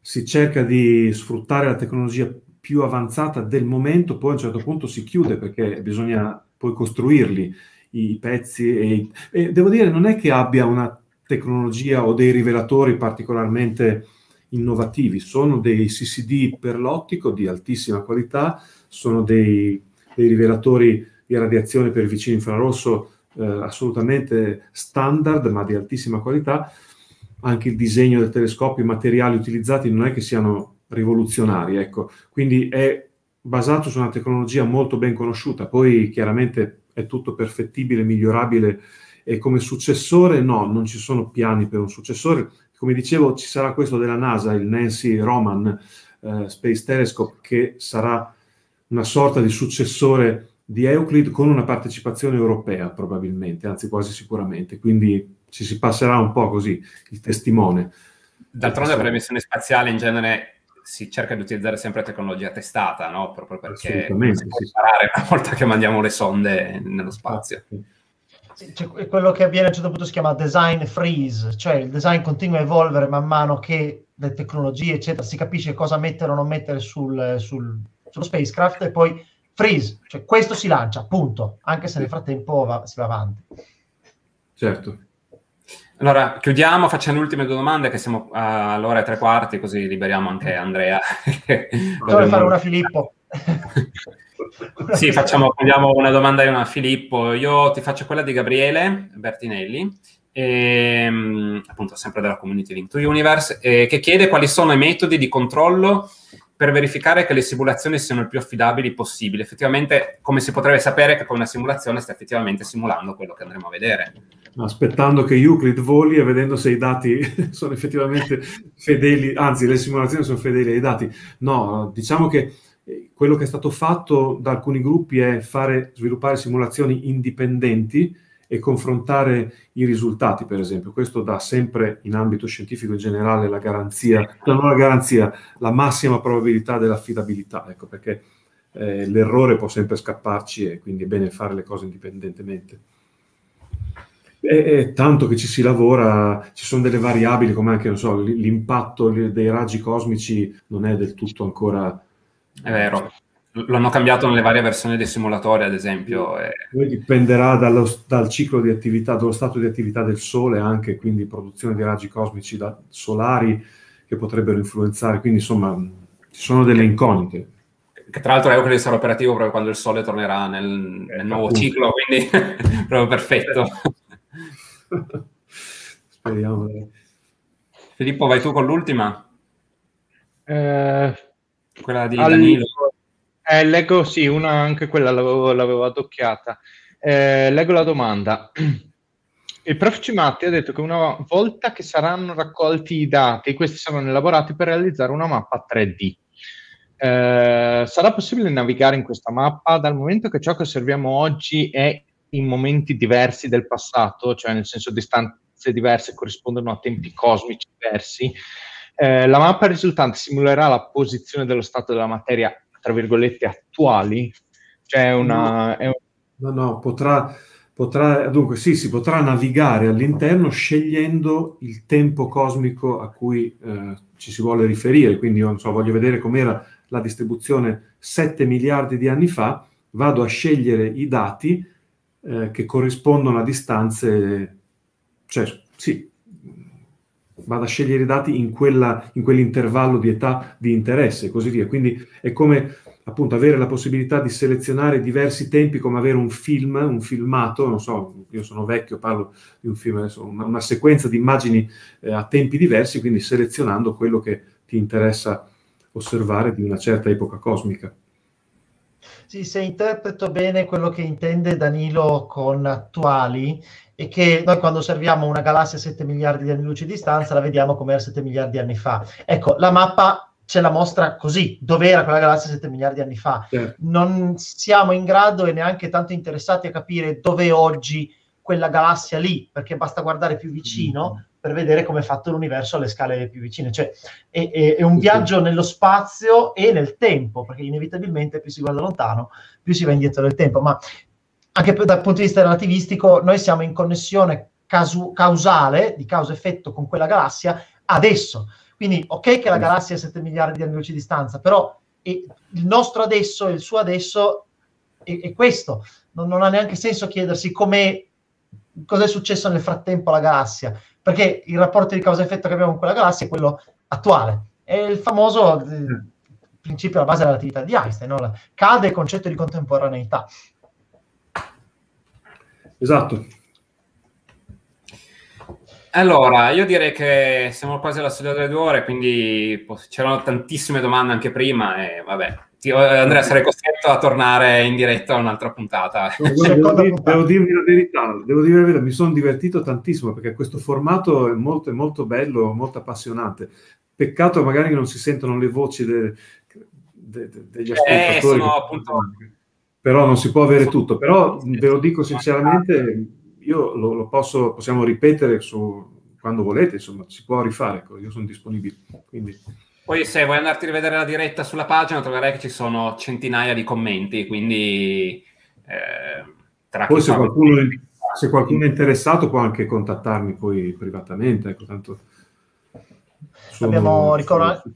si cerca di sfruttare la tecnologia più avanzata del momento, poi a un certo punto si chiude perché bisogna poi costruirli i pezzi e, e devo dire non è che abbia una tecnologia o dei rivelatori particolarmente innovativi, sono dei CCD per l'ottico di altissima qualità, sono dei, dei rivelatori di radiazione per vicino infrarosso eh, assolutamente standard ma di altissima qualità. Anche il disegno del telescopio, i materiali utilizzati non è che siano rivoluzionari, ecco. quindi è basato su una tecnologia molto ben conosciuta, poi chiaramente è tutto perfettibile, migliorabile e come successore no, non ci sono piani per un successore. Come dicevo, ci sarà questo della NASA, il Nancy Roman eh, Space Telescope, che sarà una sorta di successore di Euclid con una partecipazione europea probabilmente, anzi quasi sicuramente. Quindi ci si passerà un po' così il testimone. D'altronde per le missioni spaziali in genere si cerca di utilizzare sempre tecnologia testata, no? Proprio perché si può imparare una volta che mandiamo le sonde nello spazio. Sì cioè, quello che avviene a un certo punto si chiama design freeze, cioè il design continua a evolvere man mano che le tecnologie, eccetera, si capisce cosa mettere o non mettere sul, sul, sullo spacecraft e poi freeze, cioè questo si lancia, punto, anche se nel frattempo va, si va avanti. Certo. Allora, chiudiamo, facciamo le ultime due domande che siamo all'ora e tre quarti, così liberiamo anche Andrea. Dovrei fare una Filippo. sì, facciamo, prendiamo una domanda a Filippo. Io ti faccio quella di Gabriele Bertinelli, ehm, appunto sempre della community Link to Universe, eh, che chiede quali sono i metodi di controllo per verificare che le simulazioni siano il più affidabili possibile. Effettivamente, come si potrebbe sapere che con una simulazione sta effettivamente simulando quello che andremo a vedere. Aspettando che Euclid voli e vedendo se i dati sono effettivamente fedeli, anzi le simulazioni sono fedeli ai dati. No, diciamo che quello che è stato fatto da alcuni gruppi è fare, sviluppare simulazioni indipendenti e confrontare i risultati, per esempio. Questo dà sempre in ambito scientifico in generale la garanzia, non la garanzia, la massima probabilità dell'affidabilità, ecco, perché eh, l'errore può sempre scapparci e quindi è bene fare le cose indipendentemente. E, e, tanto che ci si lavora, ci sono delle variabili come anche, so, l'impatto dei raggi cosmici non è del tutto ancora... È vero l'hanno cambiato nelle varie versioni dei simulatori, ad esempio. E... Poi dipenderà dallo, dal ciclo di attività, dallo stato di attività del Sole, anche quindi produzione di raggi cosmici da, solari che potrebbero influenzare. Quindi, insomma, ci sono delle incognite. Che tra l'altro Euclid sarà operativo proprio quando il Sole tornerà nel, nel eh, nuovo appunto. ciclo, quindi proprio perfetto. Speriamo. Filippo, vai tu con l'ultima? Eh, Quella di al... Danilo. Eh, leggo, sì, una, anche quella l'avevo, l'avevo addocchiata. Eh, leggo la domanda. Il prof Cimatti ha detto che una volta che saranno raccolti i dati, questi saranno elaborati per realizzare una mappa 3D. Eh, sarà possibile navigare in questa mappa dal momento che ciò che osserviamo oggi è in momenti diversi del passato, cioè nel senso distanze diverse corrispondono a tempi cosmici diversi. Eh, la mappa risultante simulerà la posizione dello stato della materia tra virgolette, attuali? Cioè una... No, un... no, no, potrà, potrà, dunque sì, si potrà navigare all'interno scegliendo il tempo cosmico a cui eh, ci si vuole riferire, quindi io non so, voglio vedere com'era la distribuzione 7 miliardi di anni fa, vado a scegliere i dati eh, che corrispondono a distanze, cioè sì, vado a scegliere i dati in, quella, in quell'intervallo di età di interesse e così via. Quindi è come appunto avere la possibilità di selezionare diversi tempi, come avere un film, un filmato, non so, io sono vecchio, parlo di un film, adesso, una, una sequenza di immagini eh, a tempi diversi, quindi selezionando quello che ti interessa osservare di una certa epoca cosmica. Sì, se interpreto bene quello che intende Danilo con attuali, e che noi quando osserviamo una galassia a 7 miliardi di anni luce di distanza la vediamo come era 7 miliardi di anni fa. Ecco, la mappa ce la mostra così, dove era quella galassia 7 miliardi di anni fa. Certo. Non siamo in grado e neanche tanto interessati a capire dove è oggi quella galassia lì, perché basta guardare più vicino mm-hmm. per vedere come è fatto l'universo alle scale più vicine. Cioè, è, è, è un viaggio nello spazio e nel tempo, perché inevitabilmente più si guarda lontano, più si va indietro nel tempo. Ma anche dal punto di vista relativistico, noi siamo in connessione casu- causale, di causa-effetto con quella galassia adesso. Quindi, ok che la galassia è 7 miliardi di anni luce di distanza, però il nostro adesso e il suo adesso è, è questo. Non, non, ha neanche senso chiedersi come cosa è successo nel frattempo alla galassia, perché il rapporto di causa-effetto che abbiamo con quella galassia è quello attuale. È il famoso eh, principio alla base della relatività di Einstein, no? cade il concetto di contemporaneità. Esatto. Allora, io direi che siamo quasi alla soglia delle due ore, quindi c'erano tantissime domande anche prima e vabbè, ti, eh, Andrea sarei costretto a tornare in diretta a un'altra puntata. devo, dir, devo, dirvi la verità, devo dire la verità, mi sono divertito tantissimo perché questo formato è molto, molto bello, molto appassionante. Peccato magari che non si sentono le voci de, de, de, degli eh, ascoltatori. Eh, sono appunto però non si può avere tutto. Però ve lo dico sinceramente, io lo, lo posso, possiamo ripetere su, quando volete, insomma, si può rifare, ecco, io sono disponibile. Quindi... Poi se vuoi andarti a rivedere la diretta sulla pagina troverai che ci sono centinaia di commenti, quindi... Eh, poi se qualcuno, se qualcuno, è interessato può anche contattarmi poi privatamente, ecco, tanto... Abbiamo ricordato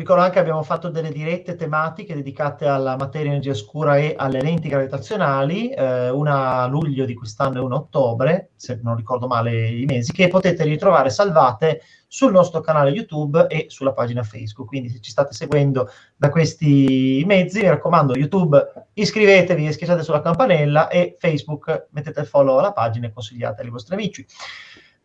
Ricordo anche che abbiamo fatto delle dirette tematiche dedicate alla materia energia scura e alle lenti gravitazionali, eh, una a luglio di quest'anno e una a ottobre, se non ricordo male i mesi, che potete ritrovare salvate sul nostro canale YouTube e sulla pagina Facebook. Quindi se ci state seguendo da questi mezzi, mi raccomando, YouTube iscrivetevi e schiacciate sulla campanella e Facebook mettete il follow alla pagina e consigliate ai vostri amici.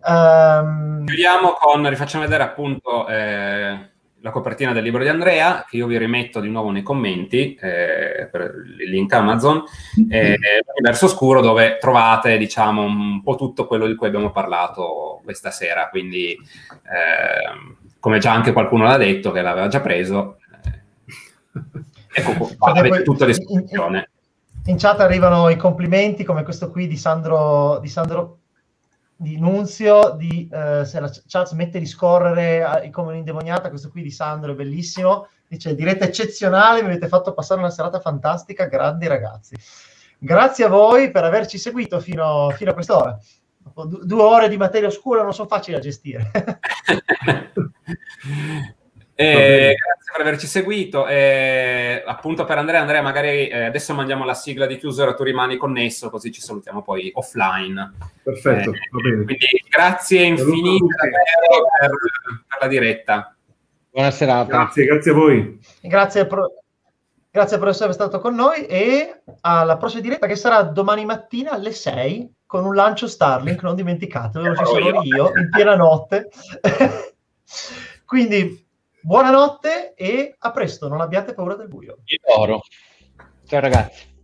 Um... Chiudiamo con, rifacciamo vedere appunto eh, la copertina del libro di Andrea, che io vi rimetto di nuovo nei commenti, eh, per il link Amazon, eh, l'universo oscuro dove trovate, diciamo, un po' tutto quello di cui abbiamo parlato questa sera, quindi eh, come già anche qualcuno l'ha detto, che l'aveva già preso, eh, ecco qua, avete tutta l'esposizione. In, in, chat arrivano i complimenti come questo qui di Sandro, di Sandro di Nunzio, di, eh, se la chat smette di scorrere eh, come un'indemoniata, questo qui di Sandro è bellissimo, dice diretta eccezionale, mi avete fatto passare una serata fantastica, grandi ragazzi. Grazie a voi per averci seguito fino, fino a quest'ora. Du- due ore di materia oscura non sono facili da gestire. Eh, grazie per averci seguito. Eh, appunto per Andrea, Andrea, magari eh, adesso mandiamo la sigla di chiusura, tu rimani connesso, così ci salutiamo poi offline. Perfetto, eh, Quindi grazie infinite per, per, la diretta. Buona serata. Grazie, grazie a voi. Grazie, pro- grazie per essere stato con noi e alla prossima diretta che sarà domani mattina alle 6 con un lancio Starlink, non dimenticatelo, ci sono io in piena notte. Quindi Buonanotte e a presto, non abbiate paura del buio. Io oro. Ciao ragazzi.